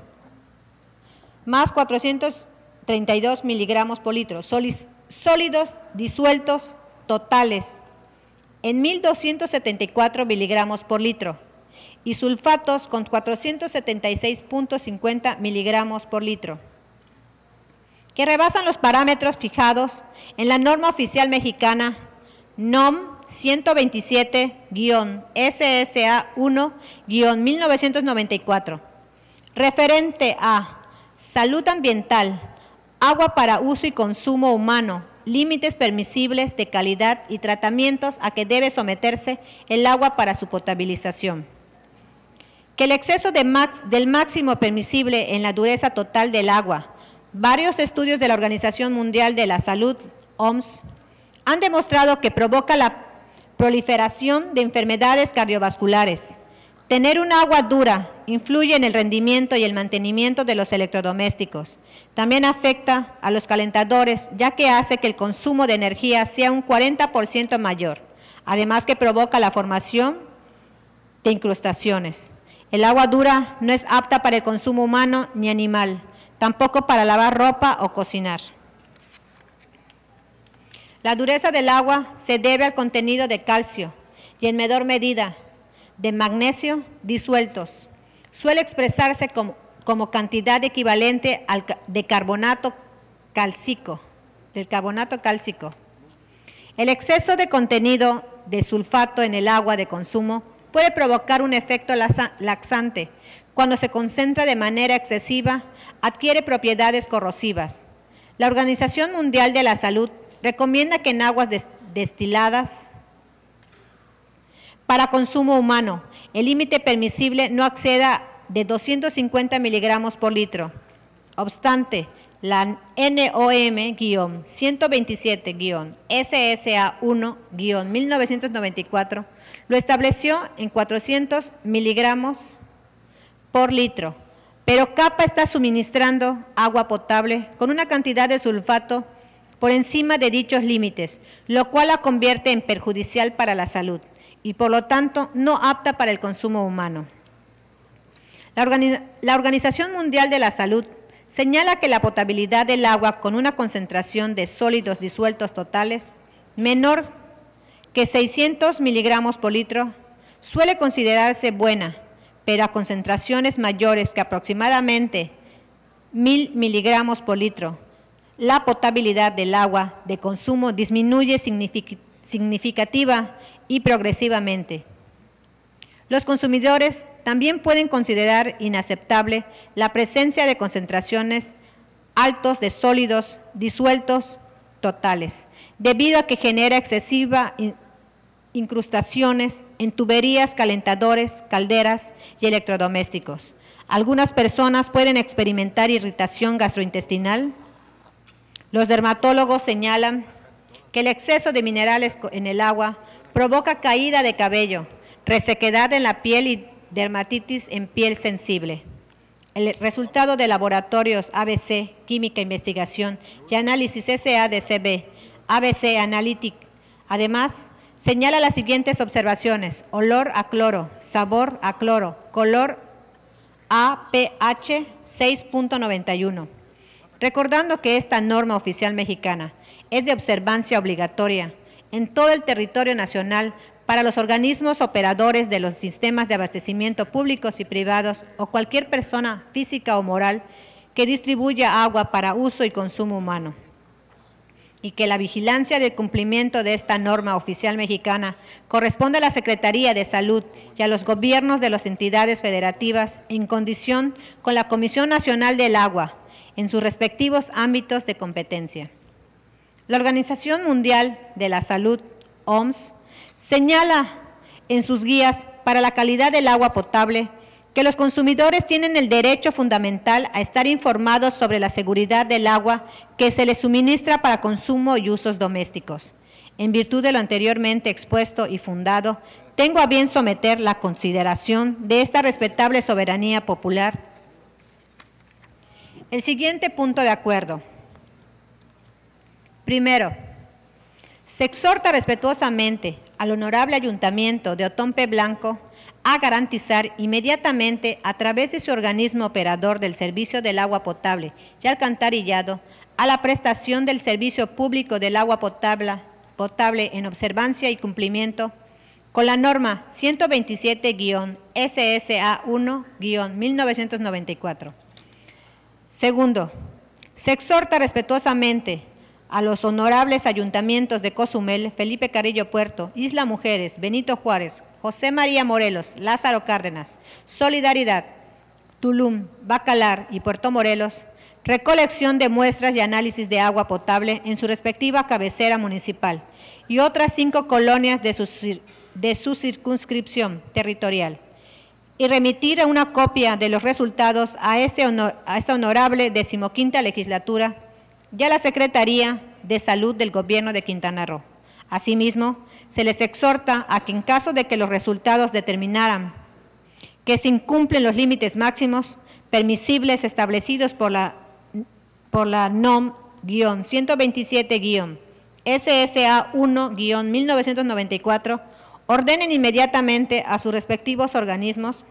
más 432 miligramos por litro, sólidos disueltos totales en 1.274 miligramos por litro y sulfatos con 476.50 miligramos por litro, que rebasan los parámetros fijados en la norma oficial mexicana NOM 127-SSA1-1994, referente a salud ambiental, agua para uso y consumo humano, límites permisibles de calidad y tratamientos a que debe someterse el agua para su potabilización. Que el exceso de max, del máximo permisible en la dureza total del agua, varios estudios de la Organización Mundial de la Salud, OMS, han demostrado que provoca la proliferación de enfermedades cardiovasculares. Tener un agua dura influye en el rendimiento y el mantenimiento de los electrodomésticos. También afecta a los calentadores, ya que hace que el consumo de energía sea un 40% mayor, además que provoca la formación de incrustaciones. El agua dura no es apta para el consumo humano ni animal, tampoco para lavar ropa o cocinar. La dureza del agua se debe al contenido de calcio y en menor medida de magnesio disueltos. Suele expresarse como, como cantidad equivalente al de carbonato cálcico, del carbonato cálcico. El exceso de contenido de sulfato en el agua de consumo puede provocar un efecto laxa- laxante. Cuando se concentra de manera excesiva, adquiere propiedades corrosivas. La Organización Mundial de la Salud recomienda que en aguas des- destiladas para consumo humano, el límite permisible no acceda de 250 miligramos por litro. Obstante, la NOM-127-SSA1-1994 lo estableció en 400 miligramos por litro, pero CAPA está suministrando agua potable con una cantidad de sulfato por encima de dichos límites, lo cual la convierte en perjudicial para la salud y por lo tanto no apta para el consumo humano. La, organi- la Organización Mundial de la Salud señala que la potabilidad del agua con una concentración de sólidos disueltos totales menor que 600 miligramos por litro suele considerarse buena, pero a concentraciones mayores que aproximadamente 1000 miligramos por litro, la potabilidad del agua de consumo disminuye signific- significativa y progresivamente. Los consumidores también pueden considerar inaceptable la presencia de concentraciones altos de sólidos disueltos totales, debido a que genera excesiva in- incrustaciones en tuberías, calentadores, calderas y electrodomésticos. Algunas personas pueden experimentar irritación gastrointestinal. Los dermatólogos señalan que el exceso de minerales en el agua provoca caída de cabello, resequedad en la piel y dermatitis en piel sensible. El resultado de laboratorios ABC, Química Investigación y Análisis SADCB, ABC Analytic, además, señala las siguientes observaciones. Olor a cloro, sabor a cloro, color APH 6.91. Recordando que esta norma oficial mexicana es de observancia obligatoria en todo el territorio nacional para los organismos operadores de los sistemas de abastecimiento públicos y privados o cualquier persona física o moral que distribuya agua para uso y consumo humano y que la vigilancia del cumplimiento de esta norma oficial mexicana corresponde a la Secretaría de Salud y a los gobiernos de las entidades federativas en condición con la Comisión Nacional del Agua en sus respectivos ámbitos de competencia. La Organización Mundial de la Salud, OMS, señala en sus guías para la calidad del agua potable que los consumidores tienen el derecho fundamental a estar informados sobre la seguridad del agua que se les suministra para consumo y usos domésticos. En virtud de lo anteriormente expuesto y fundado, tengo a bien someter la consideración de esta respetable soberanía popular. El siguiente punto de acuerdo. Primero, se exhorta respetuosamente al honorable Ayuntamiento de Otompe Blanco a garantizar inmediatamente a través de su organismo operador del servicio del agua potable y alcantarillado a la prestación del servicio público del agua potable, potable en observancia y cumplimiento con la norma 127-SSA1-1994. Segundo, se exhorta respetuosamente a los honorables ayuntamientos de Cozumel, Felipe Carrillo Puerto, Isla Mujeres, Benito Juárez, José María Morelos, Lázaro Cárdenas, Solidaridad, Tulum, Bacalar y Puerto Morelos, recolección de muestras y análisis de agua potable en su respectiva cabecera municipal y otras cinco colonias de su, de su circunscripción territorial y remitir una copia de los resultados a, este a esta honorable decimoquinta legislatura y a la Secretaría de Salud del Gobierno de Quintana Roo. Asimismo, se les exhorta a que en caso de que los resultados determinaran que se incumplen los límites máximos permisibles establecidos por la, por la NOM-127-SSA 1-1994, ordenen inmediatamente a sus respectivos organismos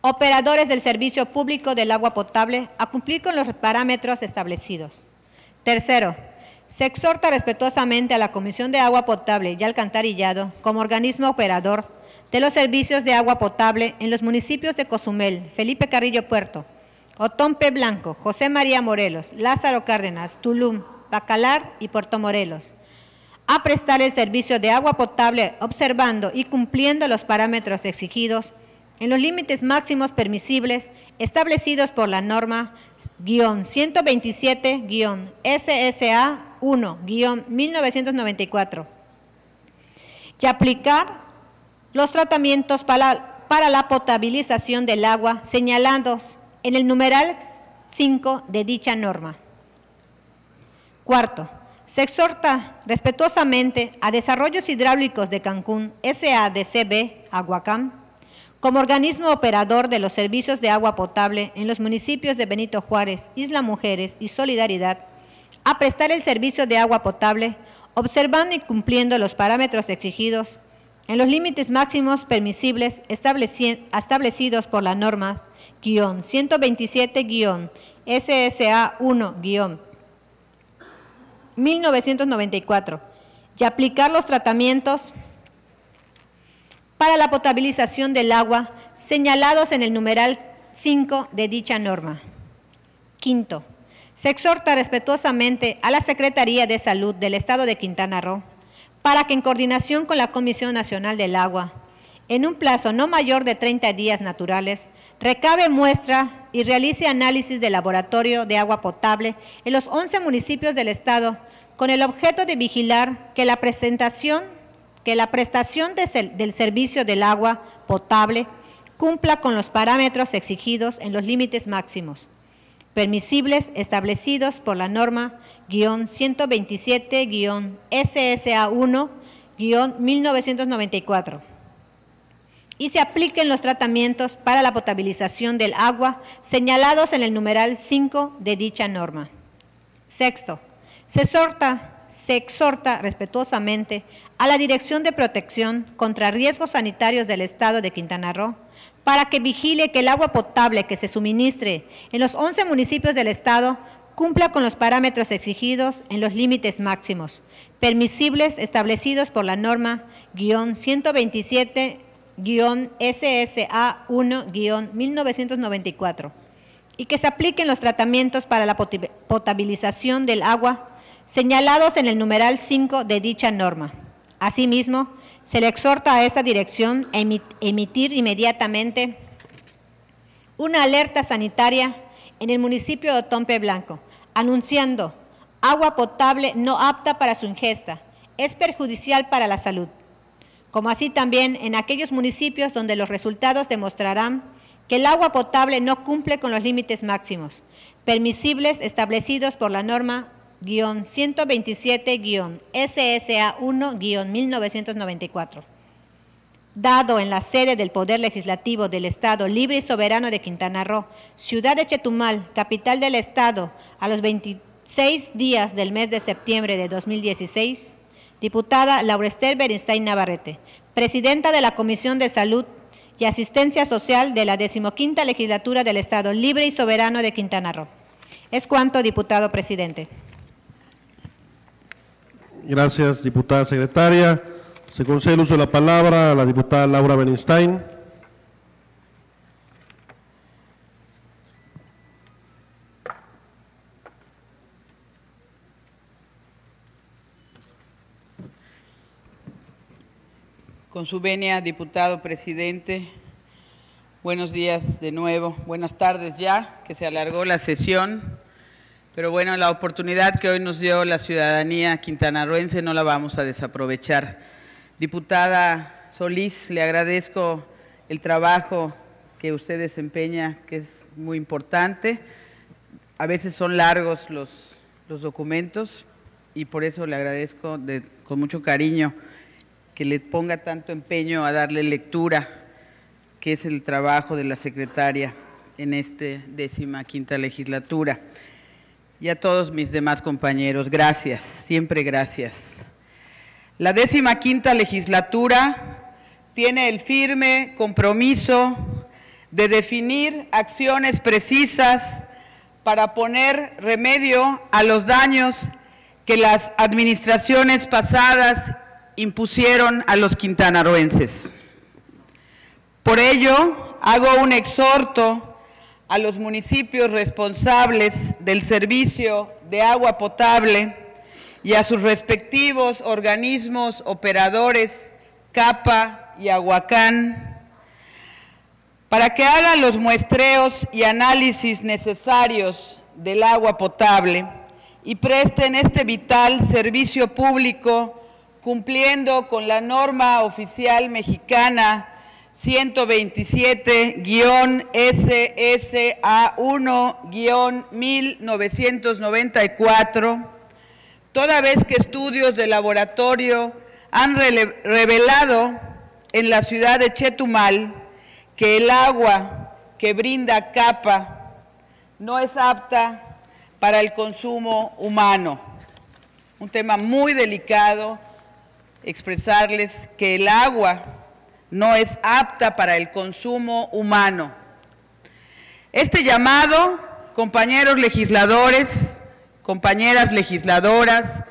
operadores del servicio público del agua potable a cumplir con los parámetros establecidos. Tercero, se exhorta respetuosamente a la Comisión de Agua Potable y Alcantarillado como organismo operador de los servicios de agua potable en los municipios de Cozumel, Felipe Carrillo Puerto, Otompe Blanco, José María Morelos, Lázaro Cárdenas, Tulum, Bacalar y Puerto Morelos, a prestar el servicio de agua potable observando y cumpliendo los parámetros exigidos en los límites máximos permisibles establecidos por la norma 127-SSA 1-1994 y aplicar los tratamientos para, para la potabilización del agua señalados en el numeral 5 de dicha norma. Cuarto, se exhorta respetuosamente a Desarrollos Hidráulicos de Cancún, SADCB, Aguacam, como organismo operador de los servicios de agua potable en los municipios de Benito Juárez, Isla Mujeres y Solidaridad, a prestar el servicio de agua potable, observando y cumpliendo los parámetros exigidos en los límites máximos permisibles establecidos por las normas 127-SSA 1-1994 y aplicar los tratamientos para la potabilización del agua señalados en el numeral 5 de dicha norma. Quinto, se exhorta respetuosamente a la Secretaría de Salud del Estado de Quintana Roo para que en coordinación con la Comisión Nacional del Agua, en un plazo no mayor de 30 días naturales, recabe muestra y realice análisis de laboratorio de agua potable en los 11 municipios del Estado con el objeto de vigilar que la presentación que la prestación del servicio del agua potable cumpla con los parámetros exigidos en los límites máximos permisibles establecidos por la norma 127-SSA 1-1994 y se apliquen los tratamientos para la potabilización del agua señalados en el numeral 5 de dicha norma. Sexto, se exhorta, se exhorta respetuosamente a la Dirección de Protección contra Riesgos Sanitarios del Estado de Quintana Roo para que vigile que el agua potable que se suministre en los 11 municipios del Estado cumpla con los parámetros exigidos en los límites máximos, permisibles establecidos por la norma 127-SSA 1-1994 y que se apliquen los tratamientos para la potabilización del agua señalados en el numeral 5 de dicha norma. Asimismo, se le exhorta a esta dirección a emitir inmediatamente una alerta sanitaria en el municipio de Otompe Blanco, anunciando agua potable no apta para su ingesta, es perjudicial para la salud, como así también en aquellos municipios donde los resultados demostrarán que el agua potable no cumple con los límites máximos permisibles establecidos por la norma 127-SSA 1-1994. Dado en la sede del Poder Legislativo del Estado Libre y Soberano de Quintana Roo, ciudad de Chetumal, capital del Estado, a los 26 días del mes de septiembre de 2016, diputada Laura Esther Bernstein Navarrete, presidenta de la Comisión de Salud y Asistencia Social de la decimoquinta Legislatura del Estado Libre y Soberano de Quintana Roo. Es cuanto, diputado presidente. Gracias, diputada secretaria. Se concede el uso de la palabra a la diputada Laura Bernstein. Con su venia, diputado presidente, buenos días de nuevo, buenas tardes ya, que se alargó la sesión. Pero bueno, la oportunidad que hoy nos dio la ciudadanía quintanarroense no la vamos a desaprovechar. Diputada Solís, le agradezco el trabajo que usted desempeña, que es muy importante. A veces son largos los, los documentos y por eso le agradezco con mucho cariño que le ponga tanto empeño a darle lectura que es el trabajo de la secretaria en esta décima quinta legislatura. Y a todos mis demás compañeros, gracias, siempre gracias. La décima quinta legislatura tiene el firme compromiso de definir acciones precisas para poner remedio a los daños que las administraciones pasadas impusieron a los quintanarroenses. Por ello, hago un exhorto a los municipios responsables del servicio de agua potable y a sus respectivos organismos operadores, CAPA y Aguacán, para que hagan los muestreos y análisis necesarios del agua potable y presten este vital servicio público cumpliendo con la norma oficial mexicana 127-SSA1-1994, toda vez que estudios de laboratorio han revelado en la ciudad de Chetumal que el agua que brinda capa no es apta para el consumo humano. Un tema muy delicado, expresarles que el agua no es apta para el consumo humano. Este llamado, compañeros legisladores, compañeras legisladoras,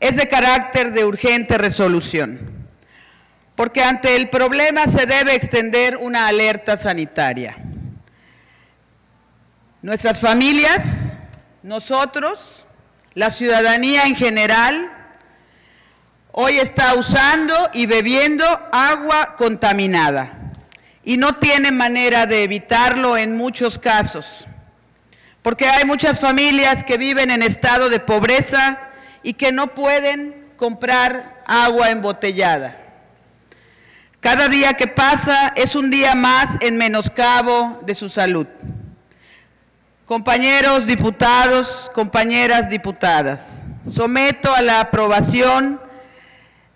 es de carácter de urgente resolución, porque ante el problema se debe extender una alerta sanitaria. Nuestras familias, nosotros, la ciudadanía en general, hoy está usando y bebiendo agua contaminada y no tiene manera de evitarlo en muchos casos, porque hay muchas familias que viven en estado de pobreza y que no pueden comprar agua embotellada. Cada día que pasa es un día más en menoscabo de su salud. Compañeros diputados, compañeras diputadas, someto a la aprobación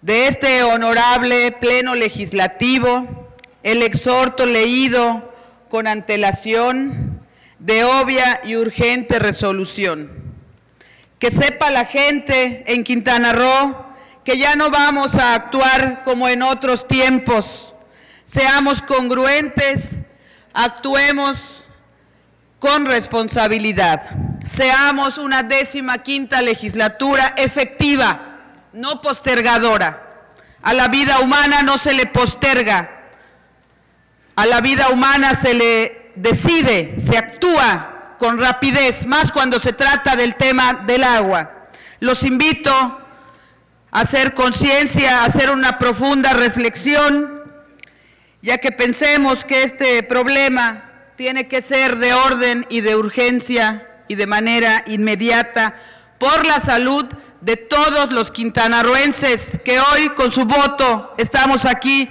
de este honorable Pleno Legislativo el exhorto leído con antelación de obvia y urgente resolución. Que sepa la gente en Quintana Roo que ya no vamos a actuar como en otros tiempos. Seamos congruentes, actuemos con responsabilidad. Seamos una décima quinta legislatura efectiva, no postergadora. A la vida humana no se le posterga, a la vida humana se le decide, se actúa con rapidez, más cuando se trata del tema del agua. Los invito a hacer conciencia, a hacer una profunda reflexión, ya que pensemos que este problema tiene que ser de orden y de urgencia y de manera inmediata por la salud de todos los quintanarroenses que hoy con su voto estamos aquí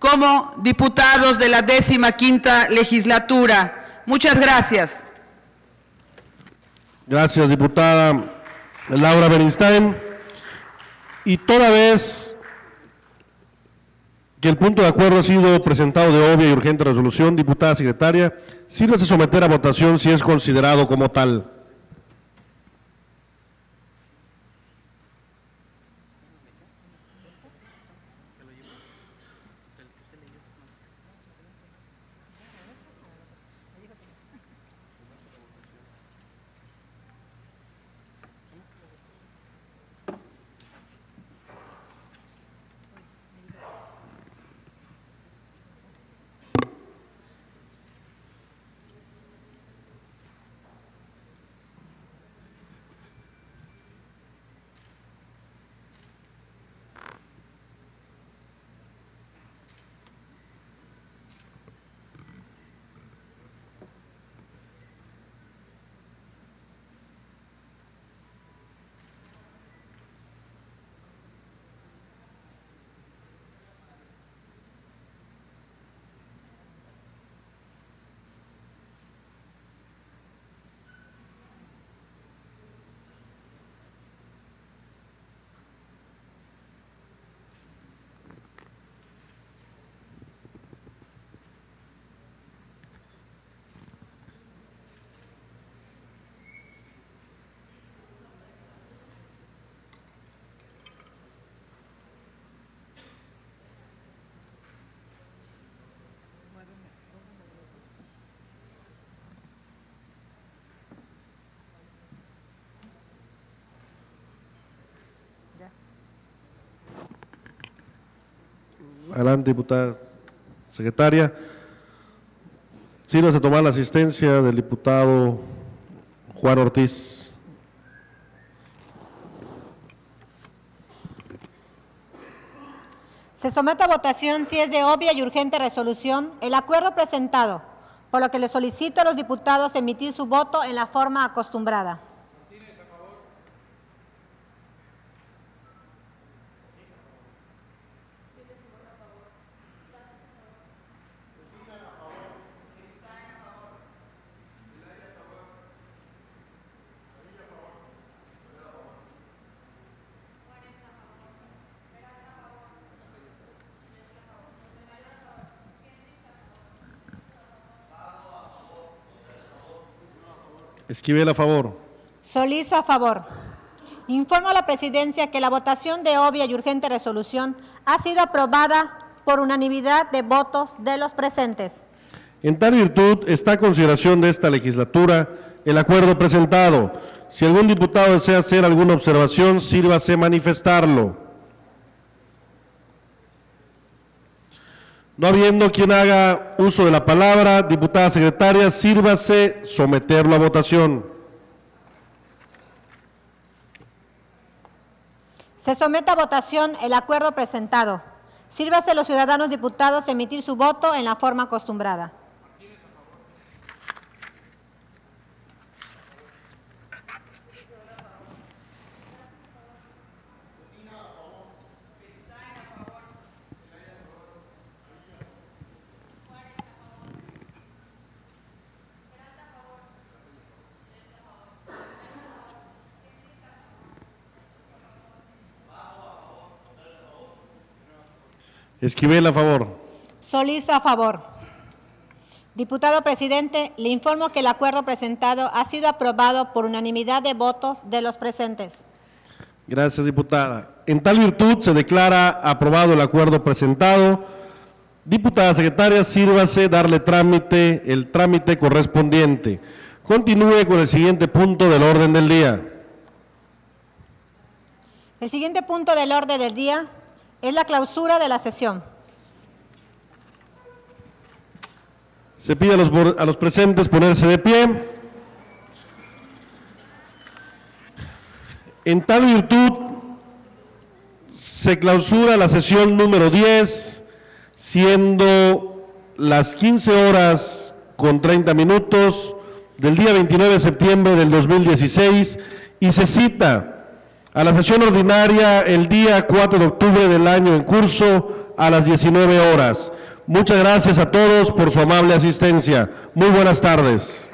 como diputados de la décima quinta legislatura. Muchas gracias. Gracias, diputada Laura Bernstein. Y toda vez que el punto de acuerdo ha sido presentado de obvia y urgente resolución, diputada secretaria, sírvase someter a votación si es considerado como tal. Adelante, diputada secretaria. Sírvase tomar la asistencia del diputado Juan Ortiz. Se somete a votación si es de obvia y urgente resolución el acuerdo presentado, por lo que le solicito a los diputados emitir su voto en la forma acostumbrada. Esquivel a favor. Solís a favor. Informo a la presidencia que la votación de obvia y urgente resolución ha sido aprobada por unanimidad de votos de los presentes. En tal virtud está a consideración de esta legislatura el acuerdo presentado. Si algún diputado desea hacer alguna observación, sírvase manifestarlo. No habiendo quien haga uso de la palabra, diputada secretaria, sírvase someterlo a votación. Se somete a votación el acuerdo presentado. Sírvase los ciudadanos diputados emitir su voto en la forma acostumbrada. Esquivel a favor. Solís a favor. Diputado presidente, le informo que el acuerdo presentado ha sido aprobado por unanimidad de votos de los presentes. Gracias, diputada. En tal virtud se declara aprobado el acuerdo presentado. Diputada secretaria, sírvase darle trámite, el trámite correspondiente. Continúe con el siguiente punto del orden del día. El siguiente punto del orden del día es la clausura de la sesión. Se pide a los, a los presentes ponerse de pie. En tal virtud, se clausura la sesión número 10, siendo las 15 horas con 30 minutos del día 29 de septiembre del 2016 y se cita a la sesión ordinaria el día 4 de octubre del año en curso a las 19 horas. Muchas gracias a todos por su amable asistencia. Muy buenas tardes.